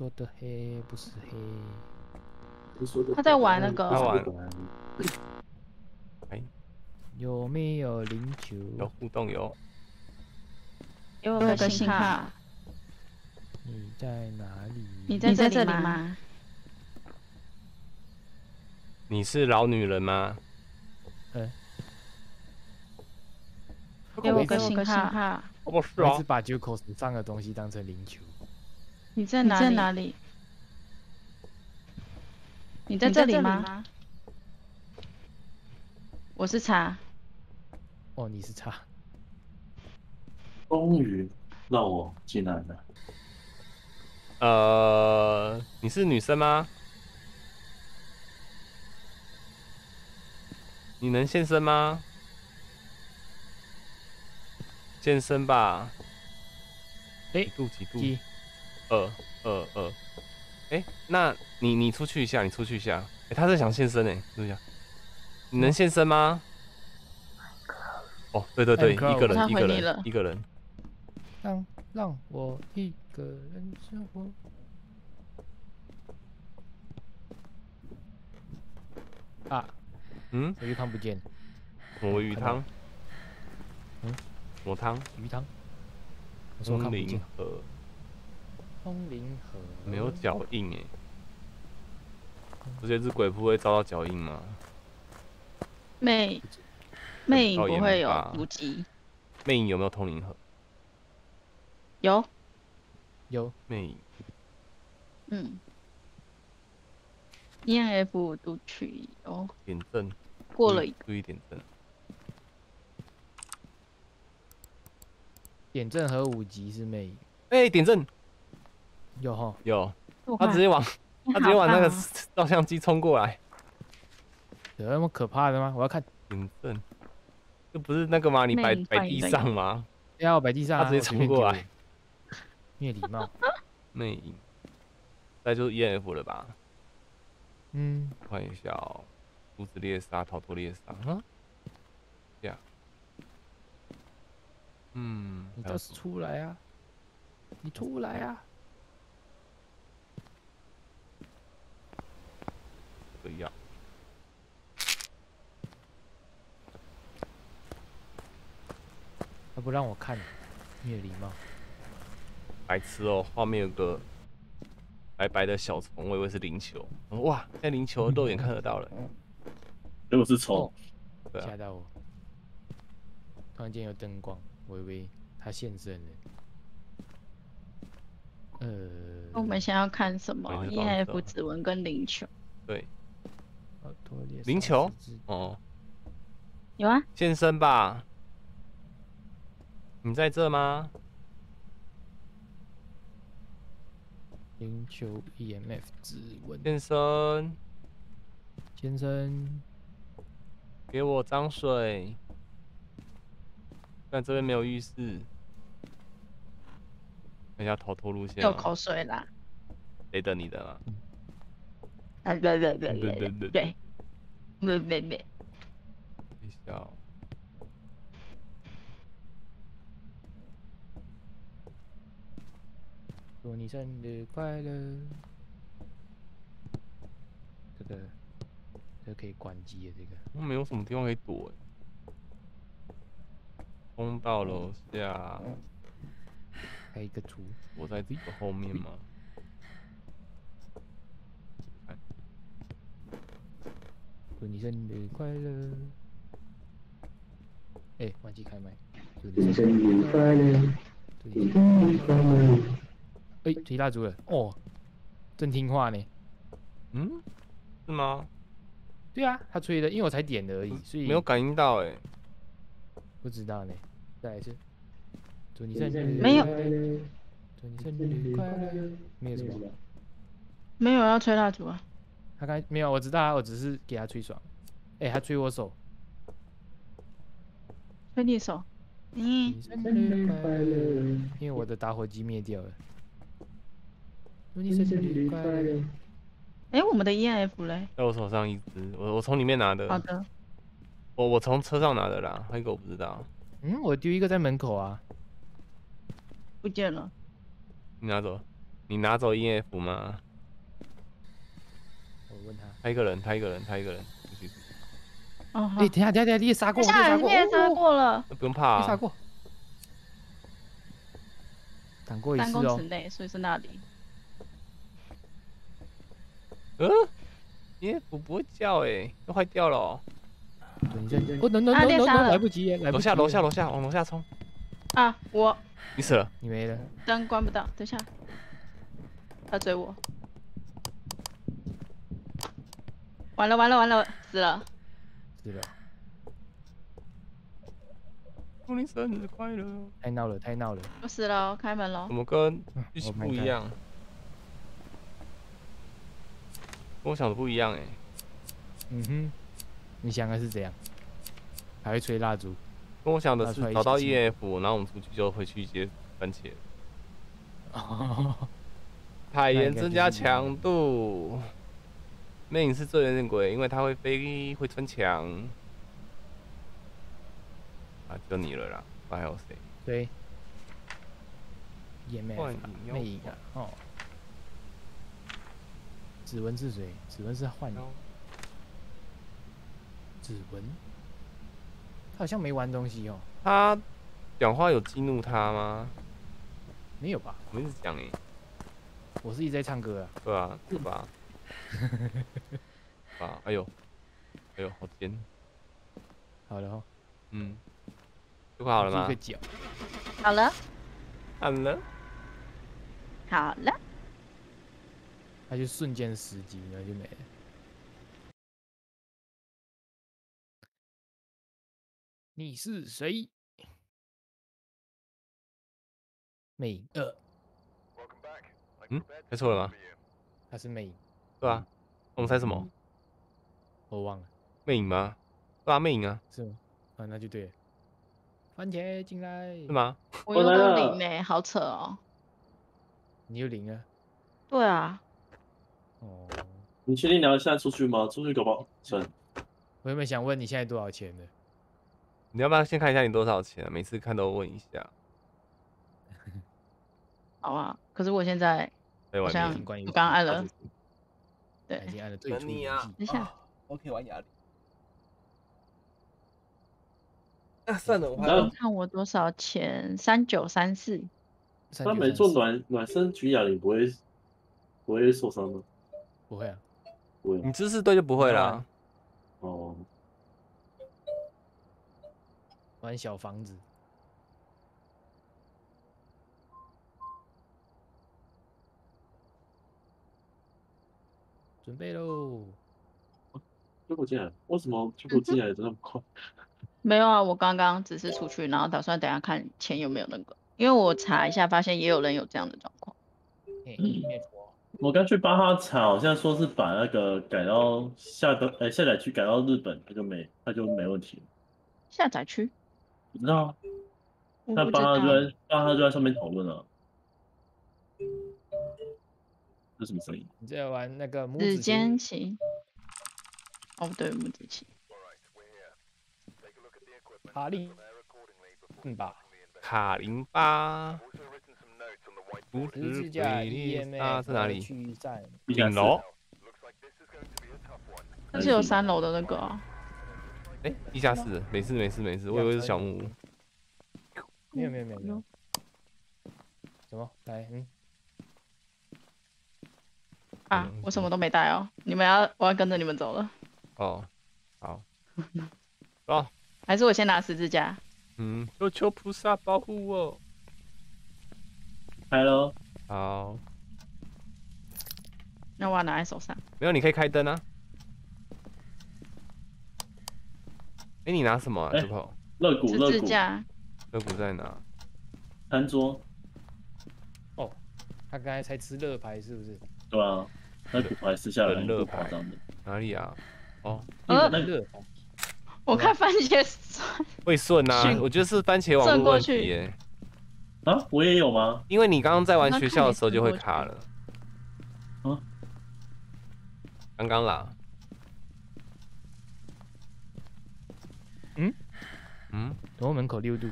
说的黑不是黑，他在玩那个他玩哎，有没有零球？有互动有。给我个信号。你在哪里？你在这里吗？你是老女人吗？呃，给我个信号。我不是啊我一直，把九口手上的东西当成零球。你在哪里？在哪里？你在这里吗？我是茶。哦，你是茶。终于让我进来了。呃，你是女生吗？你能现身吗？健身吧。哎几度几度？一，二二二。哎，那你你出去一下，你出去一下。哎，他是想现身哎，出去一下。你能现身吗？哦，对对对，一个人一个人一个人。让让我一个人生活。啊，嗯，我鱼汤不见，抹鱼汤。嗯，抹汤。鱼汤。我说看通灵不见。河通灵盒没有脚印哎。这些只鬼不会遭到脚印吗？魅魅影不会有吧伏击。魅影有没有通灵盒？有，有魅影嗯。ENF 读取哦，点阵过了注意注意点阵。点阵和五级是魅影，哎、点阵有哈，有，他直接往他直接往那个照相机冲过来。有那么可怕的吗？我要看，点阵，这不是那个吗？你摆摆地上吗？要摆地上、啊，他直接冲过来，没有礼貌。*laughs* 魅影，再就是 ENF 了吧？嗯，看一下哦，阻止猎杀，逃脱猎杀，啊，这样，嗯，你倒是出来啊！你出来啊！这样，他不让我看，没有礼貌。白痴哦，画面有个白白的小虫，我以为是灵球，哇，现在灵球肉眼看得到了，*laughs* 结果是虫哦，啊吓，到我！突然间有灯光，我以为他现身了。呃，我们想要看什么我也是这样子？ENF 哦指纹跟灵球对，灵球哦，有啊？现身吧，你在这吗？灵球 EMF 指纹，现身，先生，给我脏水，但这边没有浴室。等一下逃脱路线、有啊，口水啦。谁等你的吗？啊，对对对对对对，对，没没没，笑。祝你生日快乐！这个，这个可以关机的，这个。我没有什么地方可以躲、通道楼下。还有一个图。我在自己的后面吗？祝你生日快乐。哎、忘记开麦。祝你生日快乐，祝你生日快乐。哎，提蜡烛了哦，真听话呢。嗯，是吗？对啊，他吹的，因为我才点的而已，所以没有感应到哎、不知道呢。再来一次，祝你生日没有快乐，祝你生日快乐。没有什么，没有要吹蜡烛啊？他刚才没有，我知道啊，我只是给他吹爽。哎、他吹我手，吹你手，嗯，生生日日快乐！因为我的打火机灭掉了。祝你生生日日快快乐！乐，哎，我们的 ENF 嘞？在我手上一只，我我从里面拿的。好的，我我从车上拿的啦，还有一个我不知道。嗯，我丢一个在门口啊。不见了。你拿走，你拿走 EF 吗？他。他一个人，他一个人，他一个人。出去哦，好哎，等一下等下等下，你也杀过，等一下，你也杀过，你也杀哦，过了，那不用怕啊。你杀过。挡过一次哦三公尺。内，所以是那里。嗯，EF 不会叫哎，都坏掉了哦。对，你在哦，no no 啊 no 猎 no 杀了来不及了，来不及。楼下楼下楼下，往楼下冲！啊，我你死了。你没了。灯关不到，等一下，他追我。完了完了完了，死了！死了，祝你生日快乐。太闹了，太闹了。我死了，开门了怎。么跟嗯预期 Oh my 不一样？跟我想的不一样哎。嗯哼，你想的是怎样？还会吹蜡烛？跟我想的是找到起 EF，然后我们出去就回去接番茄。哦，海盐增加强度。魅影是最人鬼，因为它会飞，会穿墙。啊，就你了啦，还有谁？对。影妖魅影啊，哦。指纹是谁？指纹是幻影。指纹？他好像没玩东西哦。他讲话有激怒他吗？没有吧？我们一直讲哎，我是一直在唱歌啊。对啊，是吧？*laughs* 啊，哎呦，哎呦，好尖，好了哦。嗯，就快好了吗一个？脚。好了好了，好了，他就瞬间十级，然后就没了。你是谁？魅影二，猜错了吗？他是魅影，对啊，我们猜什么？我忘了，魅影吗？对啊，魅影啊，是吗？啊，那就对了。番茄进来，是？吗？我又到我来了零呢，好扯哦。你有零啊。对啊，哦，你确定你要现在出去吗？出去搞不好成。我原本想问你现在多少钱的？你要不要先看一下你多少钱啊？每次看都问一下，好啊。可是我现在好像我刚刚按了，他对已，经按了退出游戏。等你啊等一下，我可以玩哑铃。啊，算了，我还看我多少钱？三九三四，三他没做暖暖身举哑铃不会不会受伤吗？不会啊，不会你姿势对就不会啦。哦。玩小房子。准备喽！结果进来，为什么结果进来的那么快？*laughs* 没有啊，我刚刚只是出去，然后打算等下看钱有没有那个，因为我查一下，发现也有人有这样的状况。我刚去帮他查，好像说是把那个改到下个呃下载区改到日本，他就没他就没问题了。下载区，不知道啊，那我不知道帮他就在帮他就在上面讨论了。这什么声音？你在玩那个拇指指尖琴？棋。哦，对，拇指棋。卡利，嗯吧？卡林巴，不十知字架鬼猎 EMF 杀在哪里？顶楼。但是有三楼的那个啊，哎，地下室，没事没事没事，我以为是小木屋。没有没有没有没有。什么？来，嗯，啊嗯，我什么都没带哦。你们要，我要跟着你们走了，哦，好，哦，还是我先拿十字架？嗯，求求菩萨保护我。开了，好，那我要拿在手上。没有，你可以开灯啊。哎，你拿什么啊？哎这口十肋骨肋骨字架，肋骨在哪？餐桌，他刚才才吃乐牌是不是？对啊，那骨牌撕下来不人肋牌夸张的。哪里啊？哦，呃那个，我看番茄酸，会顺啊，我觉得是番茄网络问题啊，我也有吗？因为你刚刚在玩学校的时候就会卡了。啊？刚刚啦。嗯？嗯，等我门口六度，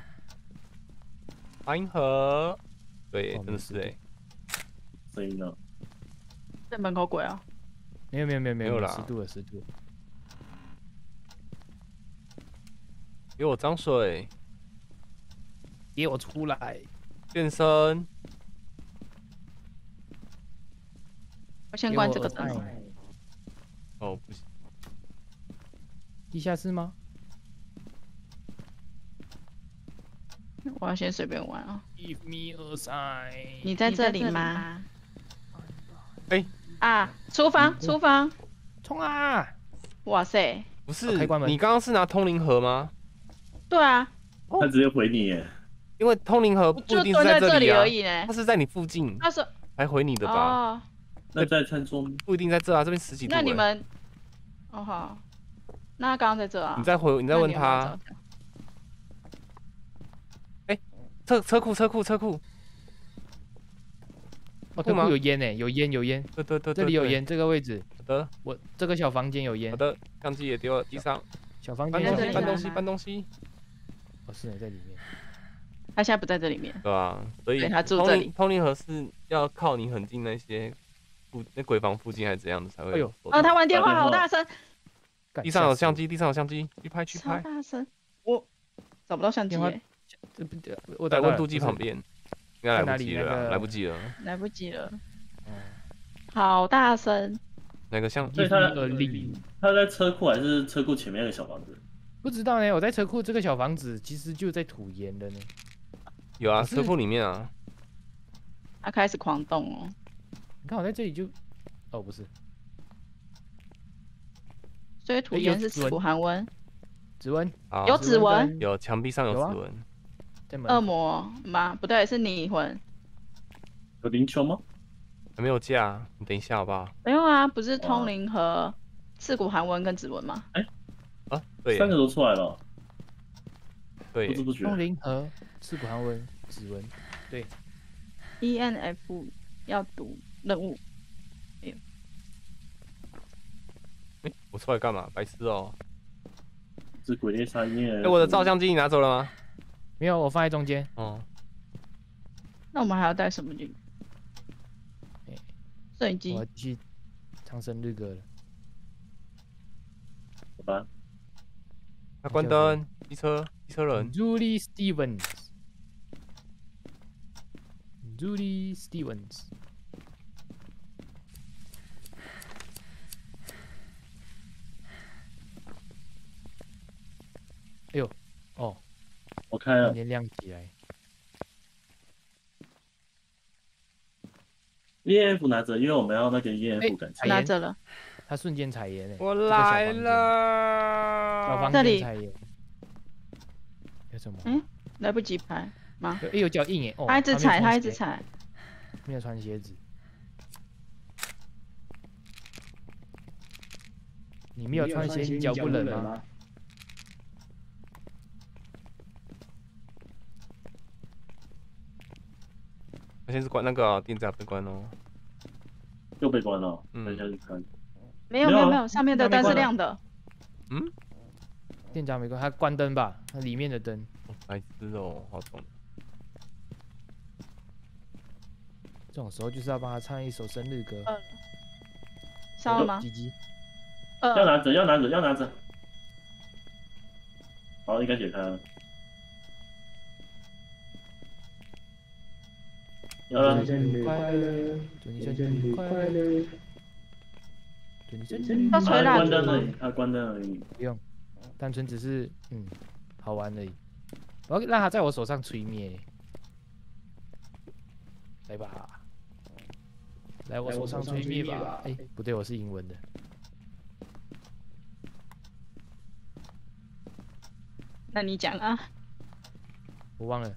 欢迎河，对，哦真的是哎，声音呢？在门口鬼啊！没有没有没有没有啦十度了十度了，给我脏水，给我出来！变身，我先关这个灯哦。哦不行，地下室吗？我要先随便玩啊。Give me a sign。你在这里吗？哎啊，厨房，厨房！冲啊！哇塞，不是开关，门你刚刚是拿通灵盒吗？对啊，他直接回你耶，因为通灵盒不就一定在这里而，已呢他。是在你附近他说还回你的吧？哦，那在餐桌不一定在这啊，这边十几。那你们，哦好，那他刚刚在这啊。你再回，你你再问他，哎车车库车库车库，哦，这吗？有烟诶，有烟有烟，对对对，对。这里有烟，这个位置，好的。我这个小房间有烟。好，的，相机也丢了地上，小房搬东西间搬东西搬东西，哦是呢，在里面。他现在不在这里面。对啊？所以对他住通这里。灵通灵盒是要靠你很近那些附那鬼房附近还是怎样的才会哎呦哦，有？收到。他玩电话好大声，地上有相机，地上有相机，去拍去超拍，大声，我找不到相机电话，这不对，我在温度计旁边，应该来不及了来不及了。来不及了，哦好大声，那个像所以他 a link 他在车库还是车库前面那个小房子？不知道呢，我在车库这个小房子其实就在吐烟的呢。有啊，车库里面啊，他开始狂动哦，你看我在这里就，哦不是，所以吐诶有烟是刺指纹。骨寒温，指纹。好。有指纹？有墙壁上有有啊。指纹，在门恶魔吗？不对，是拟魂。有灵球吗？还没有架，你等一下好不好？没有啊，不是通灵和刺骨寒纹跟指纹吗？啊，对三个都出来了，对，不知不觉。通灵和刺骨寒纹指纹，对 ENF E 要读任务，哎，我出来干嘛？白痴哦！是鬼猎。哎，我的照相机你拿走了吗？没有，我放在中间。哦，那我们还要带什么进去？摄影机我要继续唱生日歌了。好吧，那关灯，机车机车人，Julie Stevens。Julie Stevens。哎呦，哦，我开了瞬，间亮起来。EF 拿着，因为我们要那个哎 EF 感采烟拿着了，他瞬间采烟哎，我来。了，小房这里间采烟。有什么？嗯来不及拍吗？有哎有脚印耶！哦，他一直踩，他一直，踩，没有穿鞋子。你没有穿鞋，你脚不冷吗？？我先是关那个哦电闸被关哦，又被关了，嗯等一下去看。没有没有啊没有，上面的灯是亮的，嗯店家没关，他关灯吧？他里面的灯。哦白痴哦，好痛。这种时候就是要帮他唱一首生日歌。呃，烧了吗？鸡鸡，要呃，拿着，要男子，要男子。好，应该解开了。呃，生日快乐，祝你生生日日快乐，快乐，祝你生日要快乐。吹蜡烛关灯而已吗？，他关灯而已。不用，单纯只是嗯好玩而已。我要让他在我手上吹灭。来吧，来我手上吹灭吧。哎，不对，我是英文的。那你讲啊，我忘了。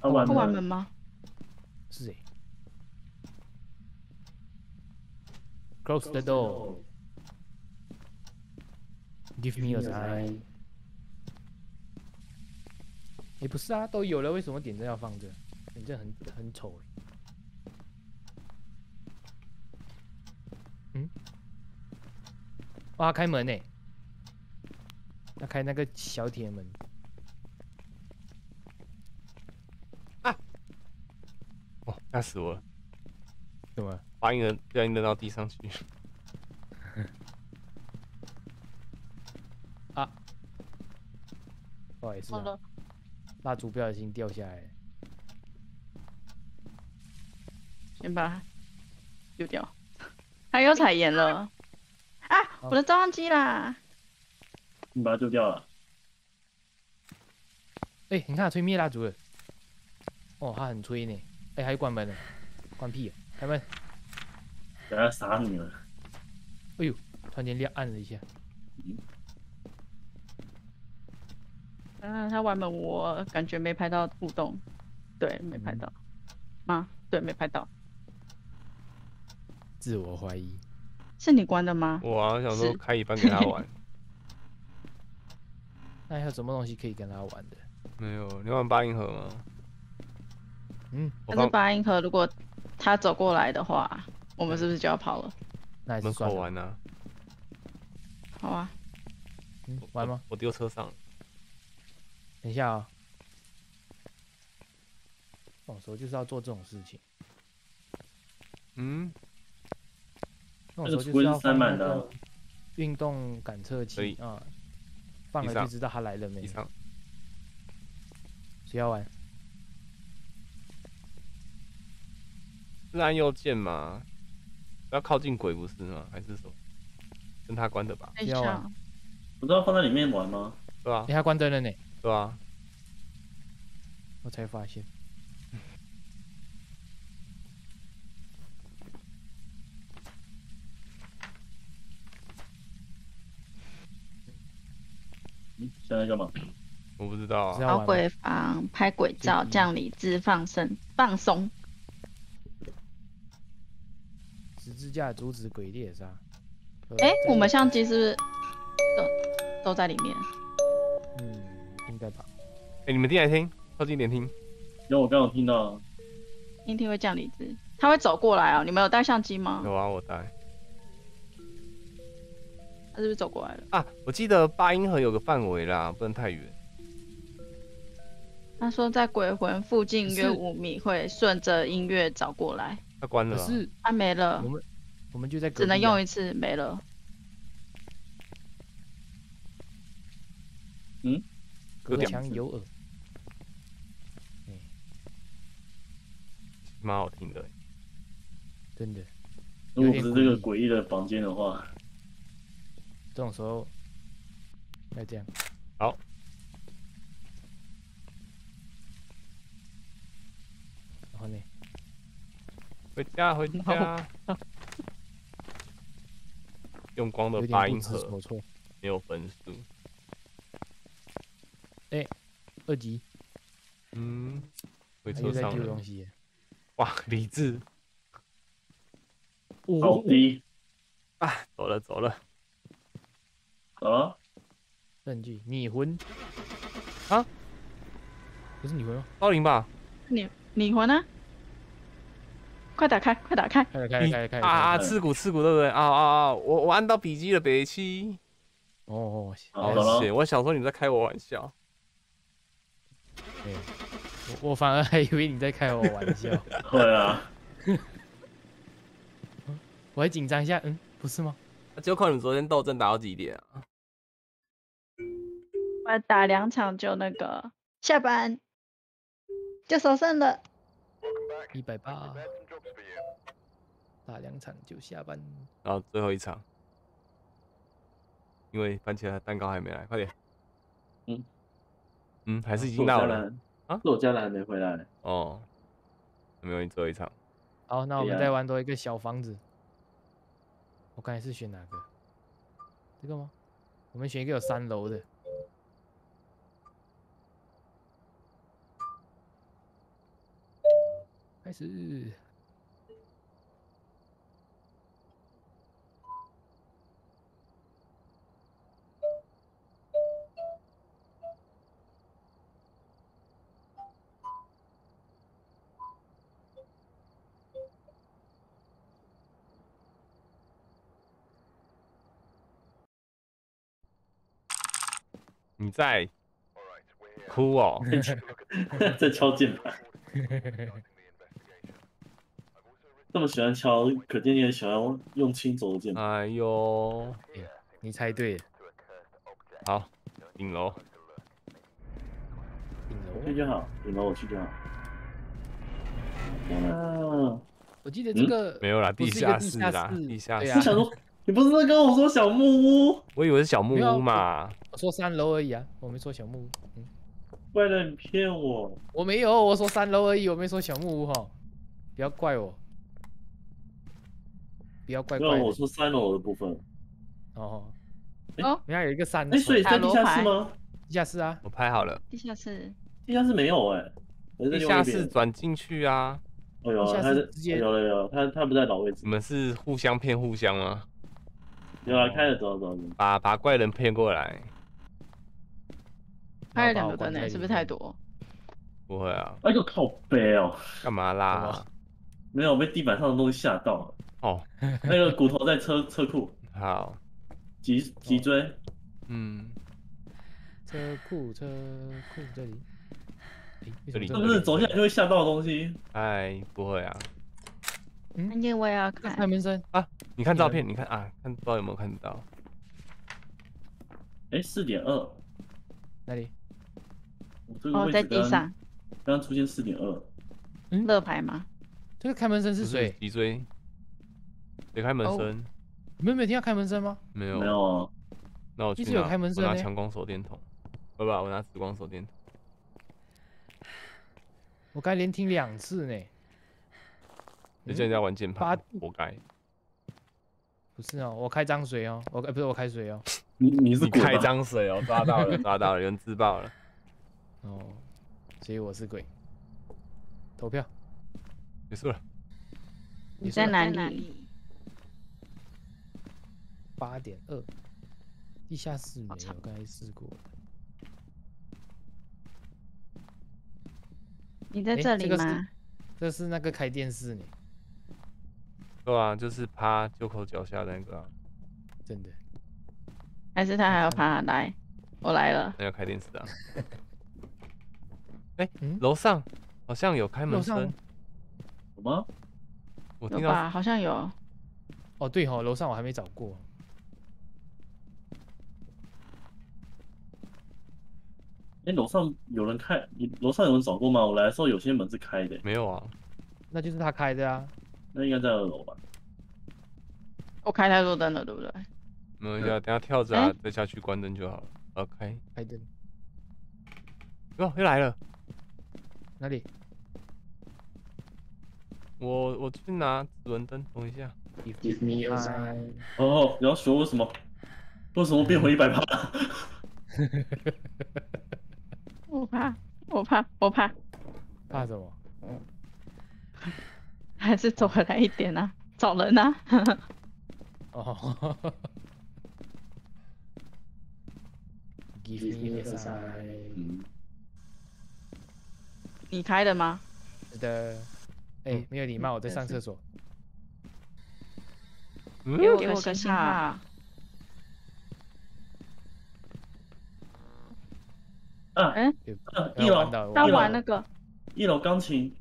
不关门吗？是谁？Close the door。Give me a sign。也不是啊，都有了，为什么点阵要放着？点阵很很丑欸。嗯？哇，开门呢？要开那个小铁门。哦，吓死我了！怎么？把你人不小心扔到地上去。*laughs* 啊不好意思、啊，蜡烛不小心掉下来了。先把它丢掉。还有彩盐了啊！我的照相机啦，你把它丢掉了。哎、你看它吹灭蜡烛了。哦，它很吹呢。哎、还关门了，关屁啊！开门。等下杀你了。哎呦，突然间亮暗了一下。嗯啊，他玩门我感觉没拍到互动，对，没拍到。吗？对，没拍到。自我怀疑。是你关的吗？我啊想说是开一半给他玩，*laughs* 那还有什么东西可以跟他玩的？没有，你玩八音盒吗？嗯，但是八音盒如果他走过来的话，我们是不是就要跑了？门那还是算了。口玩啊，好啊，嗯，玩吗？我丢车上了。等一下啊、哦。有时候就是要做这种事情。嗯，那那个种时候就是要塞放满的那个运动感测可以器啊、放地上了就知道他来了没以。上谁要玩？是按右键吗？不要靠近鬼不是吗？还是什么？跟他关的吧，要啊下，不知道放在里面玩吗？对吧你还关灯了呢，对啊？我才发现。嗯，现在干嘛？我不知道啊。是要玩吗跑鬼房拍鬼照，嗯降理智放生放松。十字架阻止鬼猎杀。呃哎、这个我们相机是不是都都在里面？嗯，应该吧。哎，你们进来听，靠近点听。有我刚有听到，听听会降理智，他会走过来哦。你们有带相机吗？有啊，我带他是不是走过来了？啊。我记得八音盒有个范围啦，不能太远。他说在鬼魂附近约五米，会顺着音乐找过来。他关了啊。是他，没了我，们我们就在隔只能用一次，没了。嗯隔墙有耳。蛮好听的。真的，如果不是这个诡异的房间的话，这种时候要这样。好。然后呢？回家，回家。用光的有八音点不知所盒。没有分数。二级，嗯，回车上了丢东。西。哇，理智好低，啊，走了走了。走了，证据，你魂啊？不是你魂吗？高龄吧？你你魂呢？快打开，快打开！开了开开开。啊啊，刺骨刺骨，对不对？啊啊啊！我我按到笔记了，北七。哦哦，好险！我想说你在开我玩笑。我我反而还以为你在开我玩笑，*laughs* 会啊，*laughs* 我还紧张一下，嗯，不是吗？那就靠你们昨天斗争打到几点啊？我打两场就那个下班，就首胜了。一百八，打两场就下班。然后最后一场，因为番茄蛋糕还没来，快点。嗯嗯，还是已经到了啊是我家人还没回来，哦。没有，你最后一场。好，那我们再玩多一个小房子。我刚才是选哪个？这个吗？我们选一个有三楼的。开始。你在哭哦、*laughs* 在敲键盘。*laughs* 这么喜欢敲，可见你也喜欢用轻轴的键盘。哎呦，你猜对了，好，顶楼，顶楼去就好，顶楼我去就好。啊！我记得这个没有啦，地下室啦，地下室对啊我，想说，你不是在跟我说小木屋？我以为是小木屋嘛。我说三楼而已啊，我没说小木屋。嗯，怪了你骗我！我没有，我说三楼而已，我没说小木屋哈，不要怪我，不要怪，怪的我说三楼的部分。哦。哦人家有一个三哎，所以楼在地下室吗？地下室啊，我拍好了，地下室地下室没有哎，还是在地下室转进去啊。哦有啊，地下他是直接有了有了，他他不在老位置你，们是互相骗互相吗？有啊，开了走走走。把把怪人骗过来？开了两个灯呢，是不是太多？不会啊，哎呦靠背哦，干嘛啦？没有被地板上的东西吓到了。哦，那个骨头在车车库，好，脊脊椎，嗯，车库车库这里，这里？是不是走下来就会吓到的东西？哎，不会啊。嗯？因为要开看，门声？你看照片，你看啊，看不知道有没有看到？哎，四点二，那里？我这个哦，在位置刚地上，刚刚出现四点二，嗯？乐牌吗？这个开门声是谁？脊椎，谁开门哦声？你们没有听到开门声吗？没有，没有啊？那我去一直有拿开门声呢我拿强光手电筒，不不，我拿紫光手电筒。我刚才连听两次呢。就叫人家玩键八盘，活该。不是哦，我开脏水哦，我呃不是我开水哦。你你是你开脏水哦，*laughs* 抓到了，抓到了，有人自爆了。哦，所以我是鬼。投票，结束了，你在哪里？里？八点二，地下室没有，刚才试过。你在诶这里吗？这是那个开电视呢，对啊，就是趴袖口脚下的那个、啊，真的。还是他还要爬来？我来了，那要开电视啊。*laughs* 哎、嗯楼上好像有开门声，有吗？我听到有吧？好像有。哦，对哦，楼上我还没找过。哎，楼上有人开，你楼上有人找过吗？我来的时候有些门是开的，没有啊？那就是他开的啊。那应该在二楼吧？我开太多灯了，对不对？没有，等下等下跳着啊哎，再下去关灯就好了。OK，开灯哟，又来了，哪里？我我去拿指纹灯，等一下。Give me a sign. 哦，然后说为什么？为什么变回一百趴？*laughs* 我怕，我怕，我怕，怕什么？还是走回来一点啊，找人啊。哦。Give me a sign。你开的吗？是的。哎，没有礼貌，我在上厕所。嗯给我个信号一楼我玩到，他玩那个，一楼钢琴，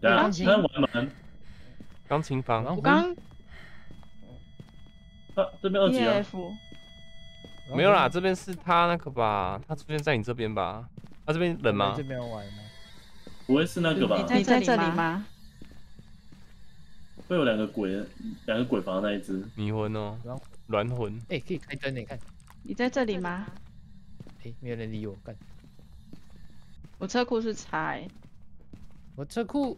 对啊，钢琴他玩门，钢琴房，然后我刚啊，这边二级啊，EF，没有啦，这边是他那个吧？他出现在你这边吧？他这边冷吗这？边玩吗？不会是那个吧？你在这里啊吗？会有两个鬼，两个鬼房那一只，迷魂哦然后，乱魂。哎，可以开灯，你看。你在这里吗？哎，没有人理我，干。我车库是插欸，我车库，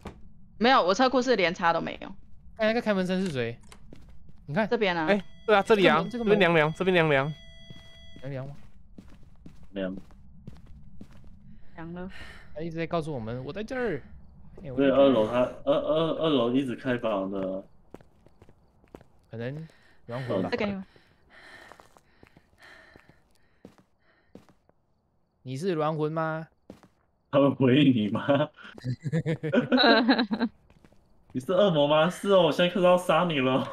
没有，我车库是连插都没有。看那个开门声是谁？你看，这边啊？哎，对啊，这里啊，这边凉凉，这边凉凉。凉凉吗？凉，凉了。他一直在告诉我们，我在这儿。对，在二楼他二二二楼一直开房的，可能软火吧再。给你们。你是软魂吗？他会回应你吗？*laughs* *laughs* 你是恶魔吗？是哦，我现在可是要杀你了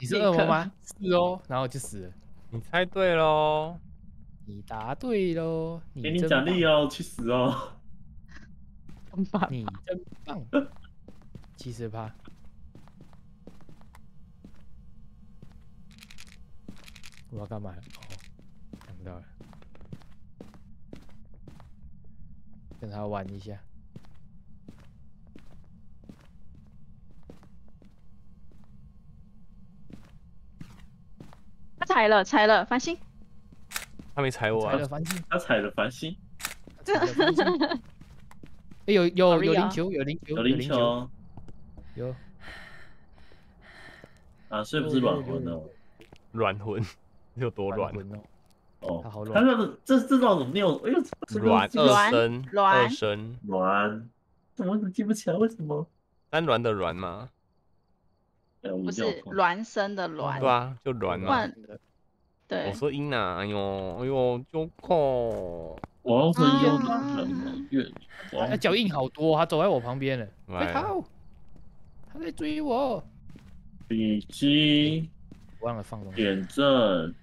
你是恶魔吗？是哦，然后就死了。你猜对喽，你答对喽，给你奖励哦，去死哦！*laughs* 真棒。你真棒，七十趴。我要干嘛？哦，想到了，跟他玩一下。他踩了，踩了，繁星。他没踩我啊踩了，繁星，他踩了繁星。哎，*laughs* 有有有灵球，有灵球，有灵球有。啊，所以不是软魂哦。软魂有多软？魂哦，哦，它好软他那个这这种怎么念？哎呦，这个软二声，软二声，软，怎么怎么记不起来？为什么？单软的软吗？哎，不是孪生的孪，对啊，就软嘛。换对我，说音啊，哎呦，哎呦，就靠，我要说有嗯人越他脚印好多，他走在我旁边了。哎快跑！他在追我，笔记忘了放东西。点阵，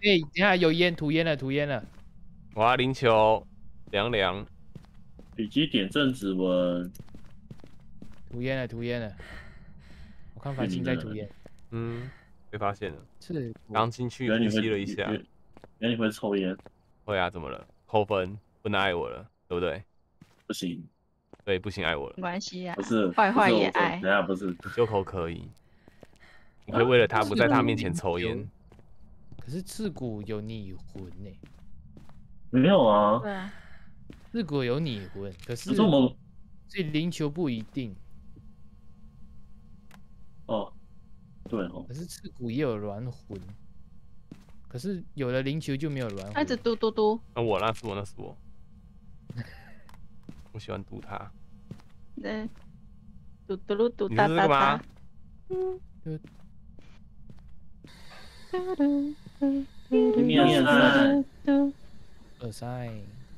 哎，等下有烟，吐烟了，吐烟了。我要零球，凉凉，笔记点阵指纹，吐烟了，吐烟了。我看繁星在吐烟，嗯，被发现了，是刚进去呼吸了一下，原原来你会抽烟，会啊，怎么了？扣分，不能爱我了，对不对？不行，对，不行爱我了没，关系啊不。是坏坏也爱等下不是，*laughs* 就口可以，你可以为了他不在他面前抽烟，可是刺骨有你魂呢，没有啊。对啊，刺骨有你魂，可是我们所以灵球不一定，哦，对哦，可是刺骨也有软魂。可是有了灵球就没有软他一直魂。嘟嘟嘟，那我那是我那是我，我喜欢读他，对，嘟嘟噜嘟你哒哒哒。？一面赛，二三，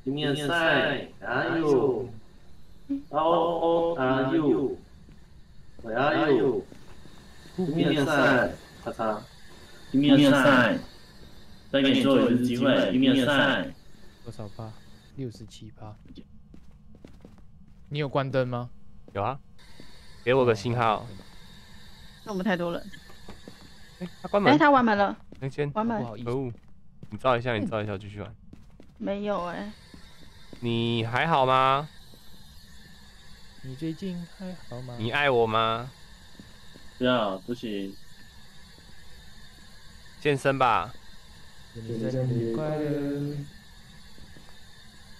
一面赛，Are you？How old are you？Where are you？一面赛，咔嚓，一面赛，再给你最后一次机会，一面赛，多少趴？六十七趴。你有关灯吗？有啊，给我个信号，那我们太多人。哎，他关哎，门，他关门了，那间，关门不好意思，可恶，你照一下，你照一下，继续玩，没有哎。你还好吗？你最近还好吗？你爱我吗？不要，不行，健身吧，祝你生日快乐！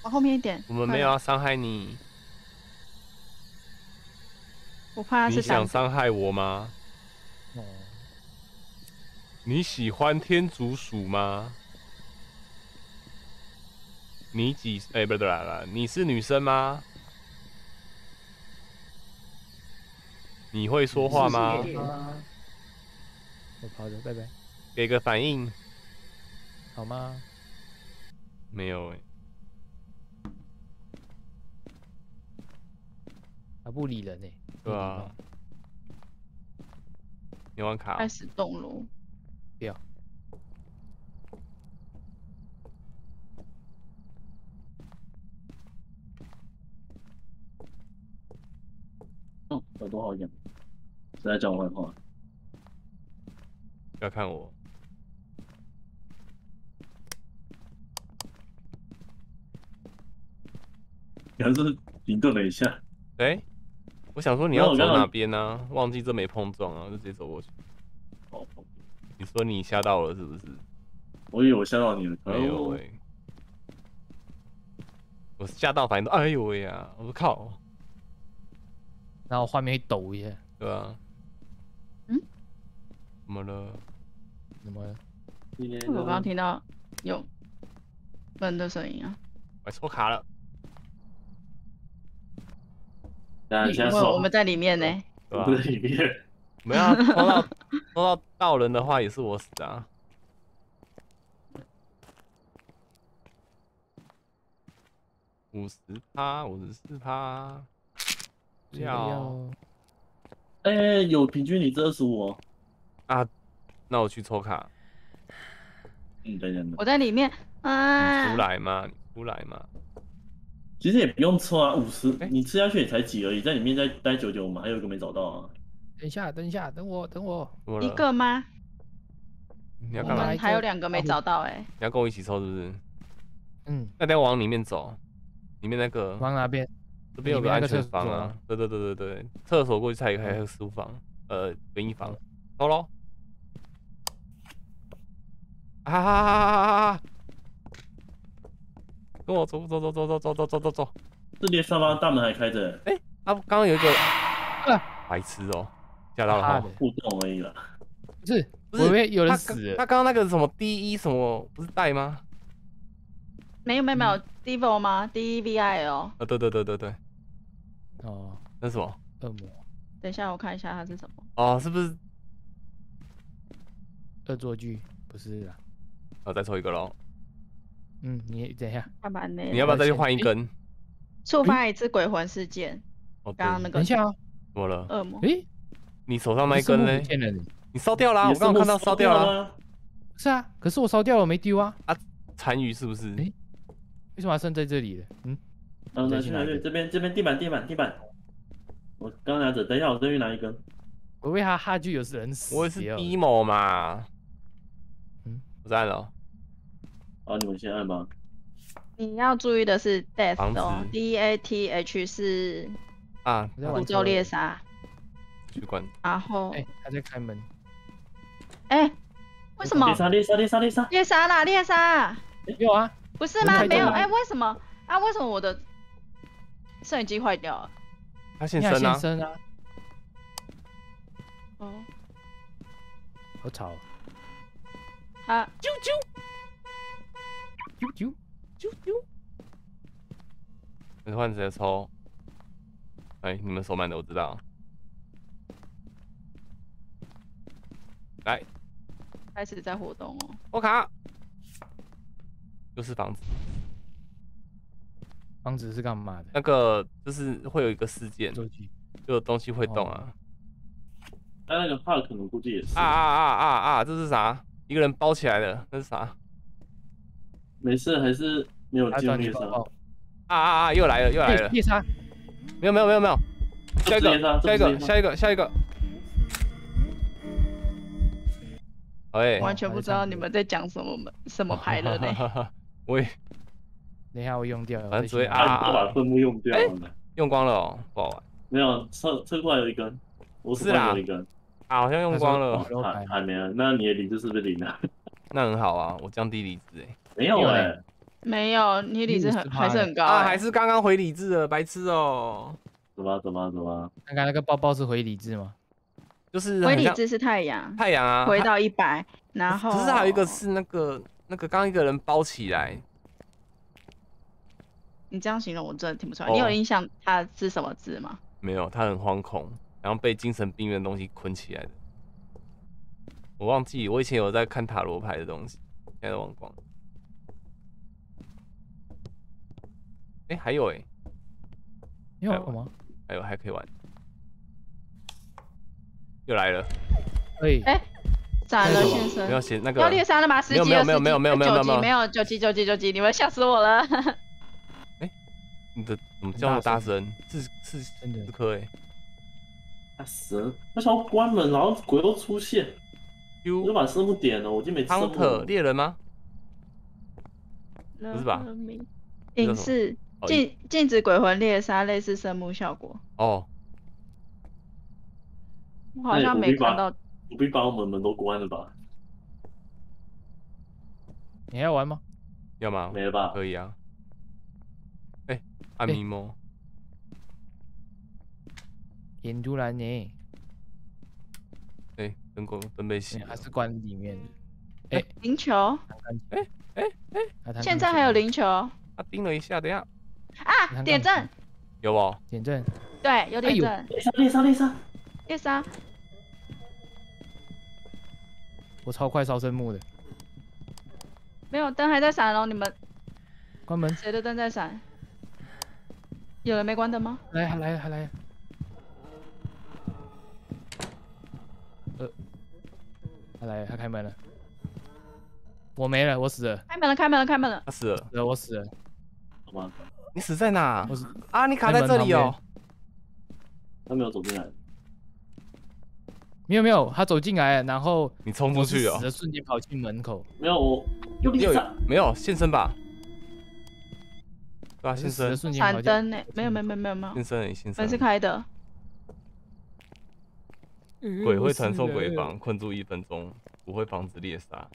往后面一点。我们没有要伤害你，我怕他你是闪想伤害我吗？哦，你喜欢天竺鼠吗？你几？哎、不对啦，你是女生吗？你会说话吗？我跑了，拜拜，给个反应。好吗？没有哎、他不理人呢。对啊。你玩卡开始动了。不要。嗯，耳朵好痒，谁在讲我坏话？不要看我。你还是停顿了一下，哎、我想说你要走哪边呢、忘记这没碰撞啊，就直接走过去。哦，你说你吓到了是不是？我以为我吓到你了，可没有恶哎、我吓到反应都哎呦喂呀！我靠，然后画面一抖一下，对啊、嗯？怎么了？怎么了？我刚刚听到有门的声音啊。我抽卡了，等一下现在手我我们在里面呢。我在里面，没有啊，抽到抽到道人的话也是我死的啊。五十趴，五十四趴，这个要要哎、有平均你这二十五，啊，那我去抽卡。嗯，等等我在里面。你啊出，来嘛，你出来嘛。其实也不用抽啊，五十哎，你吃下去也才几而已，在里面再待久久，我们还有一个没找到啊。等一下，等一下，等我，等我。一？个吗？我你要干嘛？还有两个没找到哎。你要跟我一起抽是不是？嗯，那得往里面走，里面那个往哪边？这边有个安全房啊啊。对对对对对，厕所过去才有还有书房，呃，园艺房。走喽！啊哈哈哈哈哈哈！跟我走走走走走走走走走走。这边沙发大门还开着，啊，刚刚有一个白痴哦，吓到了哈。互动而已啦。不是，不是我以为有人他死了。他刚刚那个什么 D 一什么不是带吗？没有没有没有，Devo 吗？D E V I L。啊，对对对对对，哦，那什么？恶魔，等一下我看一下它是什么。哦，是不是？恶作剧，不是啊。我再抽一个喽。嗯，你等一下。你要不要再去换一根？触发一次鬼魂事件？哦，对刚刚那个等一下啊。怎么了？恶魔。诶，你手上那一根呢不？见了你。你烧掉啦！我刚刚看到我烧掉了。是啊，可是我烧掉了，没丢啊。啊残余是不是？诶为什么还剩在这里了？嗯，然后拿再去拿去拿去这边这边地板地板地板。我刚拿着，等一下我再去拿一根。我为他哈剧有人死。我也是 demo 嘛。嗯，我在按了。好，你们先按吧。你要注意的是 death 哦，D E A T H 是啊，诅咒猎杀，去关。然后哎，他在开门。哎，为什么猎杀猎杀猎杀猎杀！猎杀啦？猎杀有啊，不是吗？没有哎，为什么啊？为什么我的摄影机坏掉了？他现身啊现！身啊，哦，好吵。啊啾啾啾啾。啾啾你换直接抽。哎，你们手慢的我知道。来，开始在活动哦。我卡。又是房子，房子是干嘛的？那个就是会有一个事件。就有东西会动啊。那那个帕可能估计也是啊。啊啊啊啊！这是啥？一个人包起来的，那是啥？没事，还是没有他找你进入猎杀。抱抱。啊啊啊！又来了，又来了！猎杀，没有没有没有没有，下一个下一个，下一个，下一个。哎，完全不知道你们在讲什么什么牌了呢？*laughs* 我也等一下我用掉了。反正只会我再去拿啊他都把分木用掉了呢。用光了哦，不好玩没有，侧侧过来有一根，我是啦有一根，啊，好像用光了，还还没啊？那你的理智是不是零啊？那很好啊，我降低理智哎。没有有哎，没有，你理智很还是很高啊，欸，还是刚刚回理智了，白痴哦。怎么怎么怎么？刚刚那个包包是回理智吗？就是回理智是太阳，太阳啊，回它到一百，然后只是还有一个是那个那个刚刚一个人包起来，你这样形容我真的听不出来。哦你有印象他是什么字吗？没有，他很惶恐，然后被精神病院的东西捆起来的。我忘记，我以前有在看塔罗牌的东西，现在都忘光了。哎、还有哎、你有吗？还有还可以玩，又来了，哎，哎，斩了先生，没有写那个要猎杀了吗？十没有级了，十级没有没有没有没有没有九级没有九级九级九级，你们吓死我了！哎你的怎么叫那么大声？是是真的四颗哎啊神！我想要关门，然后鬼又出现，我就把生物点了，我已经没生物 Hunter 了。猎人吗？不是吧影视哦禁禁止鬼魂猎杀，类似圣木效果。哦，我好像没看到，不必把我们门都关了吧？你还要玩吗？要吗？没了吧？可以啊。哎、按咪猫，演突然呢，哎、灯光灯被熄还，是关里面的。零球，哎哎哎现在还有零球啊！他盯了一下，等一下啊点阵，有哦，点阵，对，有点阵，猎杀猎杀猎杀！猎杀，我超快烧生木的，没有灯还在闪哦，你们关门，谁的灯在闪？有人没关灯吗？来，还来，还来。呃，他来，他开门了。我没了，我死了，开门了，开门了，开门了。他死了，死了，我死了，好吗？你死在哪我？死。啊，你卡在这里哦。他没有走进来，没有没有，他走进来，然后你冲出去哦死。的瞬间跑进门口，没有我有你有，没有现身吧？对啊，现身。闪灯呢？没有没有没有没有没有现，身，现门是。开的。鬼会传送鬼房，困住一分钟，不会防止猎杀。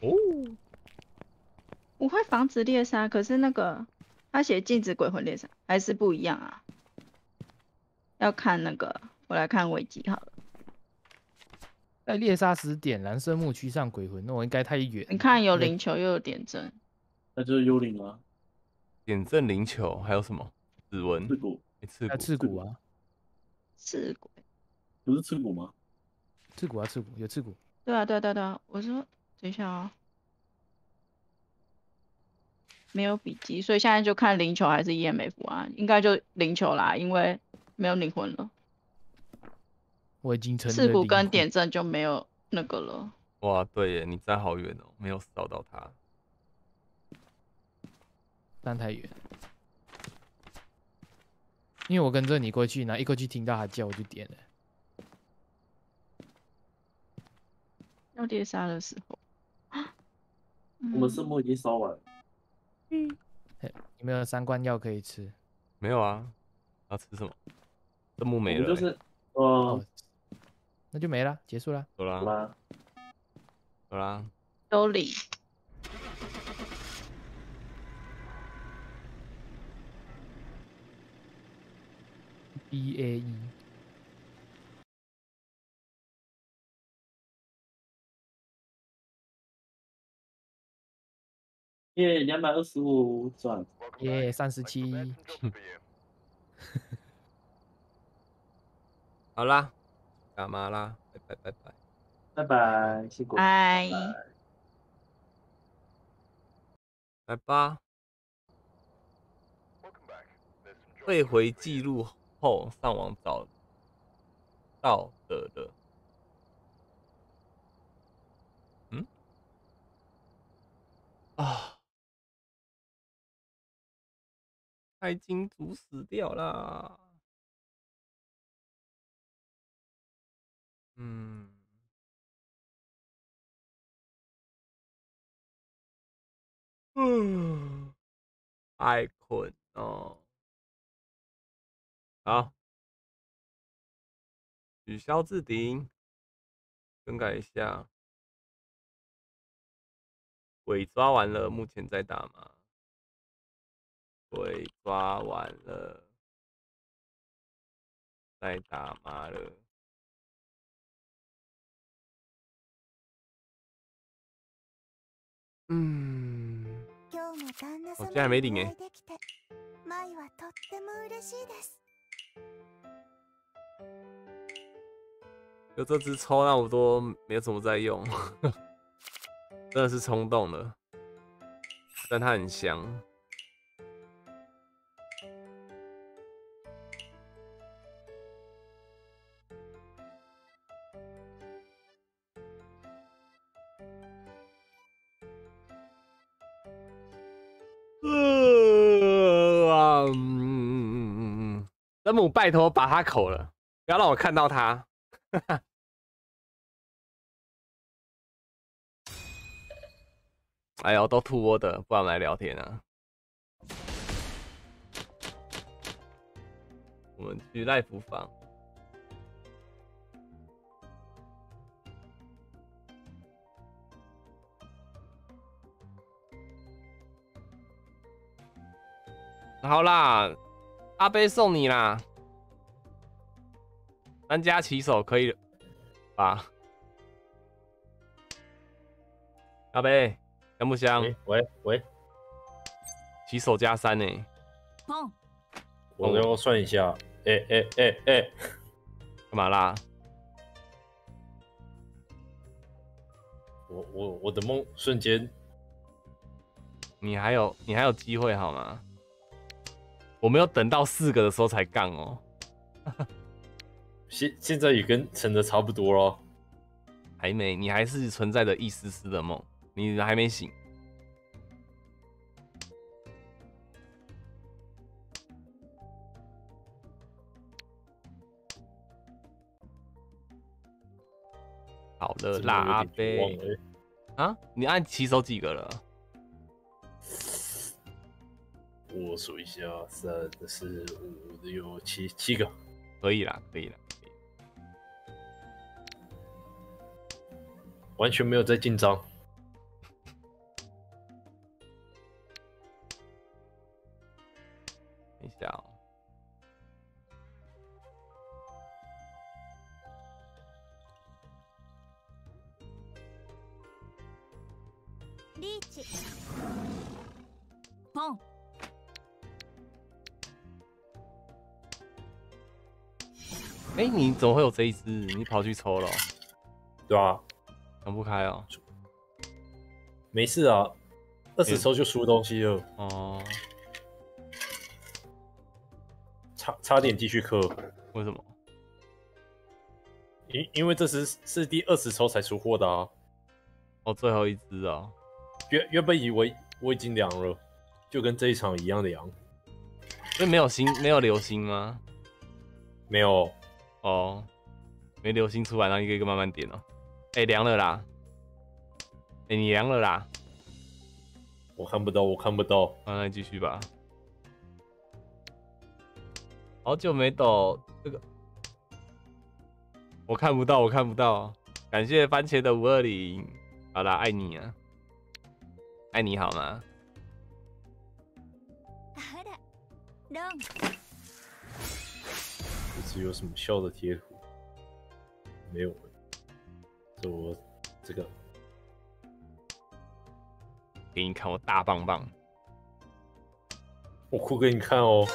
哦，我会防止猎杀，可是那个他写禁止鬼魂猎杀还是不一样啊。要看那个，我来看危机好了。在猎杀时点蓝色牧区上鬼魂，那我应该太远。你看有灵球又有点阵，那就是幽灵啊，点阵灵球，还有什么？指纹刺，骨诶刺啊，骨，刺骨啊，刺骨。不是刺骨吗？刺骨啊，刺骨有刺骨。对啊对啊对啊对啊，我说等一下啊、没有笔记，所以现在就看灵球还是 EMF 啊，应该就灵球啦，因为没有灵魂了。我已经成刺骨跟点阵就没有那个了。哇，对耶，你站好远哦，没有扫到他。站太远，因为我跟着你过去，然后一过去听到他叫，我就点了。要猎杀的时候，我们嗯圣木已经烧完了，有没有三关药可以吃？没有啊，要吃什么？这木我没了欸，就是呃哦，那就没了，结束了。走啦，好吧，走啦。兜里 B A E，耶，两百二十五转，耶，三十七，好啦，干嘛啦？拜拜拜拜。拜拜，辛苦，拜。来吧。退回记录后，上网找到的的。嗯？啊！太金主死掉啦！嗯。嗯，太困哦。好，取消置顶，更改一下。鬼抓完了，目前在打吗？鬼抓完了，在打吗了？ても嬉しいです就这只抽那么多，没有怎么在用，*laughs* 真的是冲动了，但它很香。 拜托把他口了，不要让我看到他。*laughs* 哎呦，都吐窝的，不然来聊天啊。我们去赖福房。好啦，阿杯送你啦，三家起手可以吧？阿贝香不香？喂喂喂，骑手加三呢？嗯我要算一下，哎哎哎哎，干嘛啦？我我我的梦瞬间你还有你还有机会好吗？我没有等到四个的时候才杠哦。现现在也跟陈的差不多咯。还没，你还是存在着一丝丝的梦。你还没醒。好了啦，阿有点绝望贝了啊，你按起手几个了？我数一下，三、四、五、六、七，七个。可以啦，可以啦。完全没有在紧张。等一下哦，リーチポン哎、你怎么会有这一只？你跑去抽了哦、对啊， 想不开哦。没事啊，二十抽就输东西了，哦，差差点继续磕，为什么？因因为这是是第二十抽才出货的啊。哦，最后一只啊。原原本以为我已经凉了，就跟这一场一样的凉，所以没有星，没有流星吗？没有，哦，没流星出来，然后一个一个慢慢点哦。哎、凉了啦！哎、你凉了啦！我看不到，我看不到。好，那你继续吧。好久没抖这个，我看不到，我看不到。感谢番茄的五二零，好啦，爱你啊，爱你好吗？あらロン这只有什么笑的贴图？没有， 这我这个给你看我大棒棒，我哭给你看哦。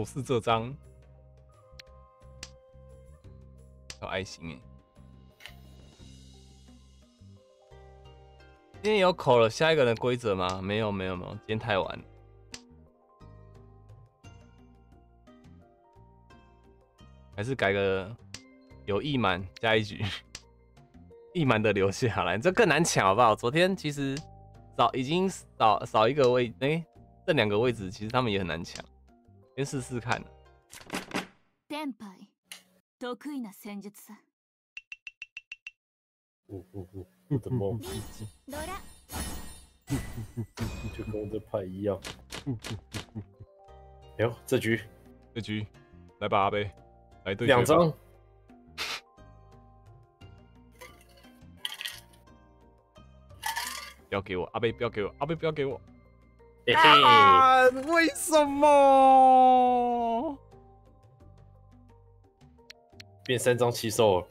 就是这张，有爱心哎。今天有口了下一个人规则吗？没有，没有，没有，今天太晚。还是改个有一满加一局，*laughs* 一满的留下来，这更难抢好不好？昨天其实少已经少少一个位，哎、这两个位置其实他们也很难抢，先试试看。天杯得意な戦術さ呜呜呜，我的梦*laughs* ドラ*laughs* 就跟我这牌一样。*laughs* 哎呦，这局这局来吧，阿贝，来对决吧两张，不要给我，阿贝不要给我，阿贝不要给我。 嘿嘿，啊！为什么？变三张七兽了。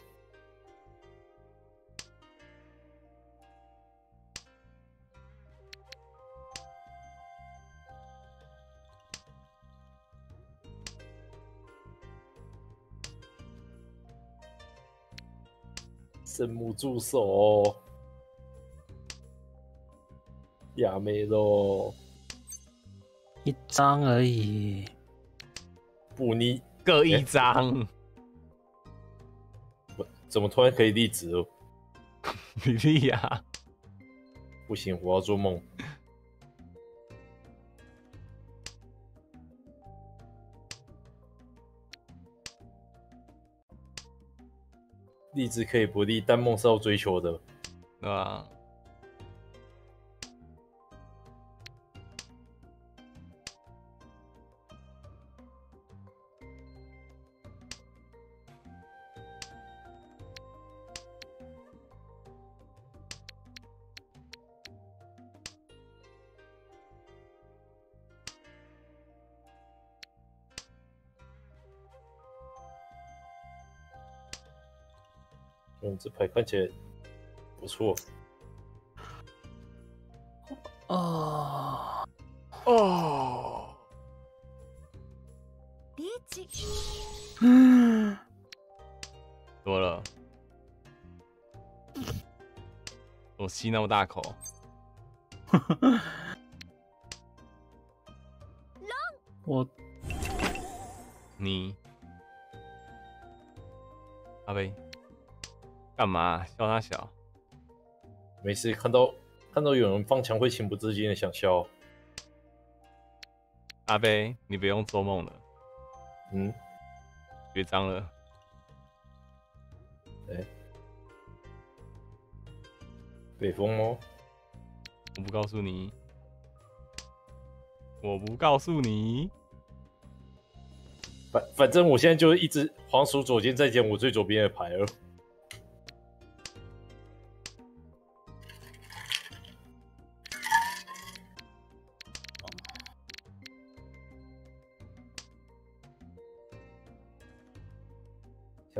圣母助手，亚美罗，一张而已。不，你，各一张，怎么突然可以立直了？比利亚，不行，我要做梦。励志可以不立，但梦是要追求的。对吧？嗯，这牌看起来不错。哦哦，你几？嗯，多了。我吸那么大口。我你阿贝。干嘛？笑他小？没事，看到看到有人放枪会情不自禁的想笑。阿飞，你不用做梦了，嗯，绝章了。哎，北风吗？我不告诉你，我不告诉你。反反正我现在就一直黄鼠左肩在捡我最左边的牌了。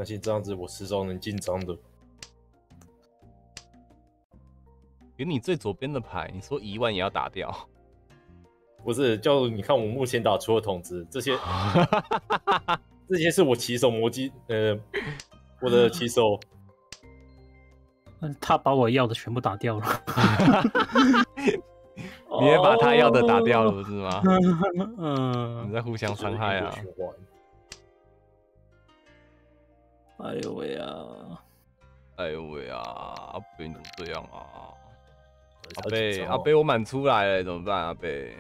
信这样子我迟早能进章的。给你最左边的牌，你说一万也要打掉？不是，就你看我目前打出的筒子，这些 *laughs* 这些是我骑手魔机，呃，我的骑手。嗯他把我要的全部打掉了。*laughs* 你也把他要的打掉了，不是吗？*laughs* 嗯，你在互相伤害啊！哎呦喂呀！哎呦喂呀！阿贝你怎么这样啊？阿紧贝，阿贝，我满出来了，怎么办？阿贝，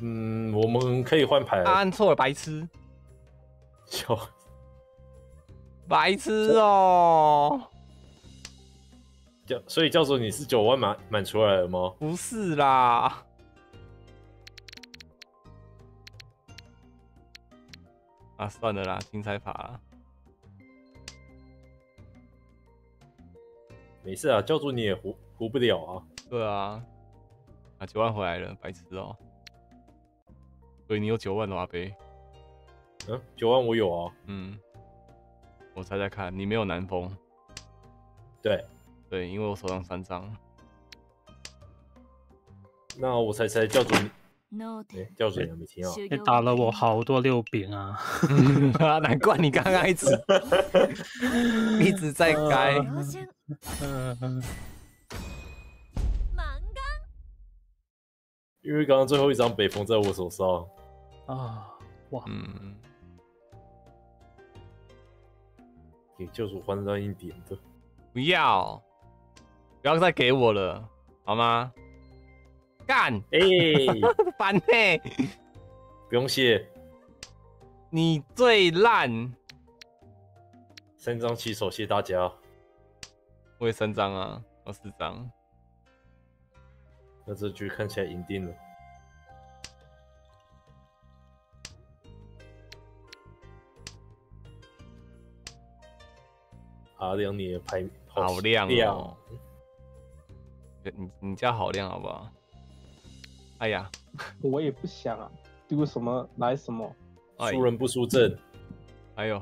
嗯，我们可以换牌。他按错了，白痴，笑，白痴哦！叫所以教授你是九万满满出来了吗？不是啦，啊，算了啦，青菜法没事啊，教主你也胡胡不了啊。对啊，啊，九万回来了，白痴哦、所以你有九万的，阿贝。嗯，九万我有啊。嗯，我猜猜看，你没有南风。对，对，因为我手上三张。那我猜猜教主你，哎、教主你还没听到？你打了我好多六饼啊！*laughs* 难怪你刚刚一直 *laughs* 一直在该。標準嗯，因为刚刚最后一张北风在我手上，啊，哇，嗯，给救主换到一点的。不要，不要再给我了，好吗？干，哎、*laughs* 烦欸不用谢，你最烂。三张起手，谢大家。我也三张啊，我四张。那这局看起来赢定了。阿亮，你的牌好亮亮哦！你你家好亮好不好？哎呀，我也不想啊，丢什么来什么。哎输人不输阵，还有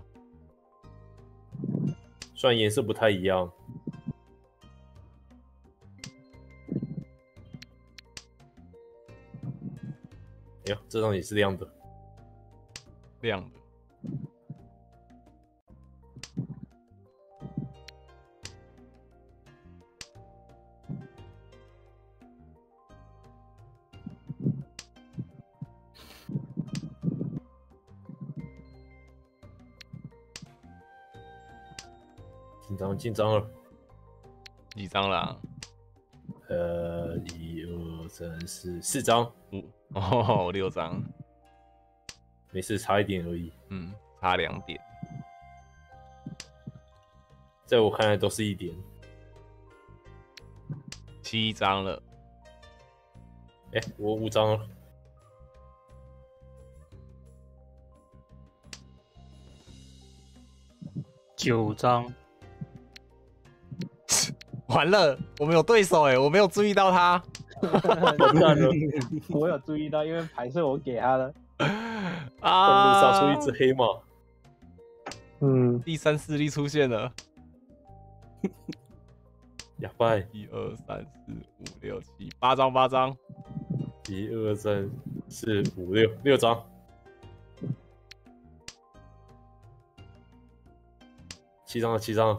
虽然颜色不太一样。哎呀，这张也是亮的。亮的，张进张了。几张啦？呃，一二三四四张，五哦，六张，没事，差一点而已。嗯，差两点。在我看来都是一点。七张了，哎、我五张了。九张，完了，我们有对手哎，我没有注意到他。*laughs* *laughs* 我有注意到，因为牌是我给他的。啊！杀出一只黑马。嗯，第三势力出现了，*laughs* 哑巴，一二三四五六七八张，八张。一二三四五六六张。七张了，七张了。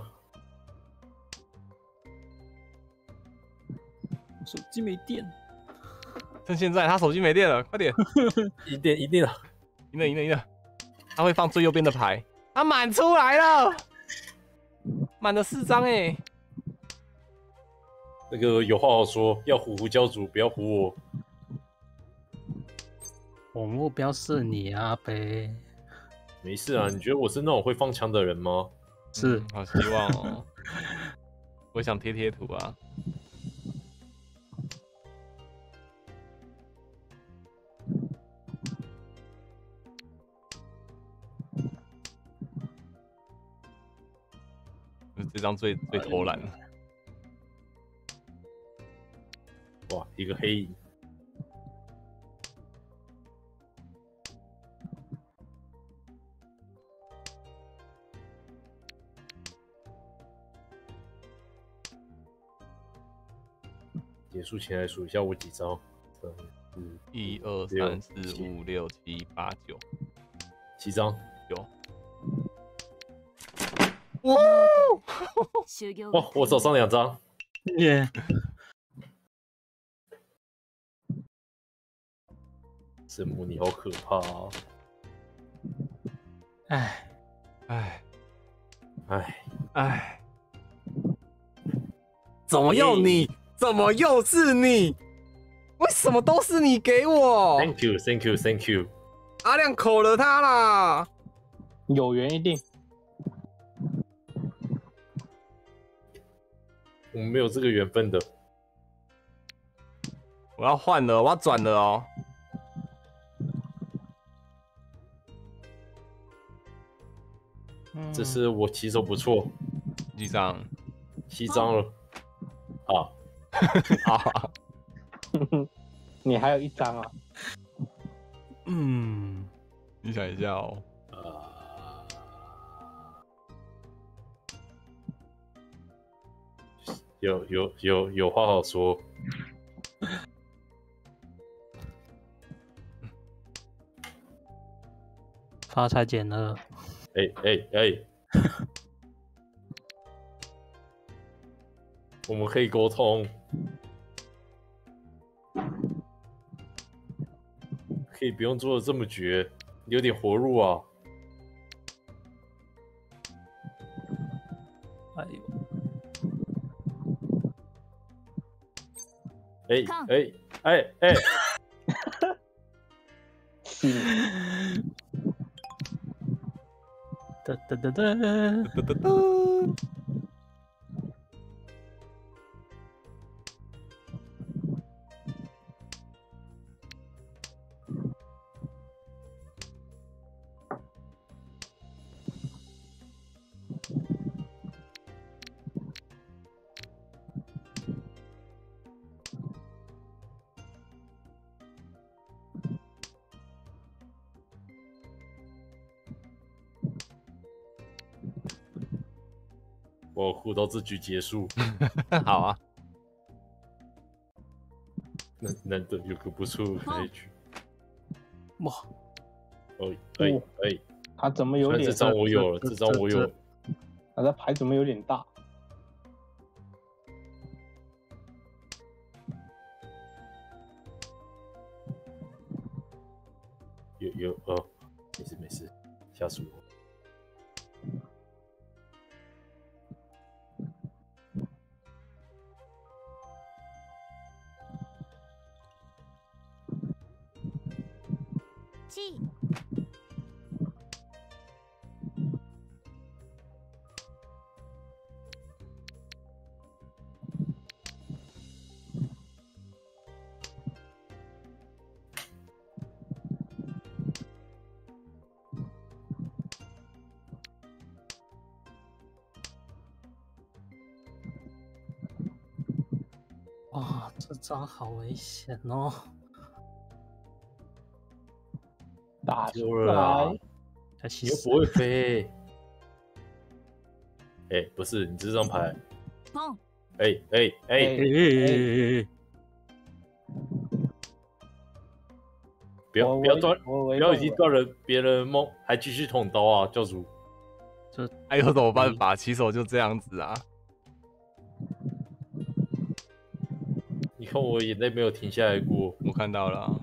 手机没电，趁现在他手机没电了，快点！*laughs* 一定一定了，赢了赢了赢了！他会放最右边的牌，他满出来了，满了四张哎！那个有话好说，要唬唬教主，不要唬我。我目标是你啊，呗。没事啊，你觉得我是那种会放枪的人吗？是，嗯好希望哦。我想贴贴图啊。这张最最偷懒了。哇，一个黑影。结束前来数一下我几张，一二六三四五六七八九，七张。有。修行哦，我手上两张。耶、圣母，你好可怕啊！哎，哎，哎，哎，怎么又你？怎么又是你？为什么都是你给我？，Thank you，Thank you，Thank you。阿亮口了他啦！有缘一定。我们没有这个缘分的。我要换了，我要转了哦。这是我起手不错，几张？七张了。啊，*laughs* 好，*laughs* 你还有一张啊？嗯，你想一下哦。有有有有话好说。发财减了，哎哎哎，我们可以沟通，可以不用做的这么绝，有点活路啊。哎哎哎哎，哒哒哒哒，哒哒哒。我护到这局结束，*laughs* 好啊，难难得有个不错的开局。哇，哦哎哎，他怎么有点？这张我有了，这张我有了。他的牌怎么有点大？好危险哦！打丢出来，他其实你又不会飞。哎、不是，你这张牌，ポン哎哎哎，哎不要我不要断，我我不要已经断了别人的梦，还继续捅刀啊，教主。这还有什么办法？骑手就这样子啊。看我眼泪没有停下来过，我看到了。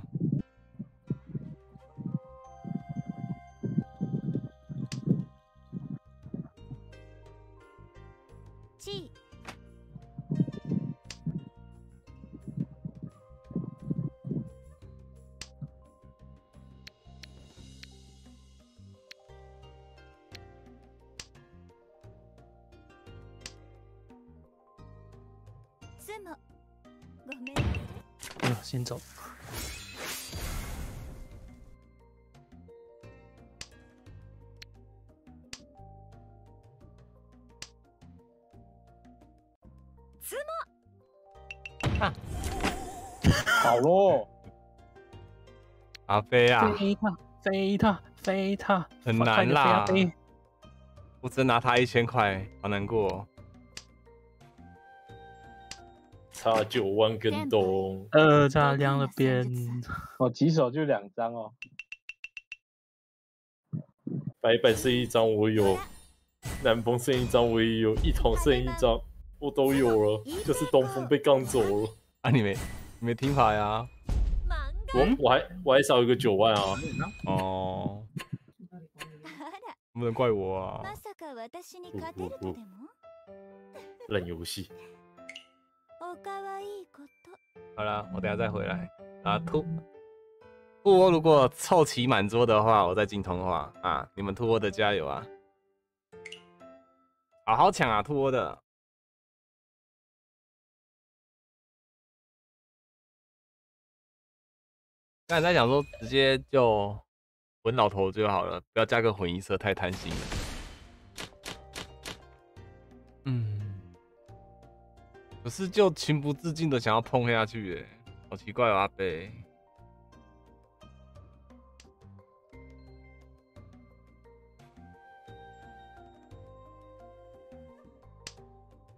阿飞啊，飞他，飞他，飞他，很难啦！我只拿他一千块，好难过哦。差九万跟东，呃，差亮了边，我几手就两张哦。白板剩一张我有，南风剩一张我也有，一筒剩一张我都有了，就是东风被杠走了。啊，你没你没听牌啊？我我还我还少一个九万啊！哦，あら不能怪我啊。まさか私に勝てるとでも烂游戏，おかわいいこと好了，我等下再回来啊。兔兔窝如果凑齐满桌的话，我再进通话啊。你们兔窝的加油啊！好好抢啊，兔窝的。 刚才在想说，直接就混老头就好了，不要加个混一色，太贪心了。嗯，可是就情不自禁的想要碰下去，哎，好奇怪哦，阿贝。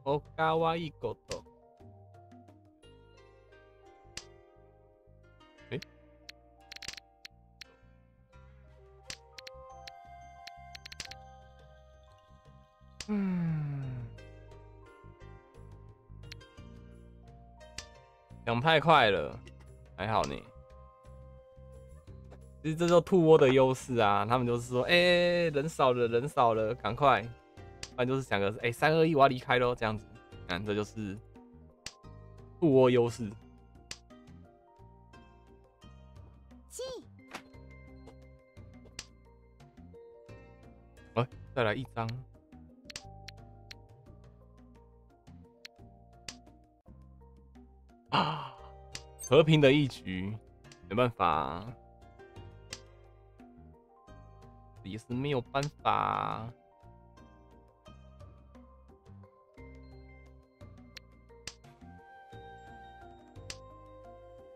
おかわいいこ 嗯，想太快了，还好呢。其实这就兔窝的优势啊，他们就是说，哎、人少了，人少了，赶快，不然就是想个，哎、三二一，我要离开喽，这样子，看这就是兔窝优势。チ哎、再来一张。啊，*laughs* 和平的一局，没办法，也是没有办法。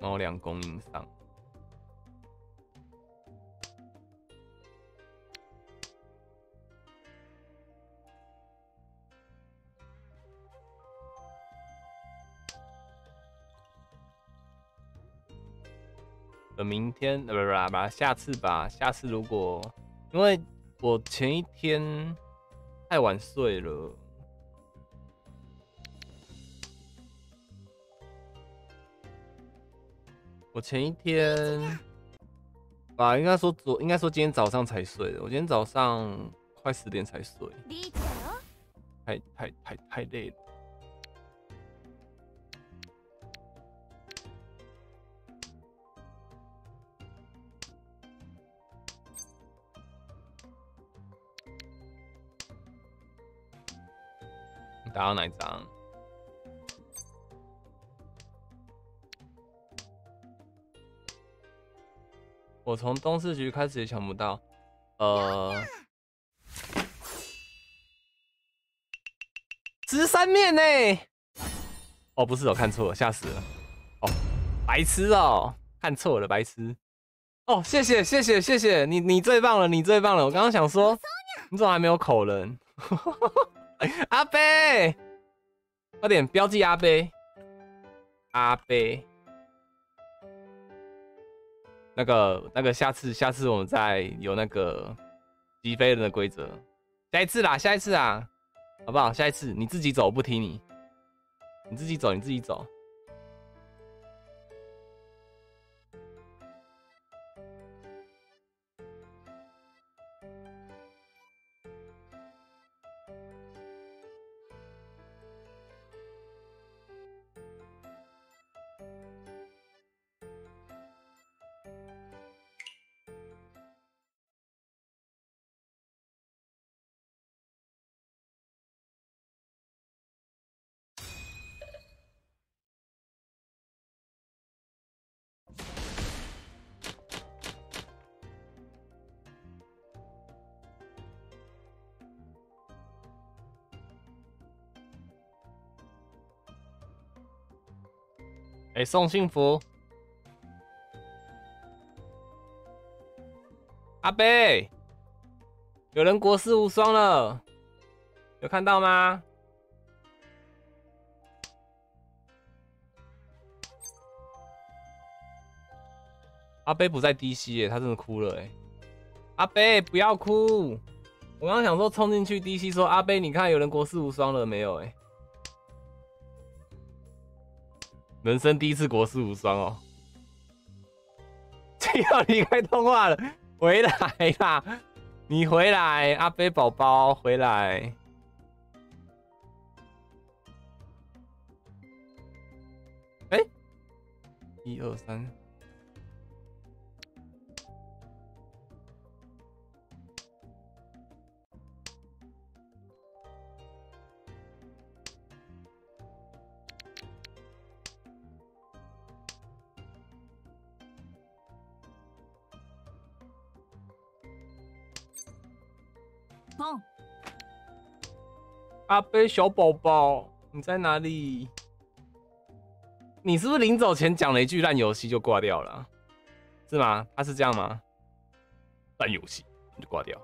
猫粮供应商，呃，明天呃不是不是吧，下次吧，下次如果因为我前一天太晚睡了，我前一天啊，应该说昨应该说今天早上才睡的，我今天早上快十点才睡，リーチだよ太太太太累了。 打到哪一张？我从东四局开始也想不到，呃，十三面呢？哦，不是，我看错了，吓死了。哦，白痴哦，看错了，白痴。哦，谢谢谢谢谢谢你，你最棒了，你最棒了。我刚刚想说，你怎么还没有口人？*laughs* *laughs* 阿贝，快点标记阿贝，阿贝。那个那个，下次下次我们再有那个击飞人的规则，下一次啦，下一次啊，好不好？下一次你自己走，我不踢你，你自己走，你自己走。送幸福，阿贝，有人国士无双了，有看到吗？阿贝不在 DC 耶，他真的哭了哎！阿贝不要哭，我刚刚想说冲进去 DC 说阿贝，你看有人国士无双了没有？哎，人生第一次国士无双哦，*laughs* 这要离开动画了，回来啦！你回来，阿飞宝宝回来。哎，一二三。砰！阿贝小宝宝，你在哪里？你是不是临走前讲了一句烂游戏就挂掉了？是吗？他是这样吗？烂游戏你就挂掉。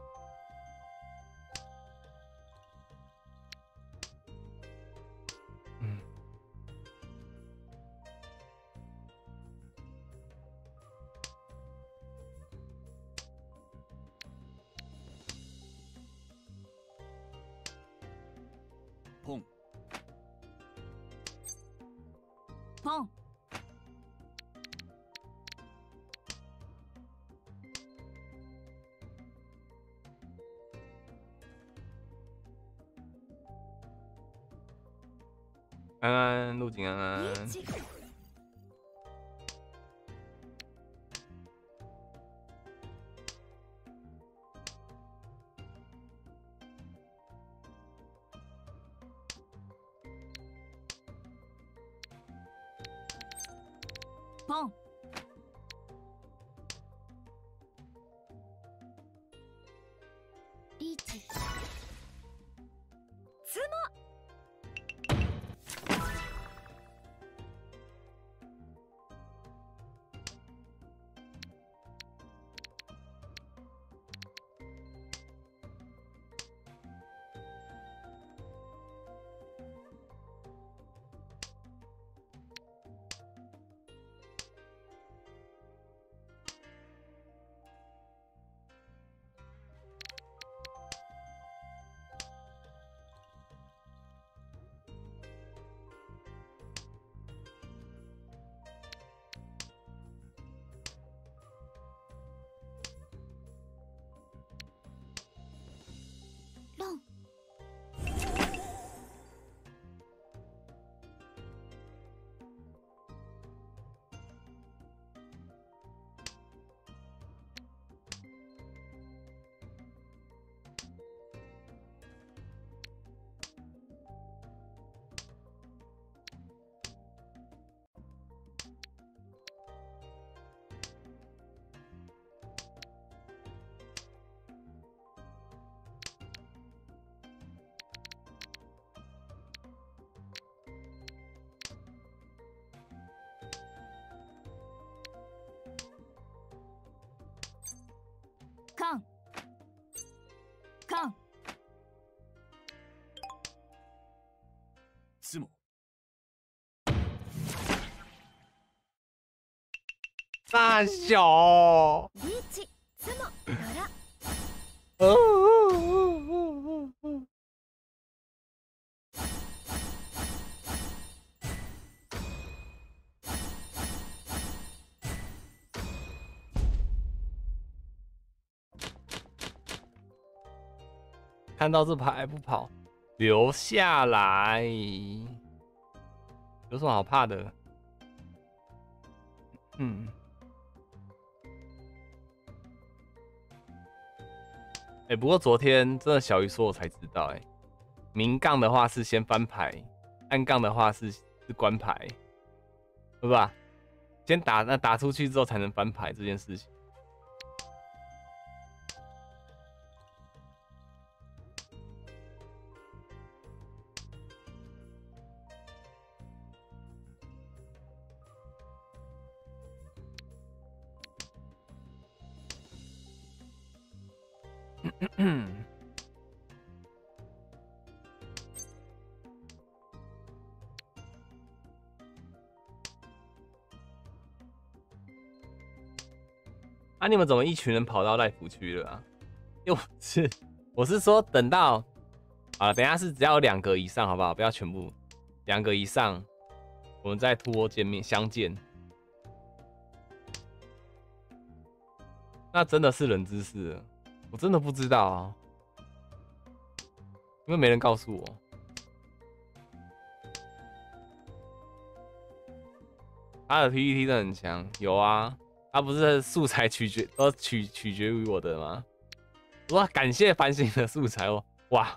大小。看到这牌不跑留下来有什么好怕的哎、不过昨天真的小鱼说我才知道、哎，明杠的话是先翻牌，暗杠的话是是关牌，对吧？先打那打出去之后才能翻牌这件事情。*clears throat* 啊！你们怎么一群人跑到赖福区了啊？*laughs* 又不是，我是说等到啊，等下是只要两个以上，好不好？不要全部，两个以上，我们在兔窝见面相见。那真的是冷知识，我真的不知道啊，因为没人告诉我。他的 PPT 真的很强，有啊。他不是素材取决呃取取决于我的吗？哇，感谢繁星的素材哦，哇！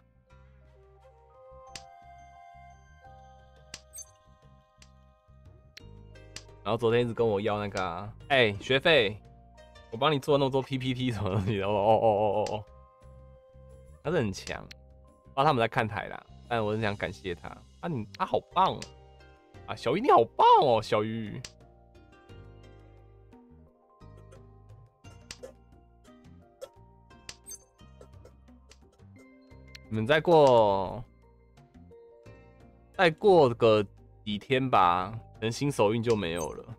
然后昨天一直跟我要那个、啊，哎、学费，我帮你做那么多 PPT 什么东西的，哦哦哦哦哦哦，他是很强，不知道他们在看台啦，但我很想感谢他，啊你他好棒哦，啊小鱼你好棒哦，小鱼。你们再过，再过个几天吧，可能新手运就没有了。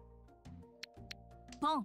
ポ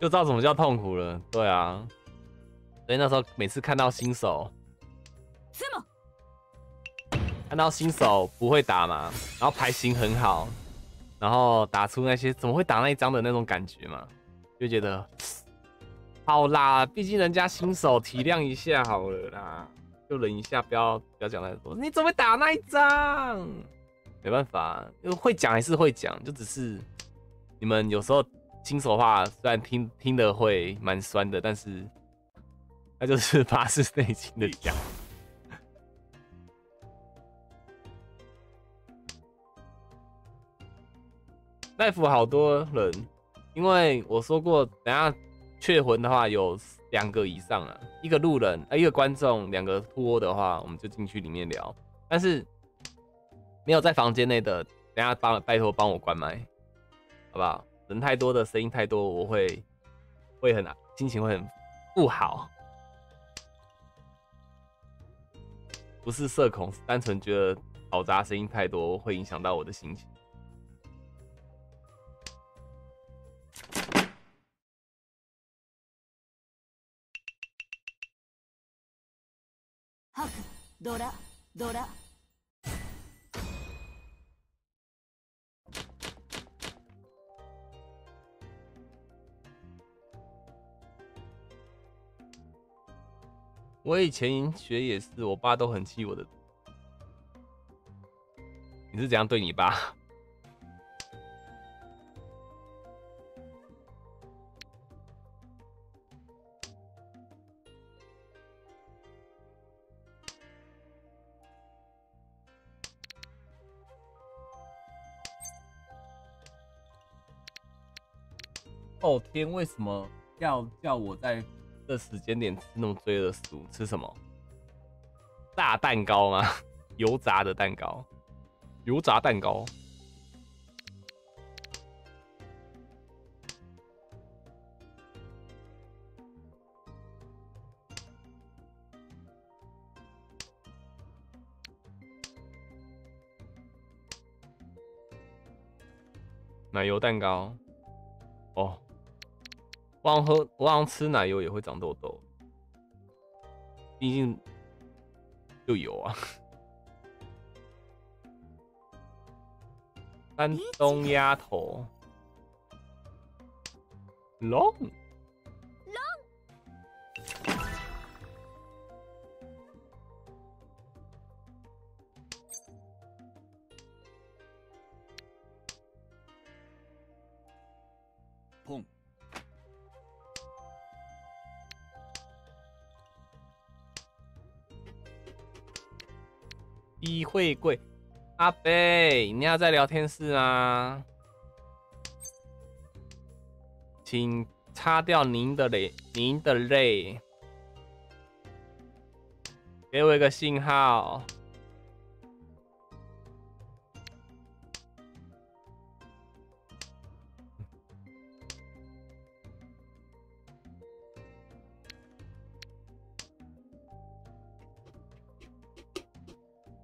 就知道什么叫痛苦了。对啊，所以那时候每次看到新手，ツモ看到新手不会打嘛，然后牌型很好，然后打出那些怎么会打那一张的那种感觉嘛，就觉得好啦，毕竟人家新手体谅一下好了啦，就忍一下，不要不要讲太多。你怎么会打那一张？没办法，因为会讲还是会讲，就只是你们有时候新手话虽然听听的会蛮酸的，但是那就是发自内心的讲。奈福好多人，因为我说过，等下雀魂的话有两个以上啊，一个路人，呃，一个观众，两个托的话，我们就进去里面聊。但是没有在房间内的，等下帮拜托帮我关麦，好不好？人太多的声音太多，我会会很心情会很不好。不是社恐，是单纯觉得嘈杂声音太多，会影响到我的心情。ハクドラドラ 我以前学也是，我爸都很气我的。你是怎样对你爸？哦天，为什么要叫我在这时间点吃那种罪恶食，吃什么？大蛋糕吗？*laughs* 油炸的蛋糕，油炸蛋糕，奶油蛋糕，哦。我好像喝，我好像吃奶油也会长痘痘，毕竟就有啊。*laughs* 山东鸭头龙。会贵，阿贝，你要在聊天室吗？请擦掉您的泪，您的泪，给我一个信号。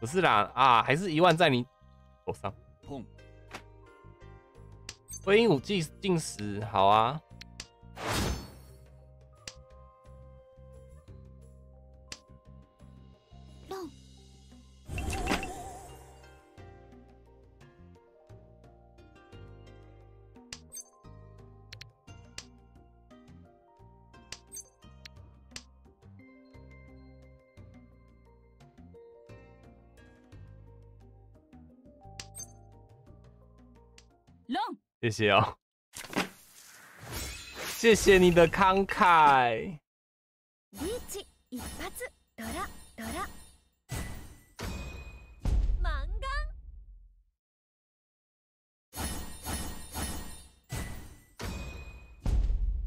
不是啦，啊，还是一万在你手上。碰，飞鹰武进进食，好啊。谢谢哦，谢谢你的慷慨。リーチ一発ドラドラマンガ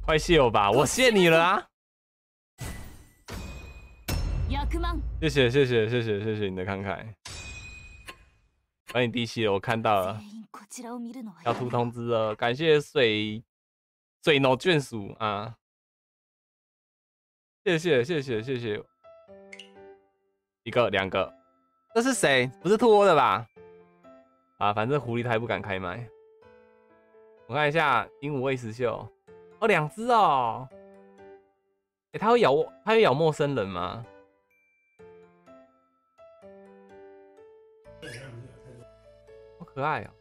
快谢我吧，我谢你了啊！100万谢谢谢谢谢谢谢谢你的慷慨， 把你低气了，我看到了，こちらを見るのは要出通知了，感谢水水脑眷属啊，谢谢谢谢谢谢，一个两个，这是谁？不是兔窝的吧？啊，反正狐狸它也不敢开麦。我看一下鹦鹉喂食秀，哦，两只哦。哎、它会咬我？它会咬陌生人吗？ 可爱哦、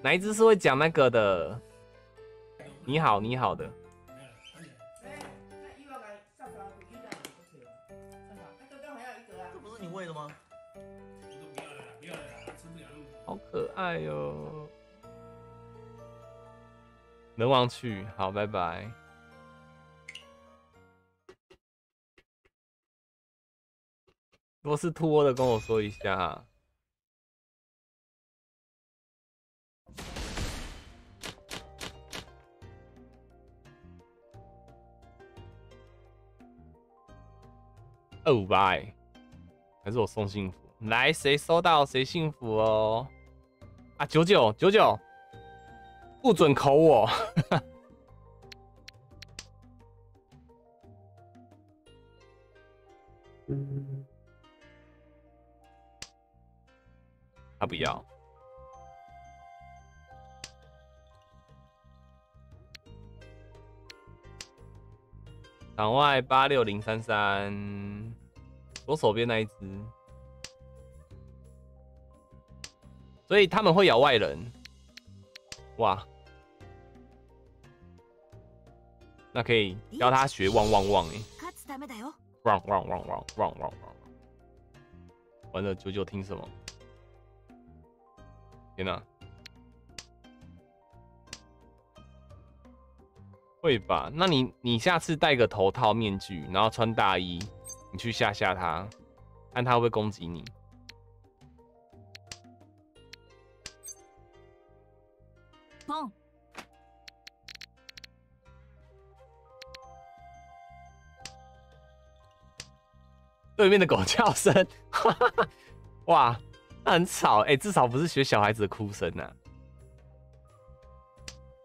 哪一只是会讲那个的？你好，你好的。这不是你喂的吗？好可爱哟、人王去，好，拜拜。如果是拖的，跟我说一下哈。哦拜，还是我送幸福？来，谁收到谁幸福哦。啊，九九九九，不准口我。他不要。场外八六零三三，左手边那一只，所以他们会咬外人。哇，那可以教他学汪汪汪哎，勝つためだよ汪汪汪汪汪汪汪。完了，九九听什么？ 天哪、会吧？那你你下次戴个头套面具，然后穿大衣，你去吓吓他，看他会不会攻击你。砰对面的狗叫声，哇，那 *laughs* 很吵哎、至少不是学小孩子的哭声呐、啊。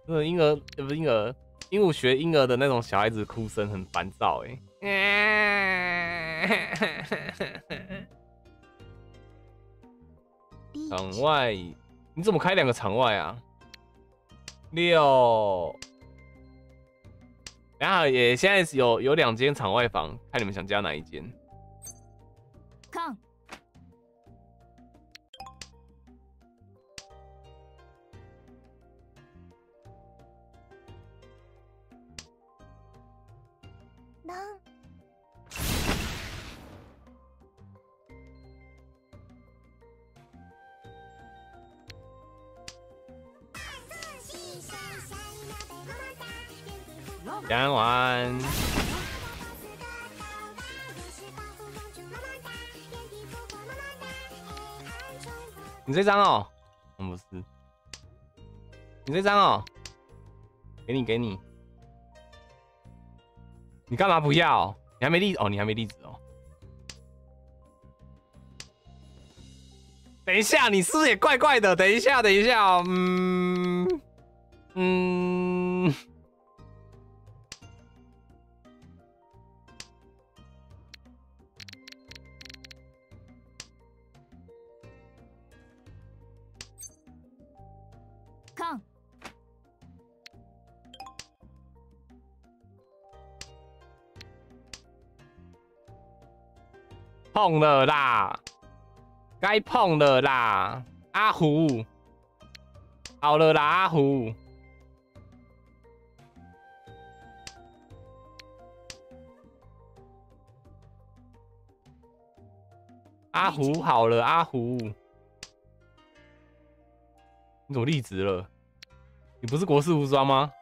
那个婴儿呃不是婴儿，鹦鹉学婴儿的那种小孩子哭声很烦躁哎、*laughs* 场外，你怎么开两个场外啊？六，然后也现在有有两间场外房，看你们想加哪一间。讲完。你这张哦，嗯不是，你这张哦，给你给你，你干嘛不要？你还没例哦，你还没例子哦。等一下，你是不是也怪怪的？等一下，等一下，嗯嗯。碰了啦，该碰了啦，阿虎，好了啦，阿虎，阿虎好了，阿虎，你怎么离职了？你不是国士无双吗？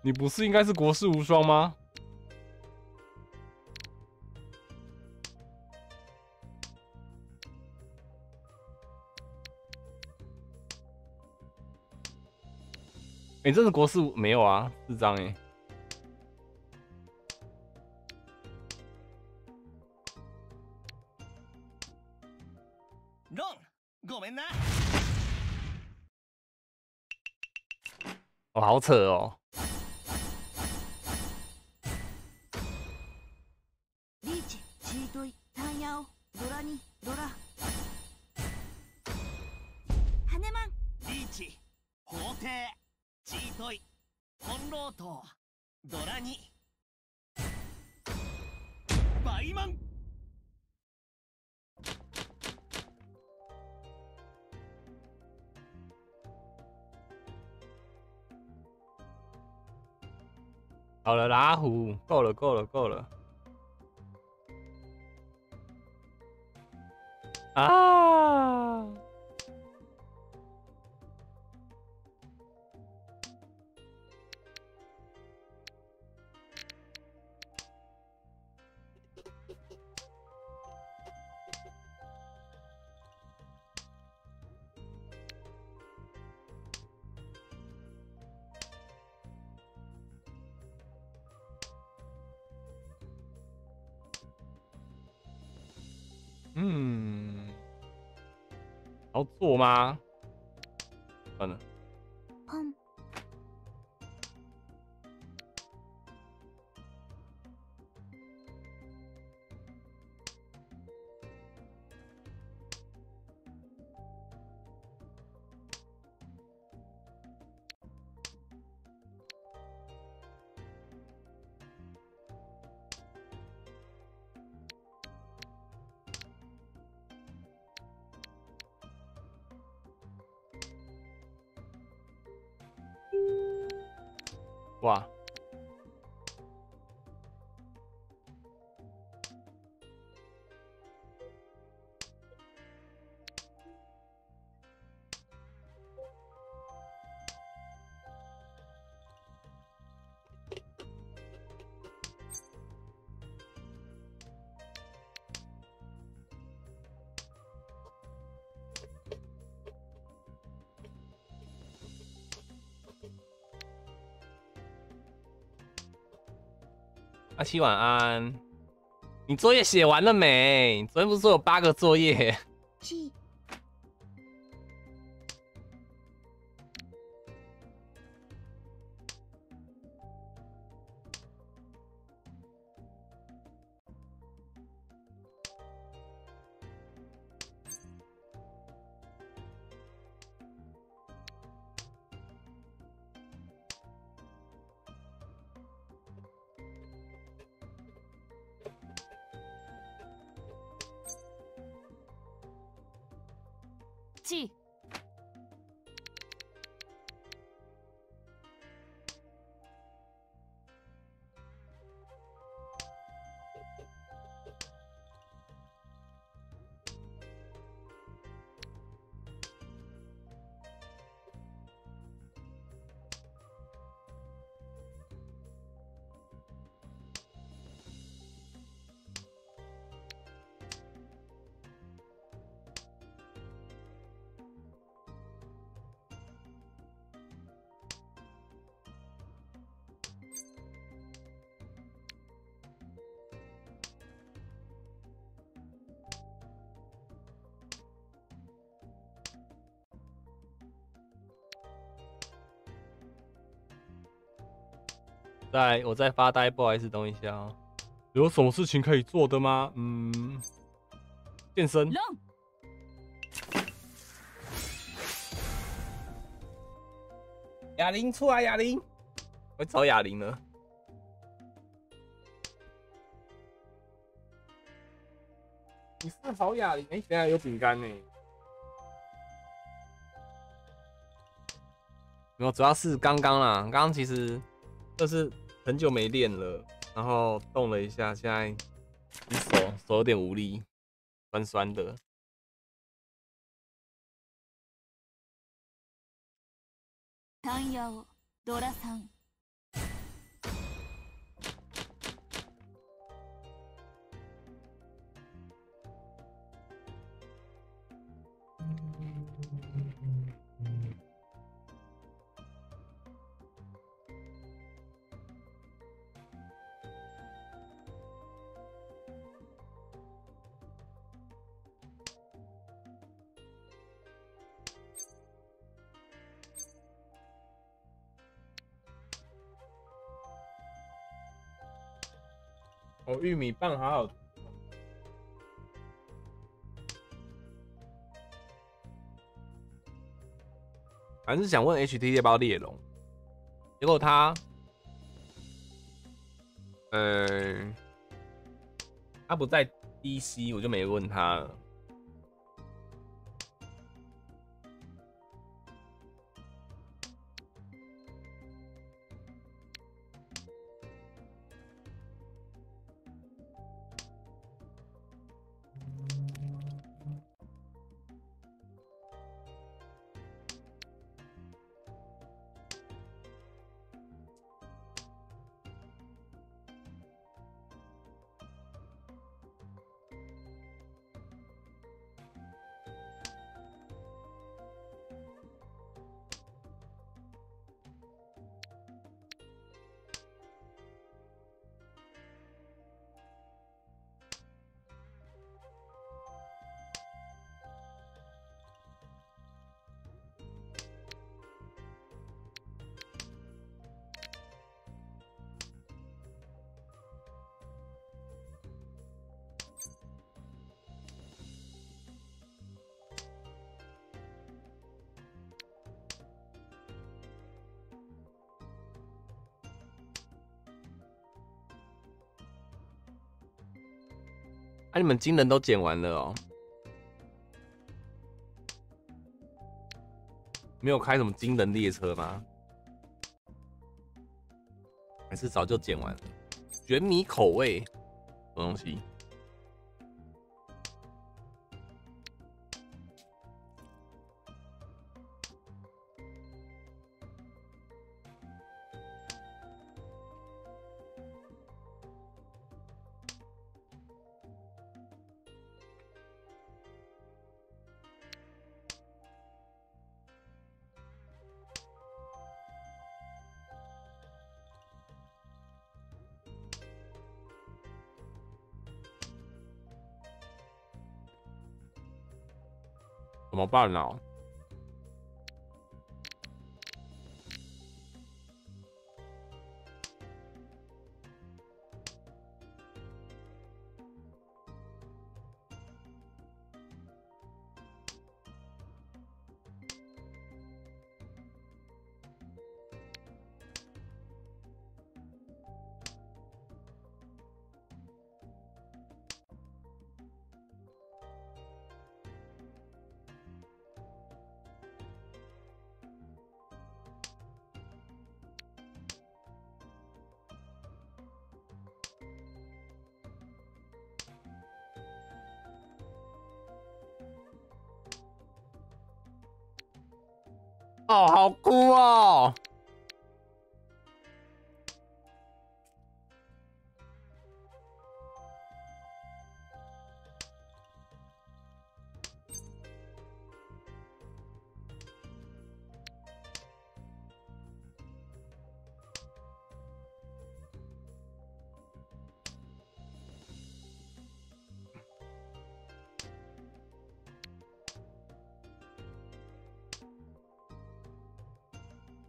你不是应该是国士无双吗？哎、这是国士无没有啊，四张哎。ロンごめんな哇，好扯哦！ ドラニバイマン好了啦，阿虎，够了，够了，够了。啊！ 错吗？七晚安。你作业写完了没？昨天不是说有八个作业？在我在发呆，不好意思，等一下哦。有什么事情可以做的吗？嗯，健身。哑铃出来，哑铃，我找哑铃了。你是好哑铃，哎、等一下有饼干呢。没有，主要是刚刚啦，刚刚其实就是很久没练了，然后动了一下，现在一手手有点无力，酸酸的。タンヤオドラさん 玉米棒好好。反正是想问 HT 要不要猎龙，结果他，呃，他不在 DC，我就没问他了。你们金人都剪完了哦，没有开什么金人列车吗？还是早就剪完了？卷米口味，什么东西？怎么办呢、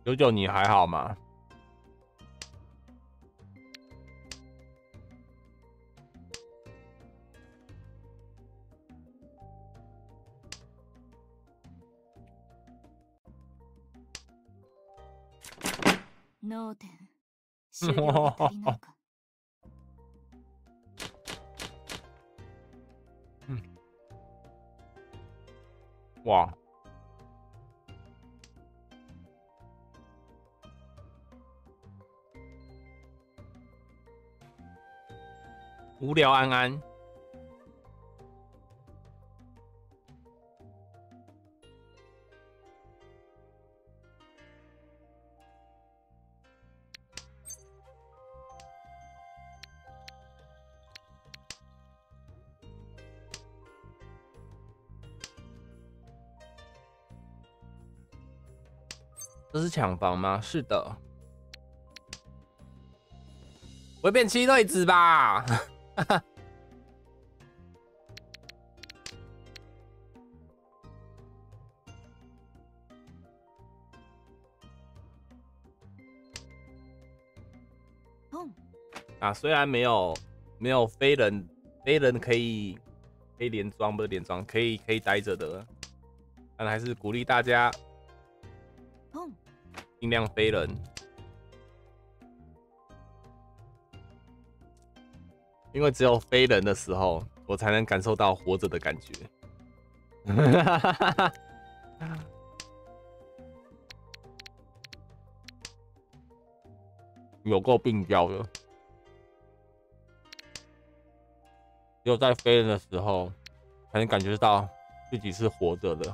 九九，你还好吗？脳天聊安安，这是抢房吗？是的，不会变七对子吧？砰！啊，虽然没有没有飞人，飞人可以可以连装，不是连装，可以可以待着的，但还是鼓励大家砰！尽量飞人，因为只有飞人的时候，我才能感受到活着的感觉。*laughs* 有够病娇的，只有在飞人的时候，才能感觉到自己是活着的。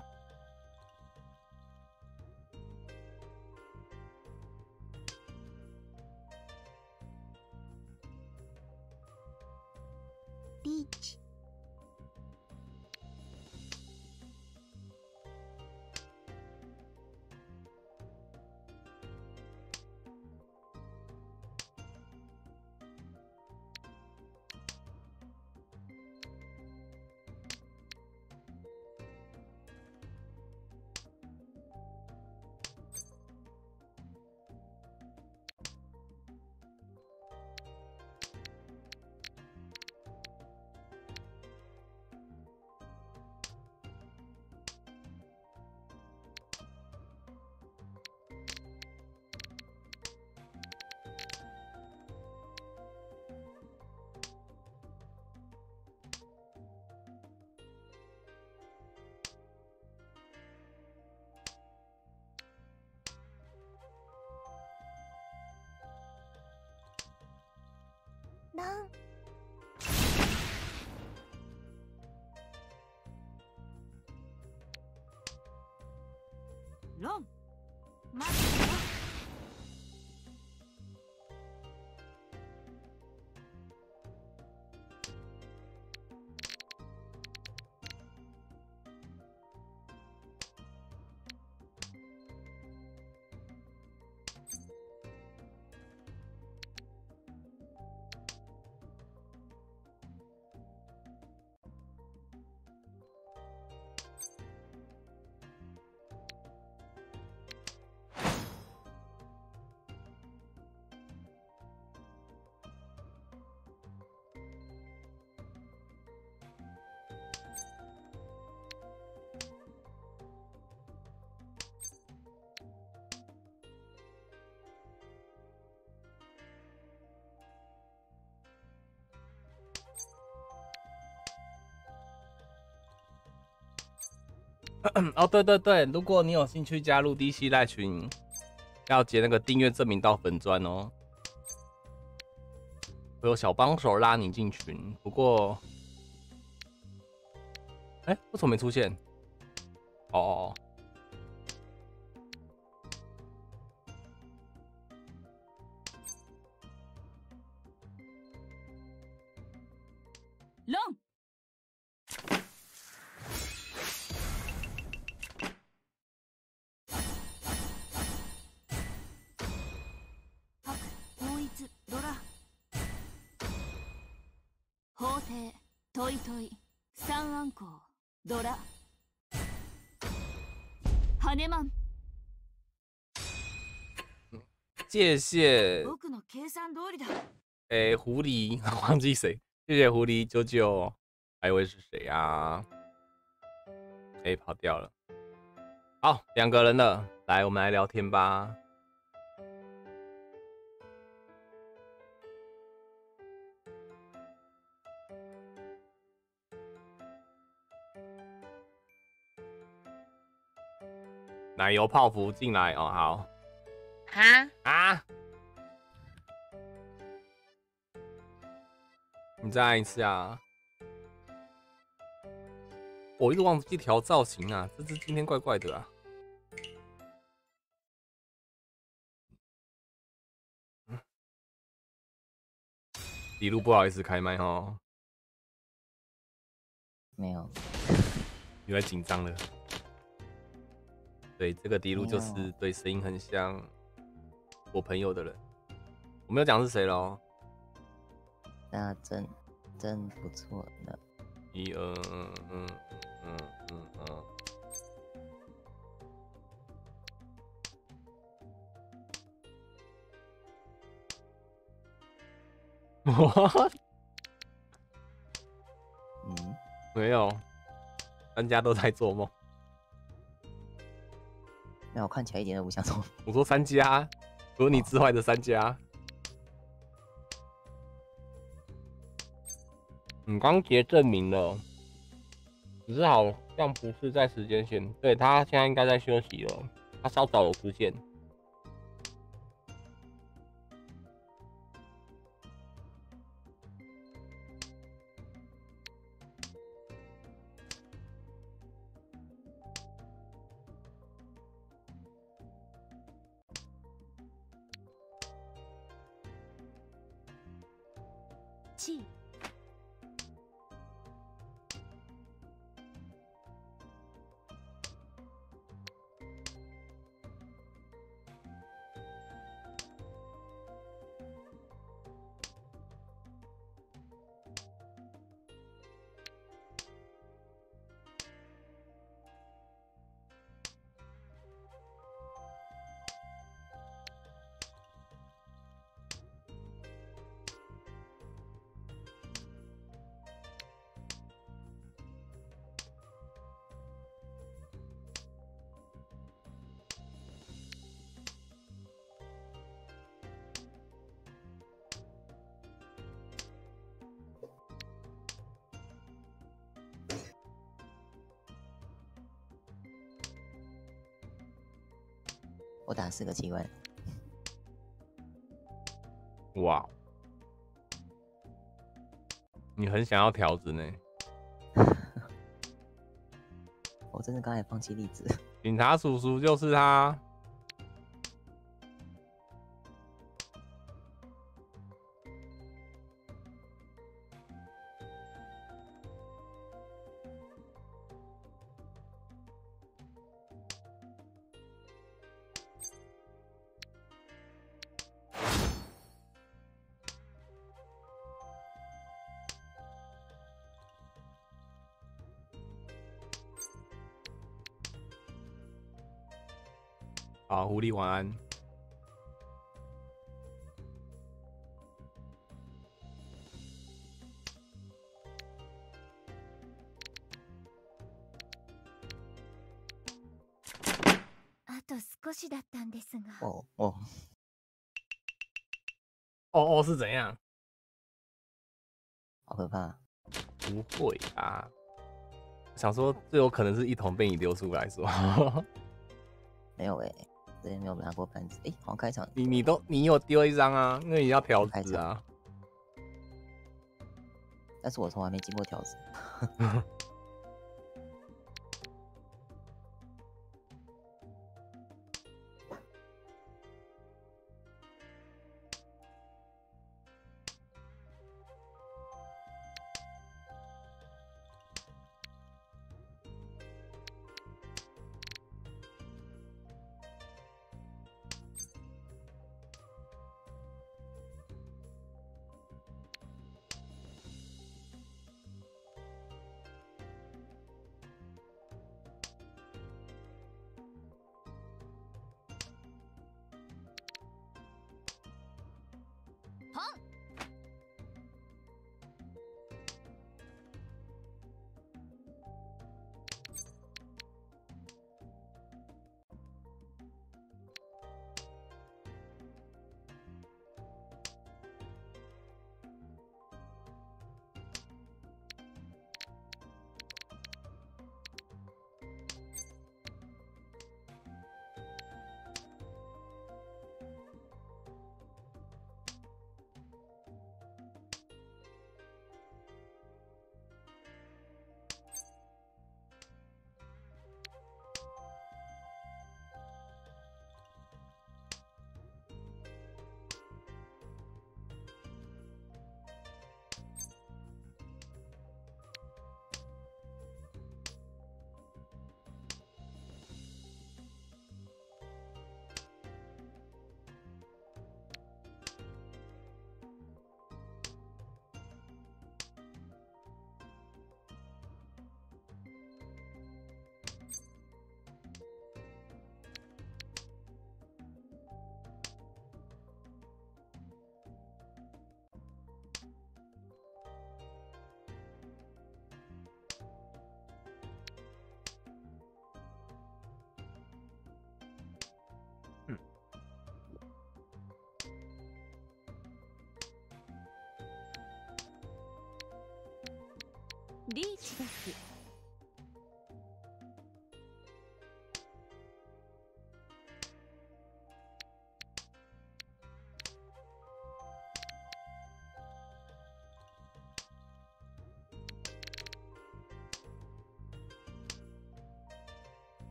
*clears throat* 哦，对对对，如果你有兴趣加入 DC 赖群，要截那个订阅证明到粉砖哦，我有小帮手拉你进群。不过，哎，为什么没出现？谢谢，僕の計算通りだ哎，狐狸*laughs* 忘记谁？谢谢狐狸九九，还以为是谁啊？哎，跑掉了。好，两个人了，来，我们来聊天吧。奶油泡芙进来哦，好 哈，啊，你再按一次啊！我一直忘记调造型啊，这只今天怪怪的啊。李路不好意思开麦哦，没有，有点紧张了。对，这个迪路就是对声音很像我朋友的人，我没有讲是谁喽。那真真不错呢。一二嗯嗯嗯嗯嗯。我嗯，没有，大家都在做梦。那我看起来一点都不像做梦。我说三家，和你之外的三家。你刚结证明了，只是好像不是在时间线。对他现在应该在休息了，他稍早有出现。四个机关，哇，你很想要条子呢？*laughs* 我真的刚才放弃例子。警察叔叔就是他。晚安。あと少しだったんですが哦哦，哦哦是怎样？好可怕！不会啊， 想说最有可能是一桶被你丢出来，是吧？没有哎、 之前没有拿过盘子。哎、好像开场你你都你有丢一张啊，因为你要调子啊。但是我从来没经过条子。*laughs* リーチです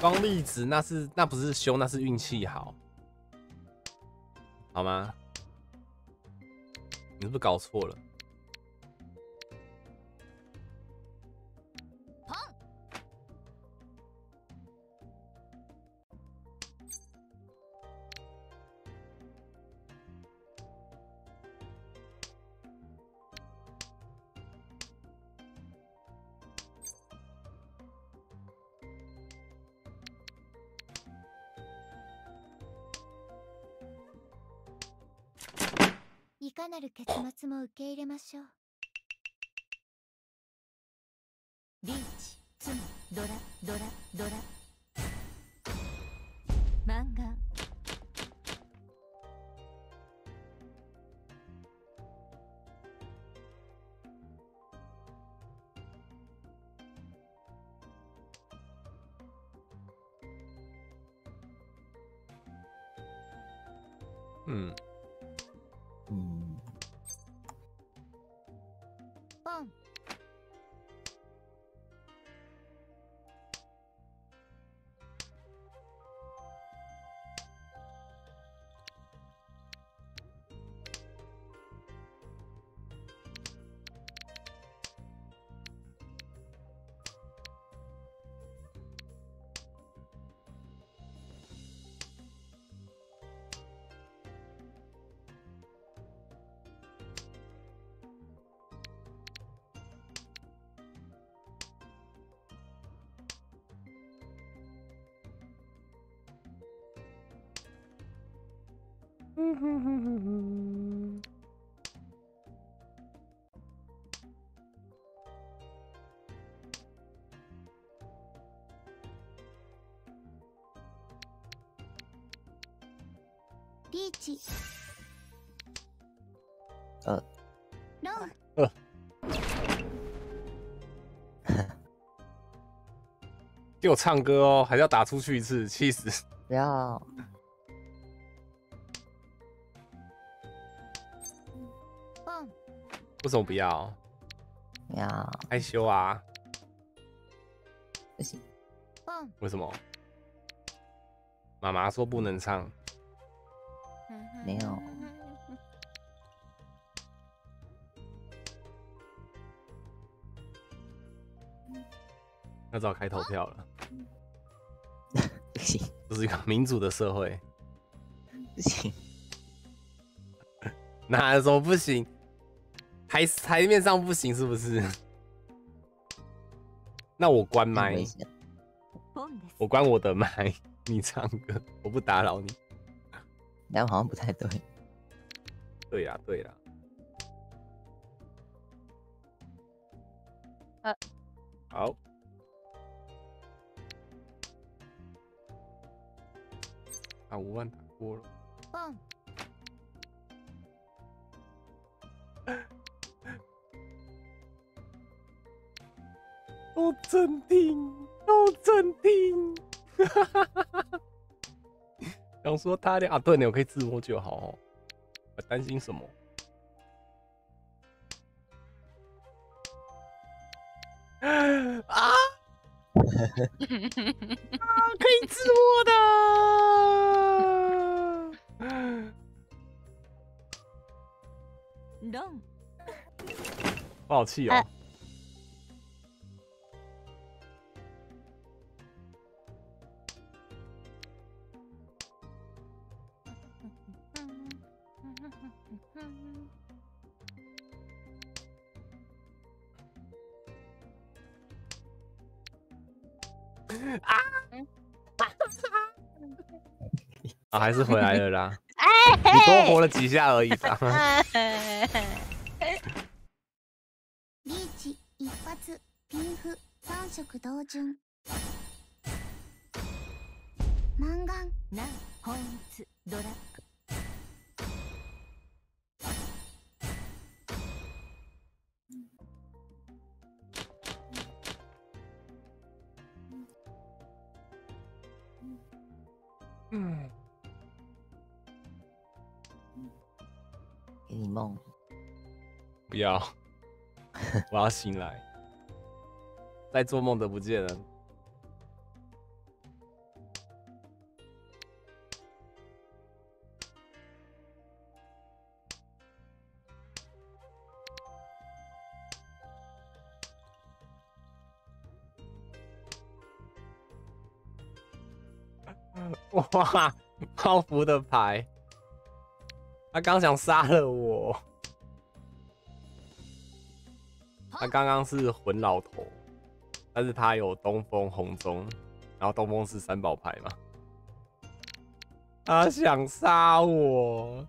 光粒子那是那不是凶，那是运气好，好吗？你是不是搞错了？リーチ二ロン呃，*laughs* 给我唱歌哦，还是要打出去一次，气死！不要，ポン为什么不要？要害羞啊？不行，ポン为什么？妈妈说不能唱， 那只好开投票了。不行，*laughs* 这是一个民主的社会，不行，*laughs* 哪有什么不行？台台面上不行是不是？*laughs* 那我关麦，ポンです我关我的麦，你唱歌，我不打扰你。然后好像不太对，对呀、对呀、呃，好， 啊，五万打过了。ポン好镇定，好镇定。*laughs* 想说他俩啊，对呢，我可以自摸就好哦。我担心什么？*laughs* 啊！*laughs* 啊，可以自摸的。我好气哦。啊啊！啊，还是回来了啦。哎你多活了几下而已吧。リーチ一発ピンフ三色同順マンガンナン本一ドラ要，我要醒来。在做梦的不见了。*laughs* 哇，泡芙的牌，他刚想杀了我。他刚刚是混老头，但是他有东风红中，然后东风是三宝牌嘛。他想杀我，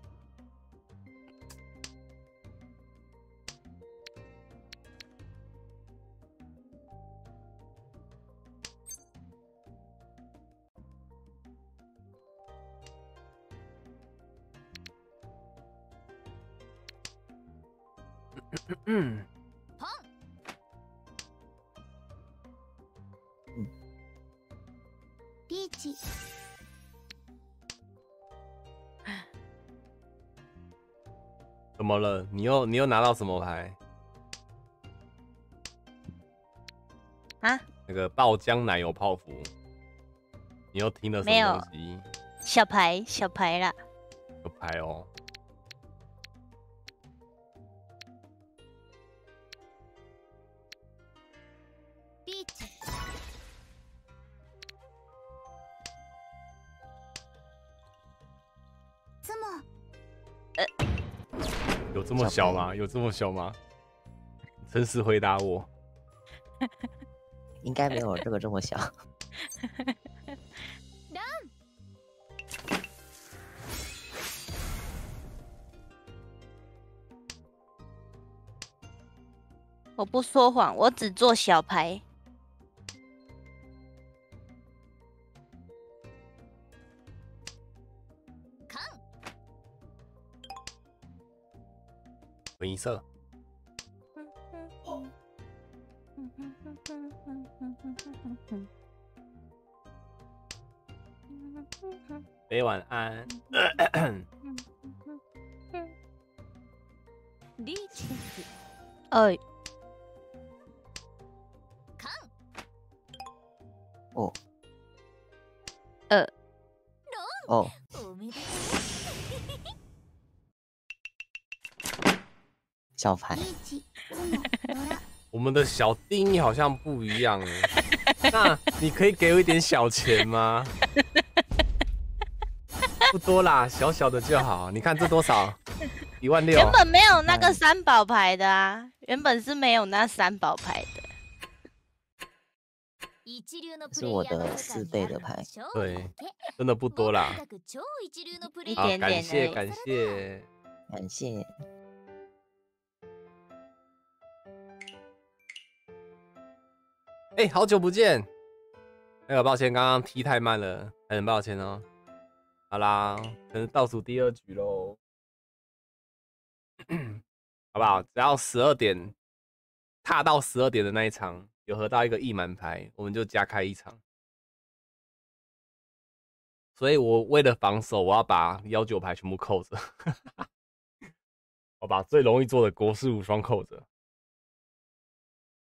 你又拿到什么牌？啊？那个爆浆奶油泡芙，你又听了什么东西？小牌小牌啦，小牌哦。リ么小吗？有这么小吗？诚实回答我。应该没有这个这么小。*laughs* 我不说谎，我只做小牌。混一色。北晚安。リーチです哎，哦呃，哦， 小牌。我们的小丁好像不一样，*laughs* 那你可以给我一点小钱吗？*laughs* 不多啦，小小的就好。你看这多少？一万六。原本没有那个三宝牌的啊，原本是没有那三宝牌的。是我的四倍的牌，对，真的不多啦。一点点，谢感谢感谢。感谢哎、好久不见。那个抱歉，刚刚踢太慢了，很抱歉哦。好啦，可能倒数第二局喽，*clears throat* 好不好？只要十二点踏到十二点的那一场有合到一个一满牌，我们就加开一场。所以我为了防守，我要把幺九牌全部扣着，*laughs* 我把最容易做的国士无双扣着，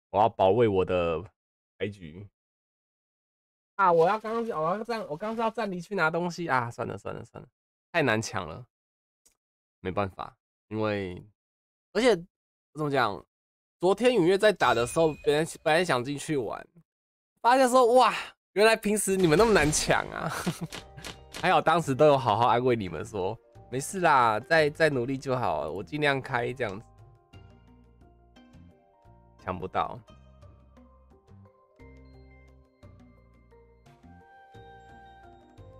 我要保卫我的牌局。啊！我要刚刚我要站，我刚刚是要站离去拿东西啊！算了算了算了，太难抢了，没办法，因为而且怎么讲？昨天雨月在打的时候，别人本来想进去玩，发现说哇，原来平时你们那么难抢啊！*laughs* 还好当时都有好好安慰你们说，没事啦，再再努力就好，我尽量开这样子，抢不到。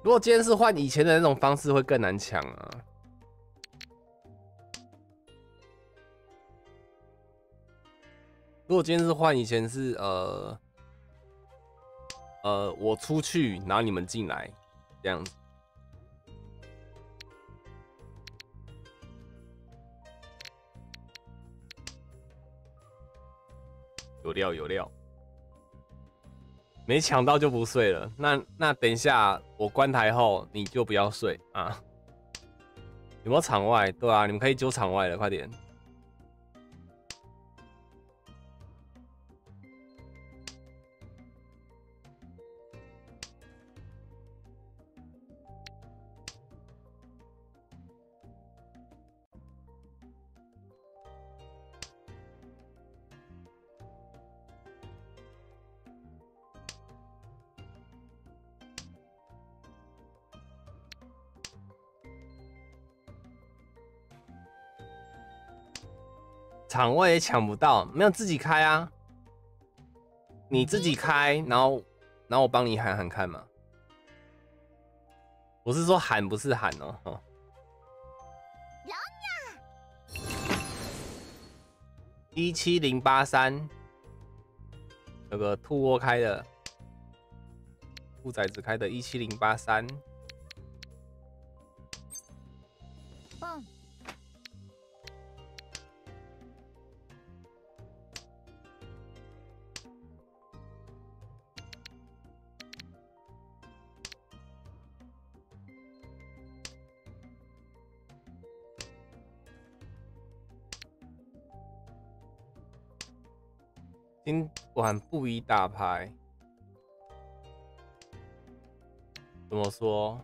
如果今天是换以前的那种方式，会更难抢啊。如果今天是换以前是呃呃我出去，然后你们进来这样子，有料有料。没抢到就不睡了。那那等一下我关台后你就不要睡啊。*laughs* 有没有场外？对啊，你们可以揪场外了，快点。场位也抢不到，没有自己开啊。你自己开，然后然后我帮你喊喊看嘛。我是说喊，不是喊哦。哦一七零八三，那个兔窝开的，兔崽子开的，一七零八三。今晚不宜打牌，怎么说？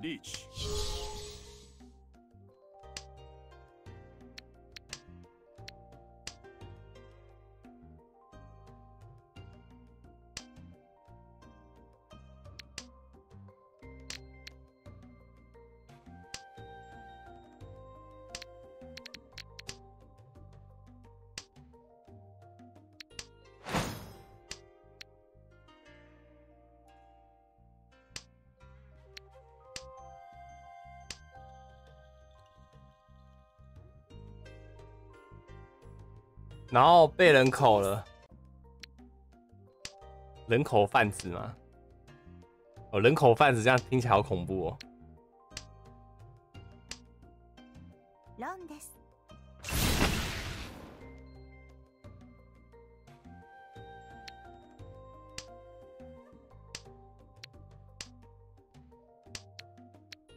リ然后被人口了， 人口贩子吗？哦，人口贩子这样听起来好恐怖哦。ロンです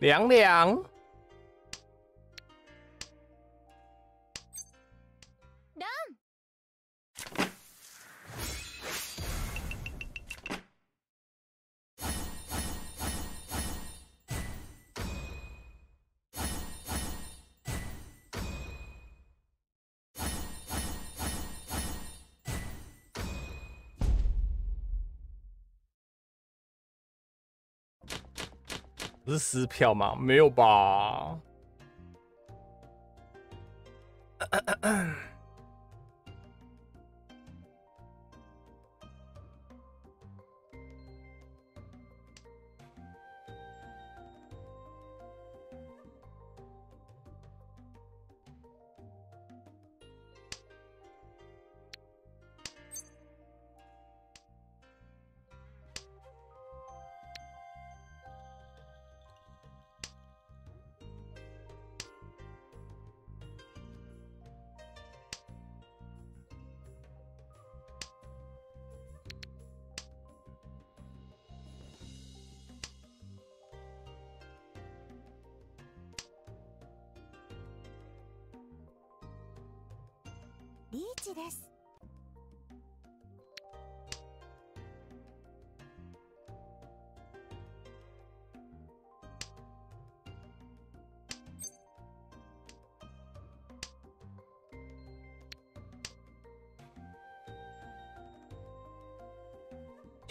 凉凉， 是撕票吗？没有吧？*coughs*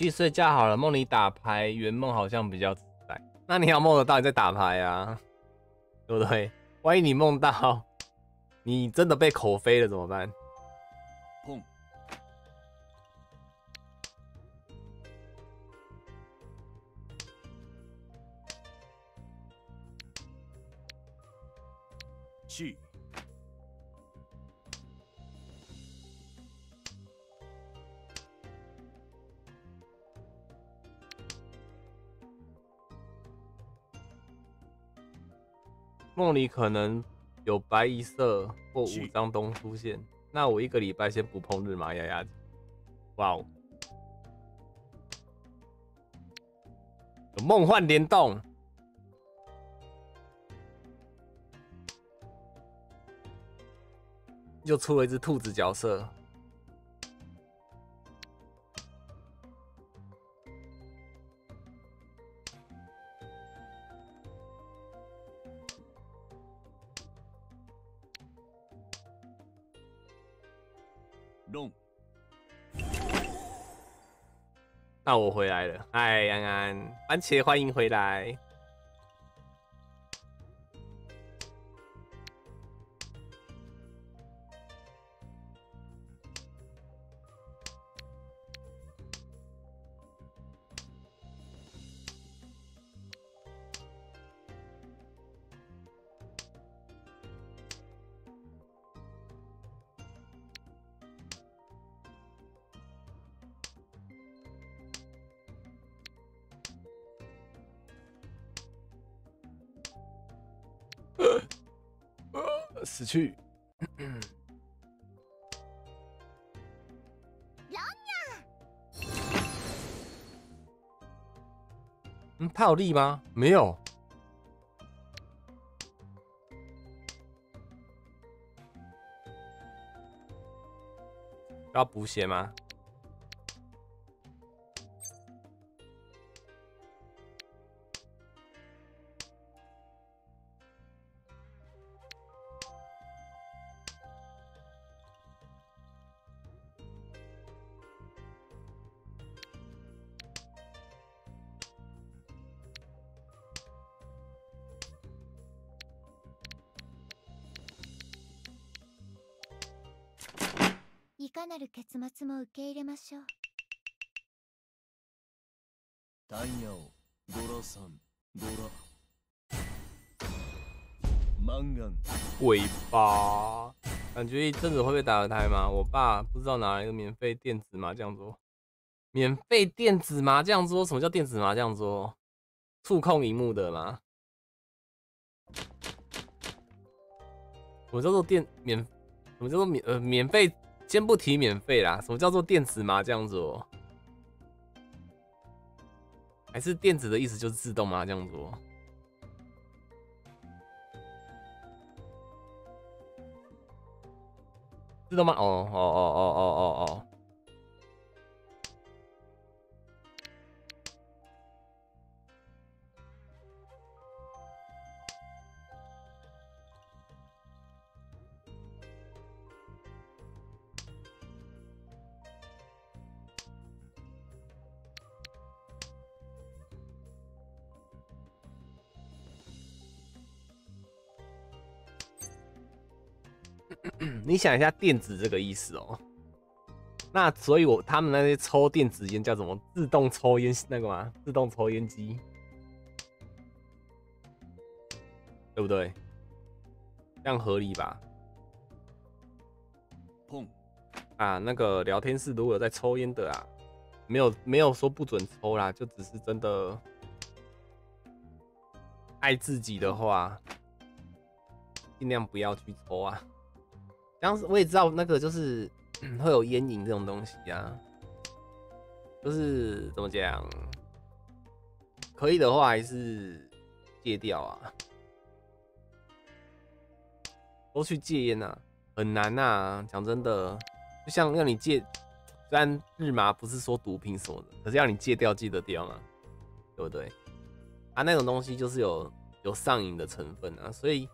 去睡觉好了，梦里打牌，圆梦好像比较自在。那你要梦得到你在打牌啊，对不对？万一你梦到你真的被口飞了怎么办？梦里可能有白一色或五张东出现，那我一个礼拜先不碰日麻鸭鸭子。哇哦，有梦幻联动，又出了一只兔子角色。那我回来了，嗨，安安，番茄欢迎回来。死去。嗯，他有力吗？没有。要补血吗？結末も受け入れましょうタイヤオドラさんドラマンガン尾巴，感觉一阵子会被打得开吗？我爸不知道哪来的免费电子麻将桌， 免费电子麻将桌？什么叫电子麻将桌？触控荧幕的吗？什么叫做电免？什么叫做免呃免费？ 先不提免费啦，什么叫做电子麻将桌？还是电子的意思就是自动麻将桌？自动吗？哦哦哦哦哦哦哦。你想一下电子这个意思哦。那所以，我他们那些抽电子烟叫什么？自动抽烟那个吗？自动抽烟机，对不对？这样合理吧？碰啊，那个聊天室如果有在抽烟的啊，没有没有说不准抽啦，就只是真的爱自己的话，尽量不要去抽啊。当时我也知道那个就是 *clears throat* 会有烟瘾这种东西啊，就是怎么讲，可以的话还是戒掉啊，都去戒烟呐，很难呐。讲真的，就像让你戒，虽然日麻不是说毒品什么的，可是要你戒掉戒得掉吗，对不对？啊，那种东西就是有有上瘾的成分啊，所以。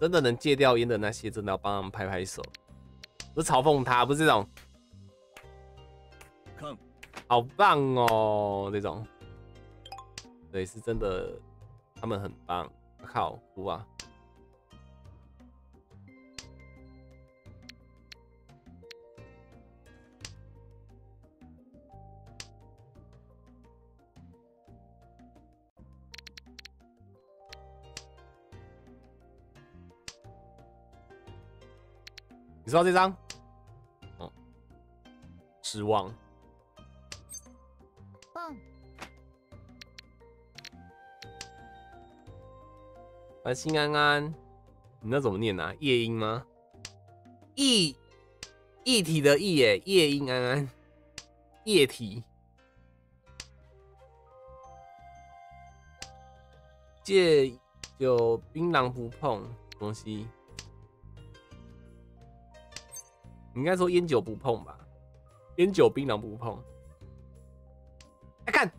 真的能戒掉烟的那些，真的要帮他们拍拍手，不是嘲讽他，不是这种，好棒哦，这种，对，是真的，他们很棒，靠，哭啊！知道这张？哦，失望。安心安安，你那怎么念啊？夜莺吗？液液体的液耶，夜莺安安，液体。戒酒槟榔不碰东西。你应该说烟酒不碰吧，烟酒槟榔不碰。来看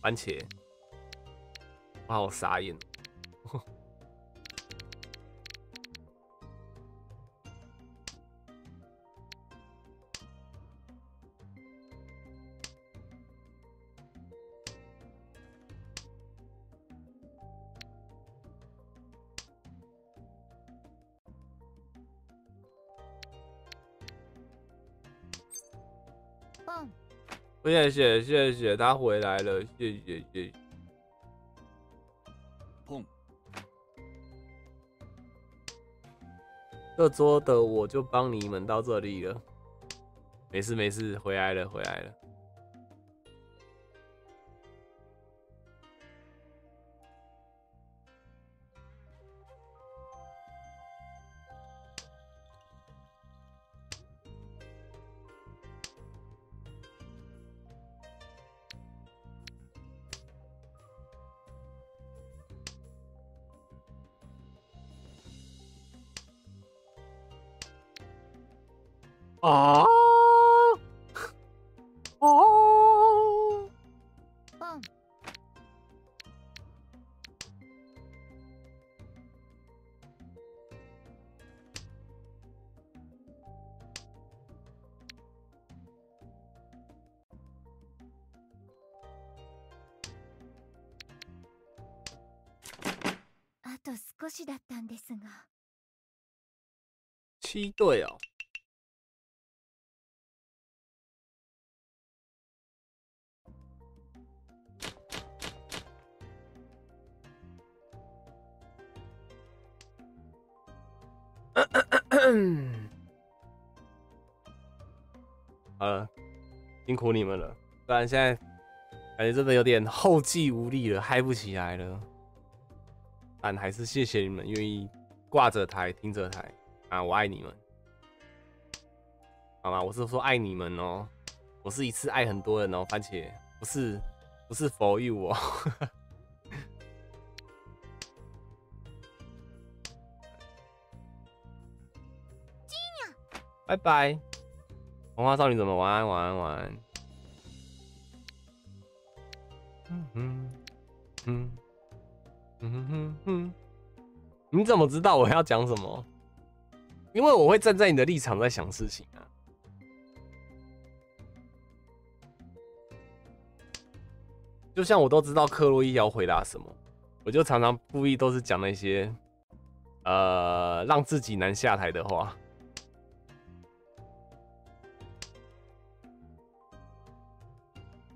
番茄，我好傻眼。谢谢谢谢他回来了，谢谢谢谢。碰，这桌的我就帮你们到这里了，没事没事，回来了回来了。啊！苦你们了。不然现在感觉真的有点后继无力了，嗨不起来了。但还是谢谢你们愿意挂着台听着台啊，我爱你们，好吗？我是说爱你们哦，我是一次爱很多人哦，番茄不是不是 for you 哦。拜拜，红花少女怎么晚安晚安晚安。嗯嗯嗯嗯哼哼，你怎么知道我要讲什么？因为我会站在你的立场在想事情啊。就像我都知道克洛伊要回答什么，我就常常故意都是讲那些呃让自己难下台的话。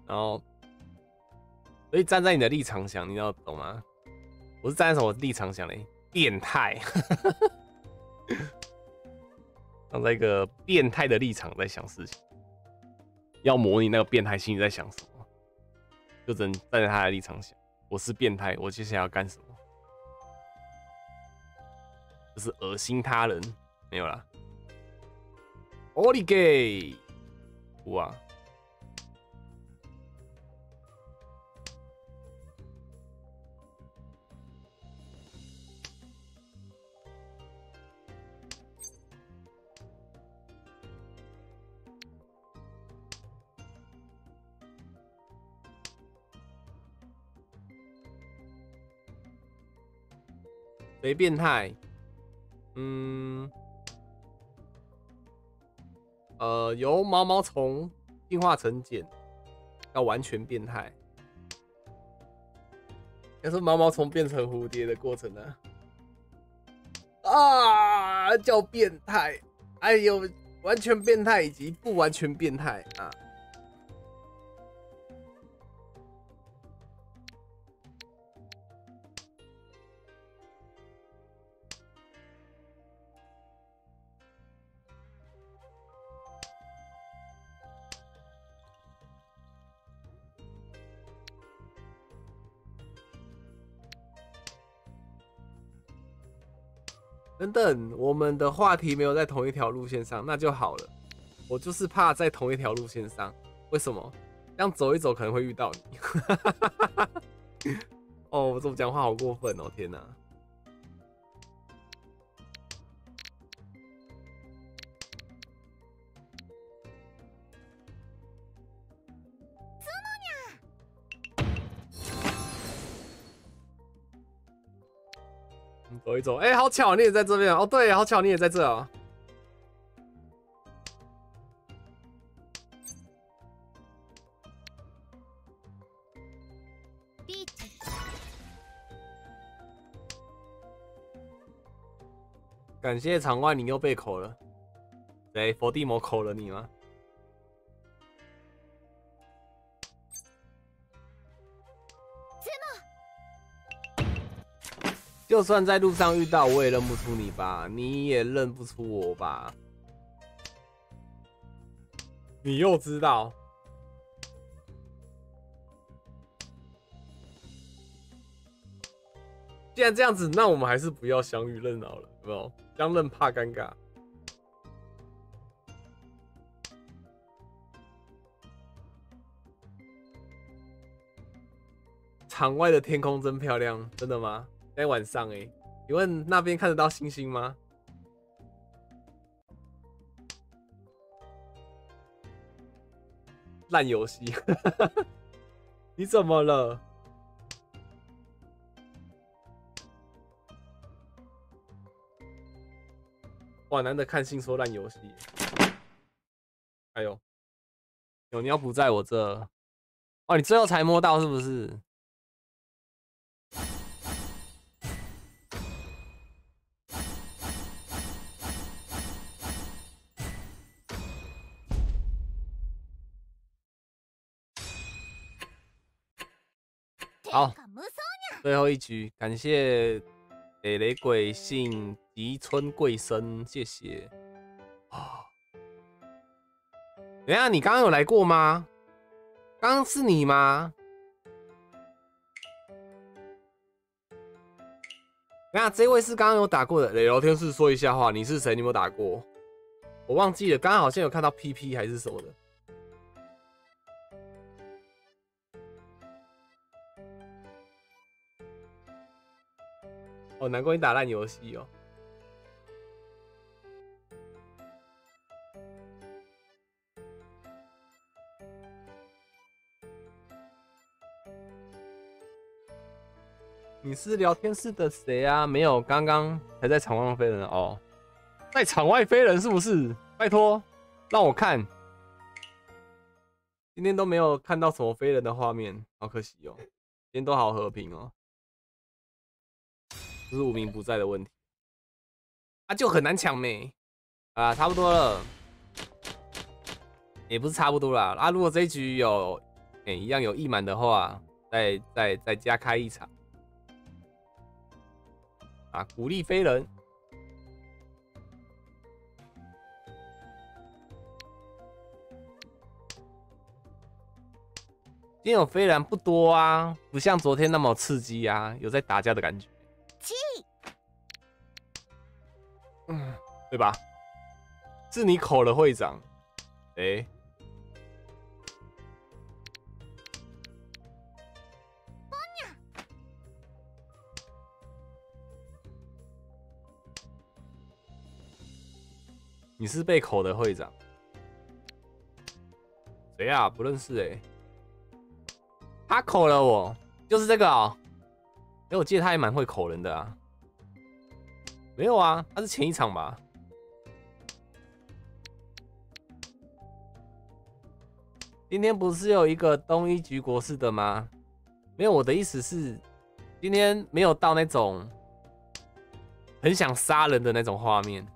然后，所以站在你的立场想，你要懂吗？我是站在什么立场想嘞？变态，*laughs* 站在一个变态的立场在想事情，要模拟那个变态心里在想什么，就只能站在他的立场想。我是变态，我接下来要干什么？就是恶心他人，没有啦。奥利给，哇！谁变态？嗯，呃，由毛毛虫进化成茧，要完全变态。要是毛毛虫变成蝴蝶的过程呢？啊，叫变态！还有完全变态以及不完全变态啊。等，我们的话题没有在同一条路线上，那就好了。我就是怕在同一条路线上，为什么？这样走一走可能会遇到你。*laughs* 哦，我怎么讲话好过分哦！天哪！走一走，哎，好巧，你也在这边哦。对，好巧，你也在这啊。感谢场外，你又被口了。谁？佛地魔口了你吗？就算在路上遇到，我也认不出你吧？你也认不出我吧？你又知道？既然这样子，那我们还是不要相遇认好了，有没有？相认怕尴尬。场外的天空真漂亮，真的吗？在晚上哎，请问那边看得到星星吗？烂游戏，*laughs* 你怎么了？哇，难得看星说烂游戏。哎呦，有你要不在我这？哦，你最后才摸到是不是？好，最后一局，感谢雷雷鬼信吉村贵生，谢谢。啊，等下，你刚刚有来过吗？刚刚是你吗？等下，这位是刚刚有打过的，聊天室说一下话，你是谁？你有没有打过？我忘记了，刚刚好像有看到 PP 还是什么的。哦，难怪你打烂游戏哦。你是聊天室的谁啊？没有，刚刚还在场外飞人哦，在场外飞人是不是？拜托，让我看，今天都没有看到什么飞人的画面，好可惜哦。今天都好和平哦，这是无名不在的问题啊，就很难抢没啊，差不多了，也不是差不多啦啊。如果这一局有哎、一样有一满的话，再再再加开一场。啊，鼓励飞人。今天有飞人不多啊，不像昨天那么刺激啊，有在打架的感觉，嗯，对吧？是你口了会长，哎、你是被口的会长？谁啊？不认识哎、他口了我，就是这个哦。哎、我记得他也蛮会口人的啊。没有啊，他是前一场吧？今天不是有一个东一局国士的吗？没有，我的意思是，今天没有到那种很想杀人的那种画面。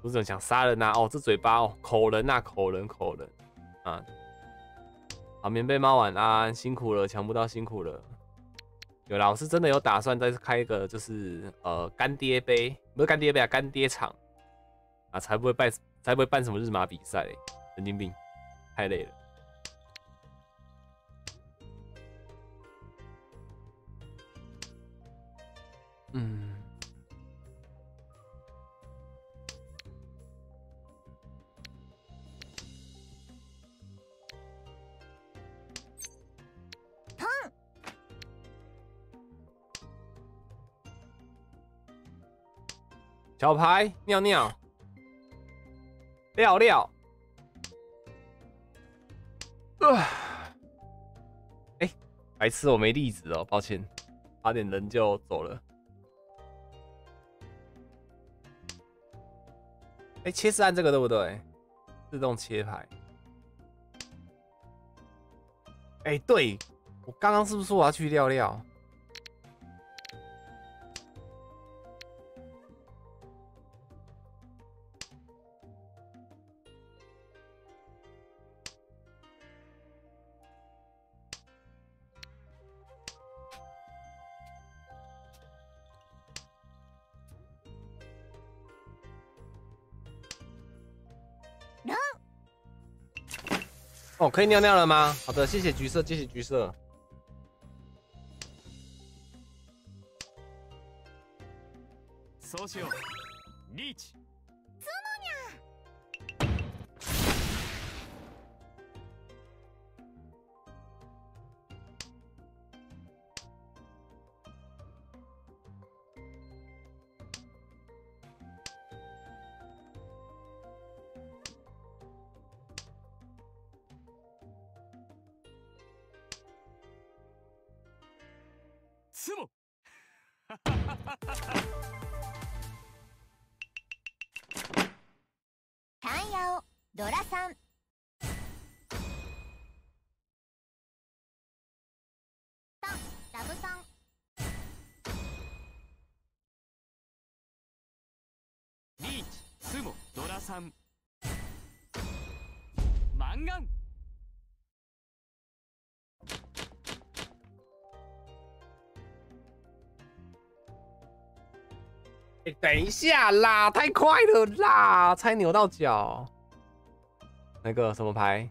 不是很想杀人呐、哦，这嘴巴哦，口人呐、口人口人啊。好，棉被猫晚安，辛苦了，抢不到辛苦了。有老师真的有打算再开一个，就是呃干爹杯，不是干爹杯啊，干爹场啊，才不会办，才不会办什么日马比赛、神经病，太累了。嗯。小牌尿尿，尿尿。啊，哎，白痴，我没粒子哦，抱歉，差点人就走了。哎，切是按这个对不对？自动切牌。哎，对我刚刚是不是说我要去尿尿？可以尿尿了吗？好的，谢谢橘色，谢谢橘色。マンガン 哎等一下啦，太快了啦，才扭到脚。那个什么牌？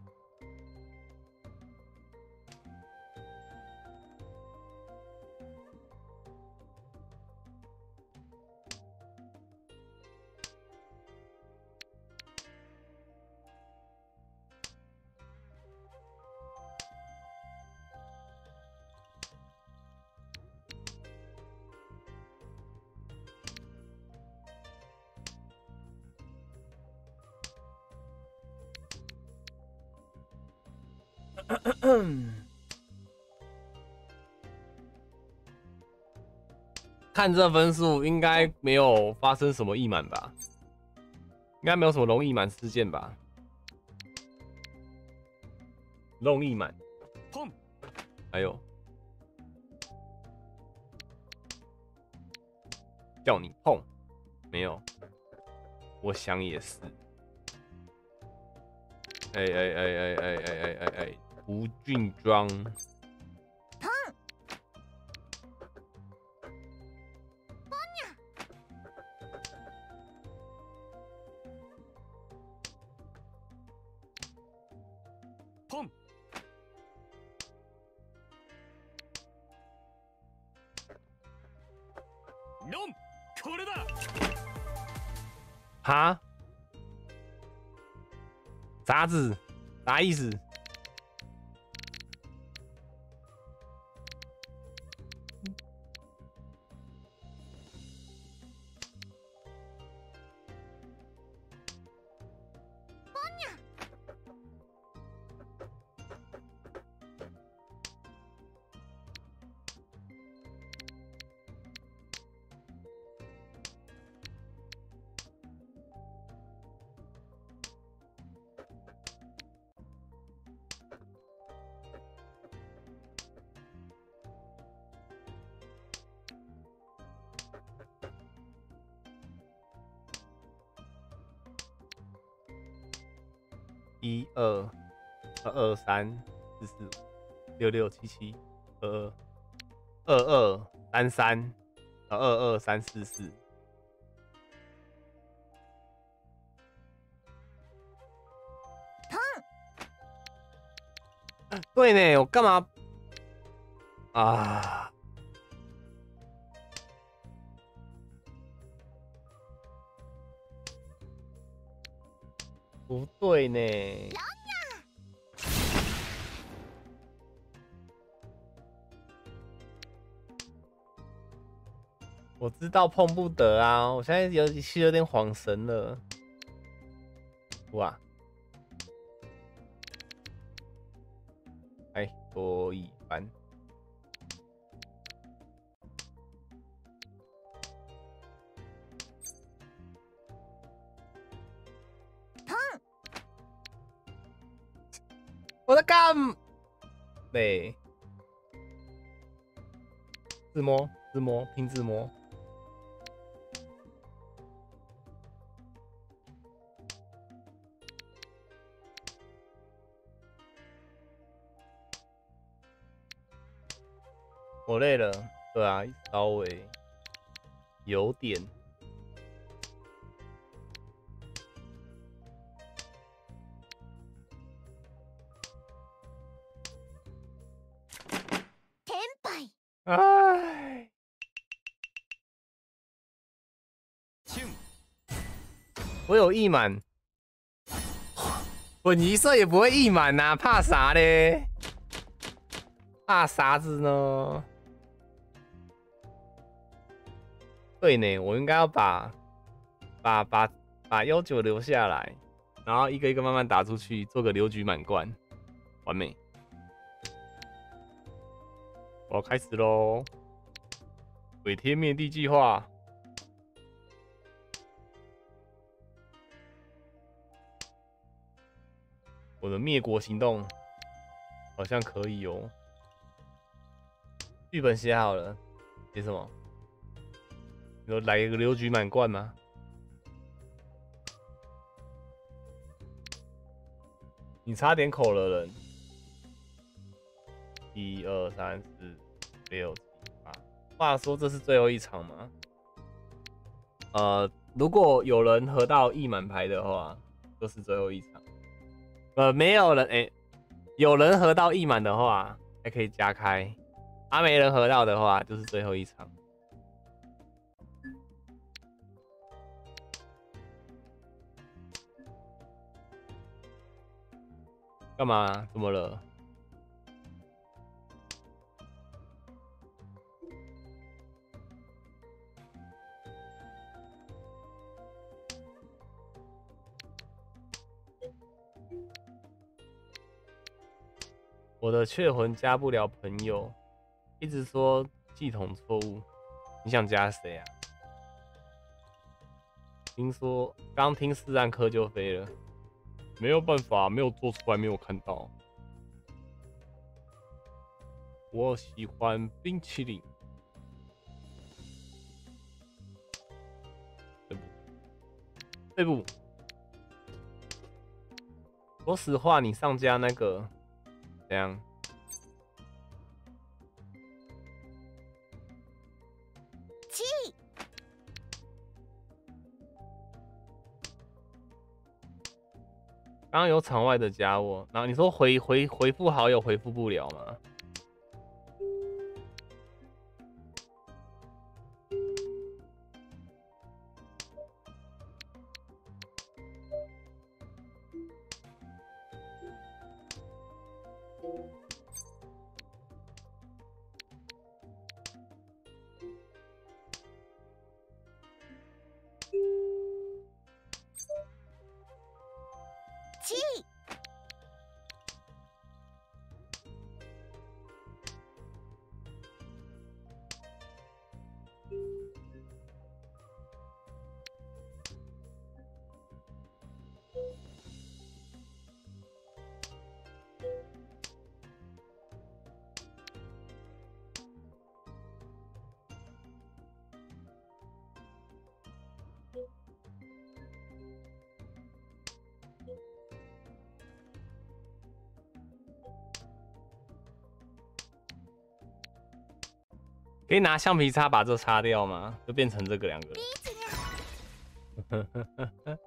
看这分数，应该没有发生什么溢满吧？应该没有什么容易满事件吧？容易满，碰，还有叫你碰，没有？我想也是。哎哎哎哎哎哎哎哎哎，吴俊庄。子？啥意思？六六七七二二二二三三二二三四四。对呢，我干嘛啊？不对呢。我知道碰不得啊，我现在有是有点恍神了。哇！哎，多一番。我在干？对，自摸自摸拼自摸。我累了，对啊，稍微有点。天敗唉，我有溢满，混一色也不会溢满呐，怕啥嘞？怕啥子呢？对呢，我应该要把把把把幺九留下来，然后一个一个慢慢打出去，做个留局满贯，完美。我要开始喽！鬼天灭地计划，我的灭国行动好像可以哦。剧本写好了，写什么？有来一个留局满贯吗？你差点口了人。一二三四六七八。话说这是最后一场吗？呃，如果有人合到一满牌的话，就是最后一场。呃，没有人哎、有人合到一满的话，还可以加开；啊，没人合到的话，就是最后一场。干嘛？怎么了？我的雀魂加不了朋友，一直说系统错误。你想加谁啊？听说刚听四战科就飞了，没有办法，没有做出来，没有看到。我喜欢冰淇淋。这不，这不。说实话，你上家那个怎样？刚刚有场外的加我，然后你说回回回复好友回复不了吗？以拿橡皮擦把这擦掉吗？就变成这个两个了。*laughs*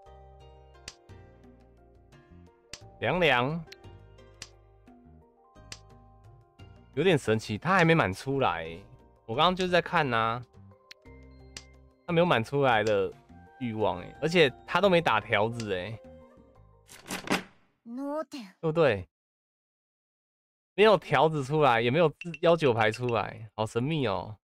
凉凉，有点神奇，他还没满出来。我刚刚就是在看呐、他没有满出来的欲望哎，而且他都没打条子哎，对不对？没有条子出来，也没有字幺九牌出来，好神秘哦。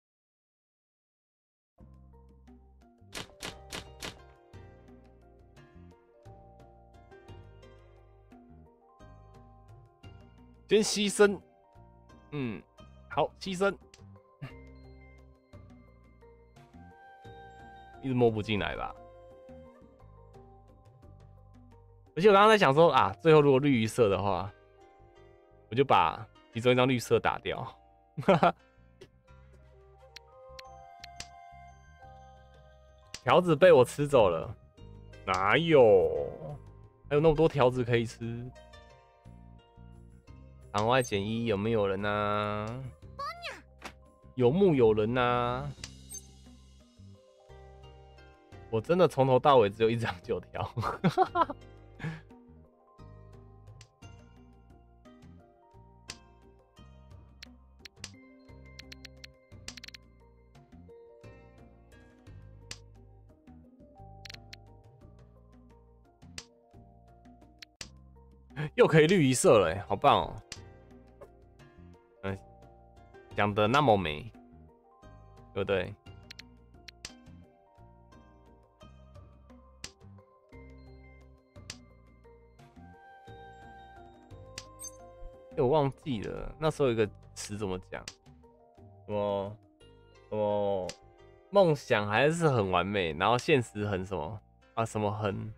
先牺牲，嗯，好，牺牲，*laughs* 一直摸不进来吧。而且我刚刚在想说啊，最后如果绿鱼色的话，我就把其中一张绿色打掉。哈哈，条子被我吃走了，哪有？还有那么多条子可以吃。场外减一有没有人呐、有木有人呐、我真的从头到尾只有一张 *laughs* 九条。又可以绿一色了欸，好棒哦！讲的那么美，对不对？欸我忘记了那时候有一个词怎么讲，什么什么梦想还是很完美，然后现实很什么啊什么很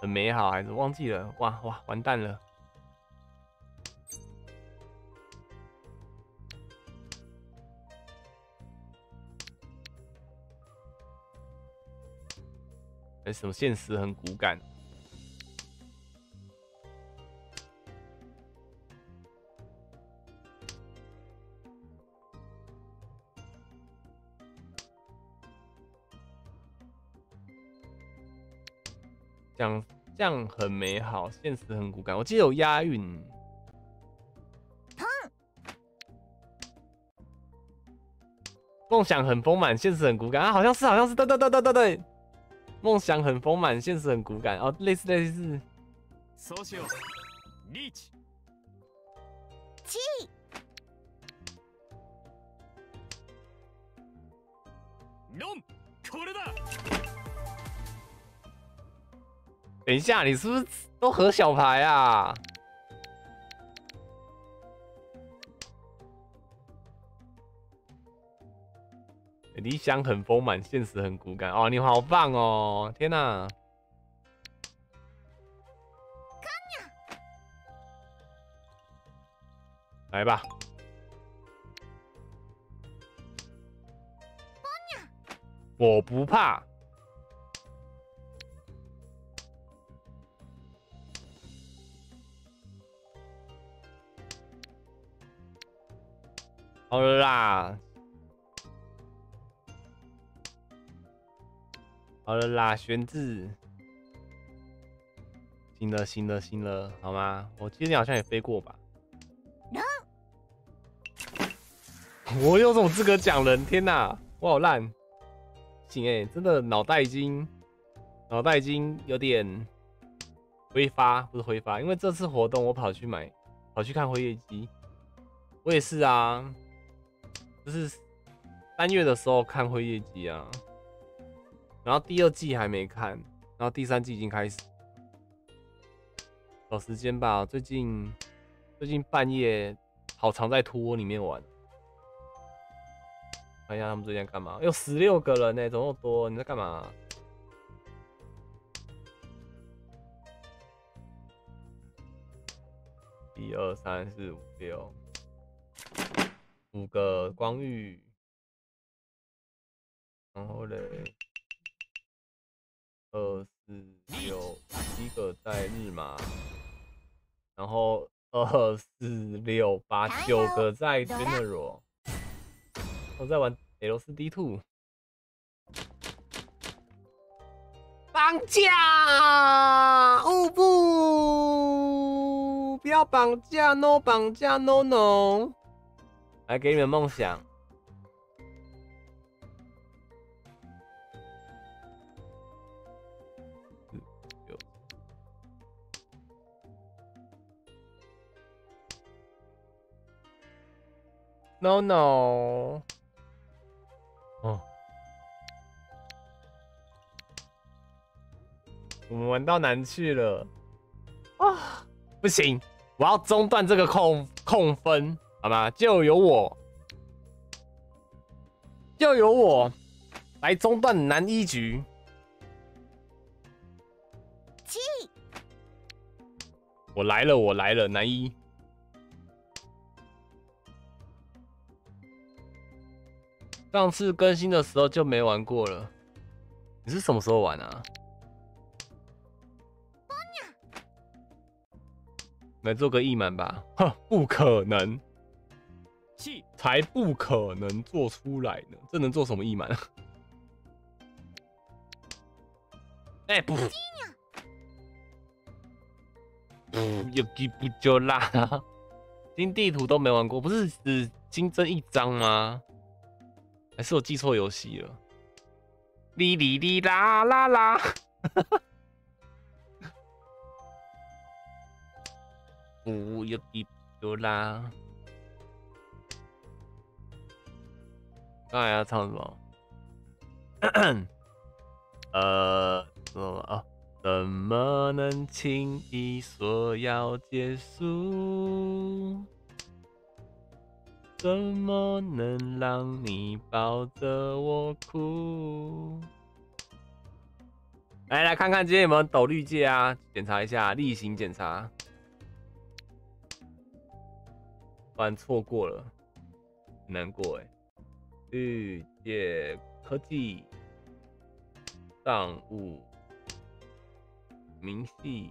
很美好，还是忘记了？哇哇，完蛋了！哎，什么现实很骨感？讲这样很美好，现实很骨感。我记得有押韵。梦想很丰满，现实很骨感啊，好像是，好像是，对对对对对对。梦想很丰满，现实很骨感哦，类似类似。そうしようリーチチノンこれだ等一下，你是不是都合小牌啊？ 理想很丰满，现实很骨感哦，你好棒哦！天哪！来吧，我不怕。好了啦，好了啦，玄字，行了行了行了，好吗？我记得你好像也飞过吧？*laughs* 我有种资格讲人？天哪，我好烂！行哎、真的脑袋已经脑袋已经有点挥发，不是挥发，因为这次活动我跑去买，跑去看辉夜姬，我也是啊，就是三月的时候看灰夜姬啊，然后第二季还没看，然后第三季已经开始，找时间吧。最近最近半夜好常在兔窝里面玩。看一下他们最近在干嘛？有十六个人呢、怎么那么多？你在干嘛？一二三四五六，五个光遇，然后嘞，二四六七个在日麻，然后二四六八九个在 General。我在玩 L 四 D two，绑架！哦不，不要绑架，no 绑架，no no。来给你们梦想。No no。哦，我们玩到难去了啊！不行，我要中断这个控控分，好吗？就由我，就由我来中断男一局。チ我来了，我来了，男一。上次更新的时候就没玩过了。你是什么时候玩啊？来做个义满吧！哼，不可能，气才不可能做出来呢！这能做什么义满？*laughs* 哎、不，不，*laughs* 有几不就啦？*laughs* 新地图都没玩过，不是只新增一张吗？还是我记错游戏了？哩哩哩啦啦啦！*laughs* 不有一有啦。刚才要唱什么？*coughs* 呃，什么啊？怎么能轻易说要结束？怎么能让你抱着我哭？来来看看今天有没有抖绿界啊？检查一下例行检查，不然错过了，难过哎。绿界科技、账务、明系。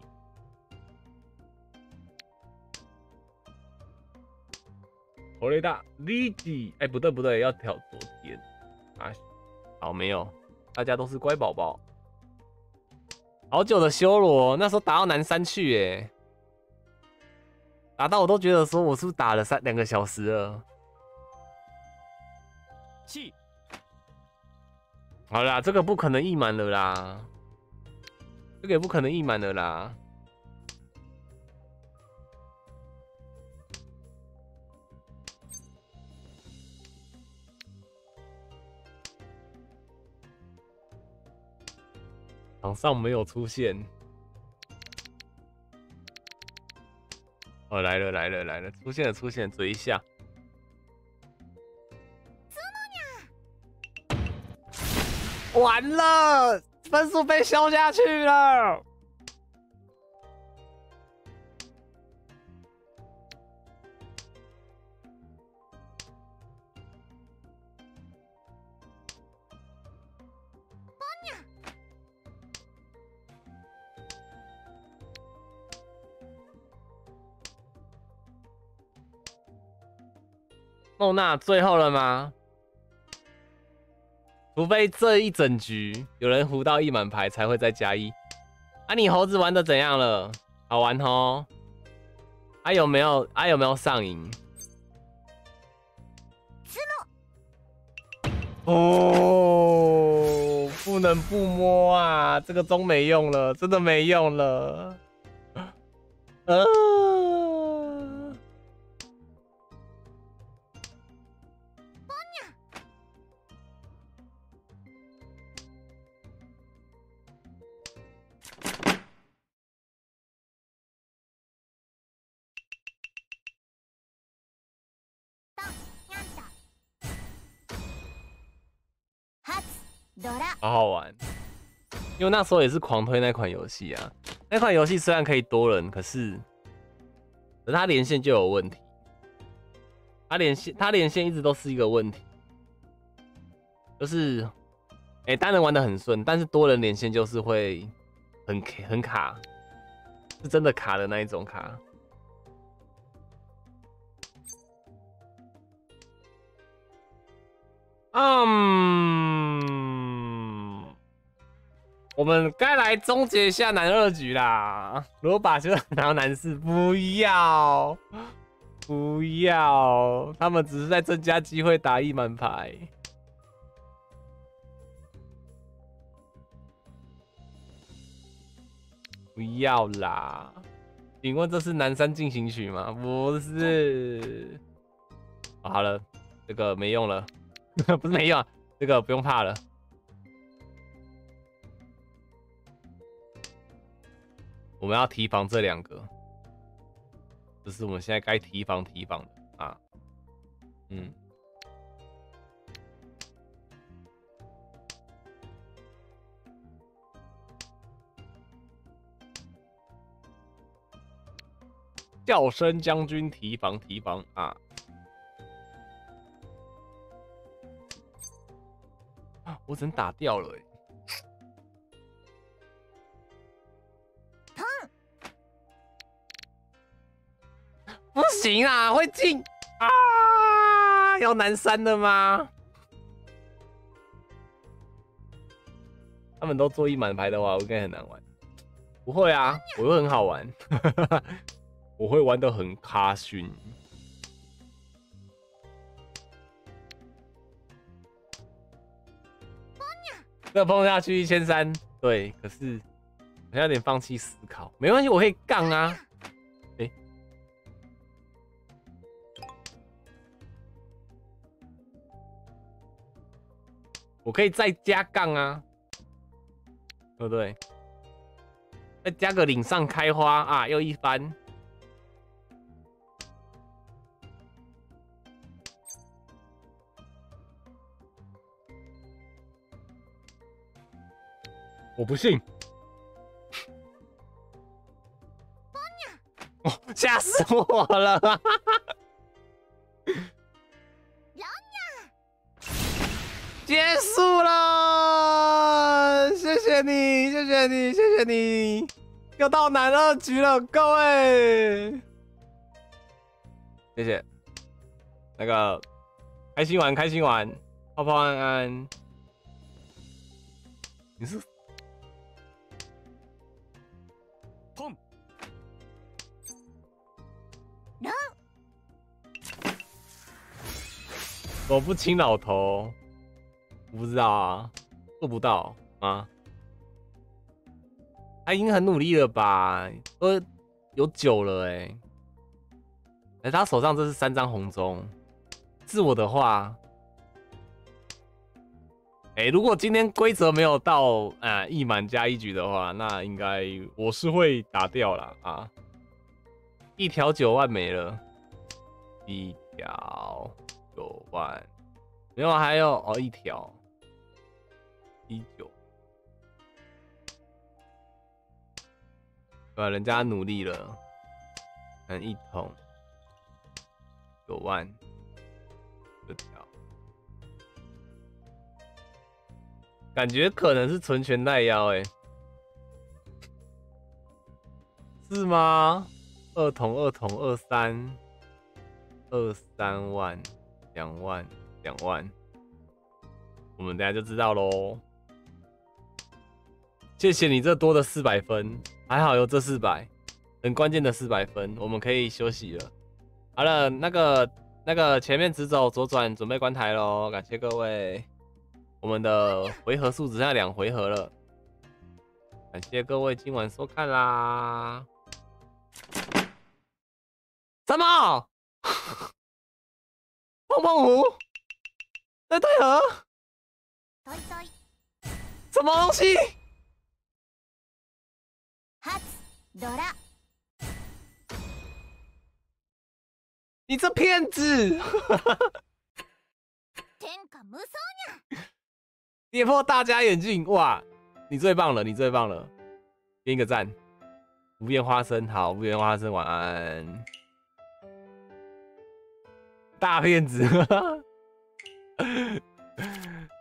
火雷大立即，哎，不对不对，要调昨天啊，好没有，大家都是乖宝宝。好久的修罗，那时候打到南山去耶，打到我都觉得说我是不是打了三两个小时了。气好啦，这个不可能溢满了啦，这个也不可能溢满了啦。场上没有出现。哦，来了来了来了，出现了出现了，追一下。完了，分数被消下去了。孟娜最后了吗？除非这一整局有人胡到一满牌，才会再加一。啊，你猴子玩的怎样了？好玩哦。啊有没有？啊有没有上瘾？哦，不能不摸啊！这个钟没用了，真的没用了。呃。好好玩，因为那时候也是狂推那款游戏啊。那款游戏虽然可以多人，可是，可是它连线就有问题。它连线，它连线一直都是一个问题，就是，哎、单人玩的很顺，但是多人连线就是会很很卡，是真的卡的那一种卡。嗯，我们该来终结一下男二局啦。如果把就拿到男四，不要，不要，他们只是在增加机会打一满牌。不要啦！请问这是南山进行曲吗？不是。好了，这个没用了。*laughs* 不是没用、这个不用怕了。我们要提防这两个，这是我们现在该提防提防的。啊。嗯，叫声将军提防提防。啊！我怎么打掉了、欸，行啊，会进啊！要南山的吗？他们都做一满牌的话，我应该很难玩。不会啊，我会很好玩，*laughs* 我会玩的很卡逊。这碰下去一千三，对，可是我有点放弃思考，没关系，我可以杠啊。我可以再加杠啊，对不对？再加个岭上开花啊，又一番。我不信。哦，吓死我了！*laughs* 结束了，谢谢你，谢谢你，谢谢你，又到男二局了，各位，谢谢，那个开心玩，开心玩，泡泡安安，你是？砰，no，我不亲老头。我不知道啊，做不到啊。他已经很努力了吧？都有九了哎、哎，他手上这是三张红中，是我的话，哎、如果今天规则没有到啊一满加一局的话，那应该我是会打掉了啊。一条九万没了，一条九万，没有还有哦一条一九。对吧？人家努力了，嗯，一桶九万，这条，感觉可能是纯拳带腰，哎，是吗？二桶二桶二三，二三万，两万两万，我们等下就知道喽。谢谢你这多的四百分，还好有这四百，很关键的四百分，我们可以休息了。好了，那个那个前面直走左转，准备关台喽，感谢各位。我们的回合数只剩下两回合了，感谢各位今晚收看啦。什么？碰碰胡？在对河？什么东西？ドラ你这骗子！天下無双呀！跌破大家眼镜，哇！你最棒了，你最棒了，给你个赞。无言花生，好，无言花生，晚安。大骗子！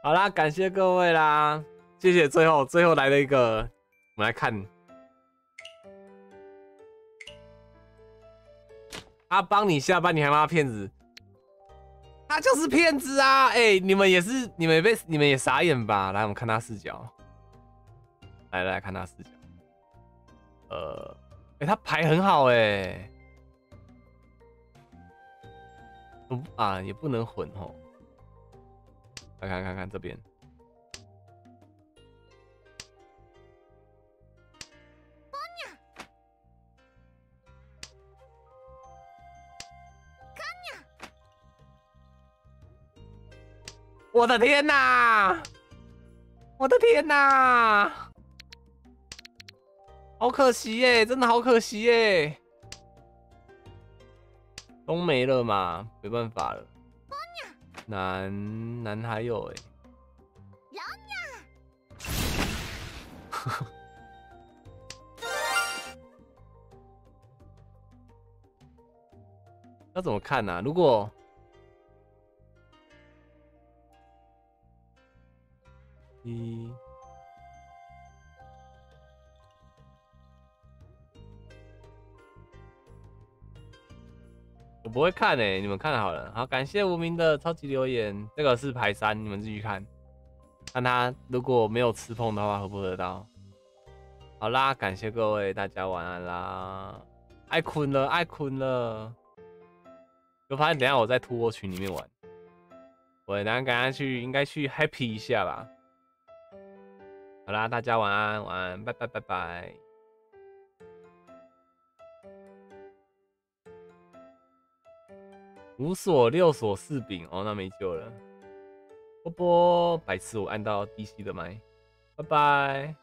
好啦，感谢各位啦，谢谢。最后，最后来了一个，我们来看。他帮你下班，你还骂骗子？他就是骗子啊！哎、你们也是，你们也被你们也傻眼吧？来，我们看他视角。来来看他视角。呃，哎、他牌很好哎、不啊，也不能混哦。来看看看这边。我的天哪！我的天哪！好可惜耶，真的好可惜耶。都没了嘛，没办法了。男男还有哎，*laughs* 要怎么看呢、如果一我不会看诶、你们看好了。好，感谢无名的超级留言，这个是排三，你们自己看，看他如果没有吃碰的话，合不合得到？好啦，感谢各位，大家晚安啦。爱困了，爱困了。就发现等下我在突窝群里面玩，我等下赶快去，应该去 happy 一下吧。好啦，大家晚安，晚安，拜拜拜拜。五锁六锁四柄哦，那没救了。波波，白痴，我按到 DC 的麦，拜拜。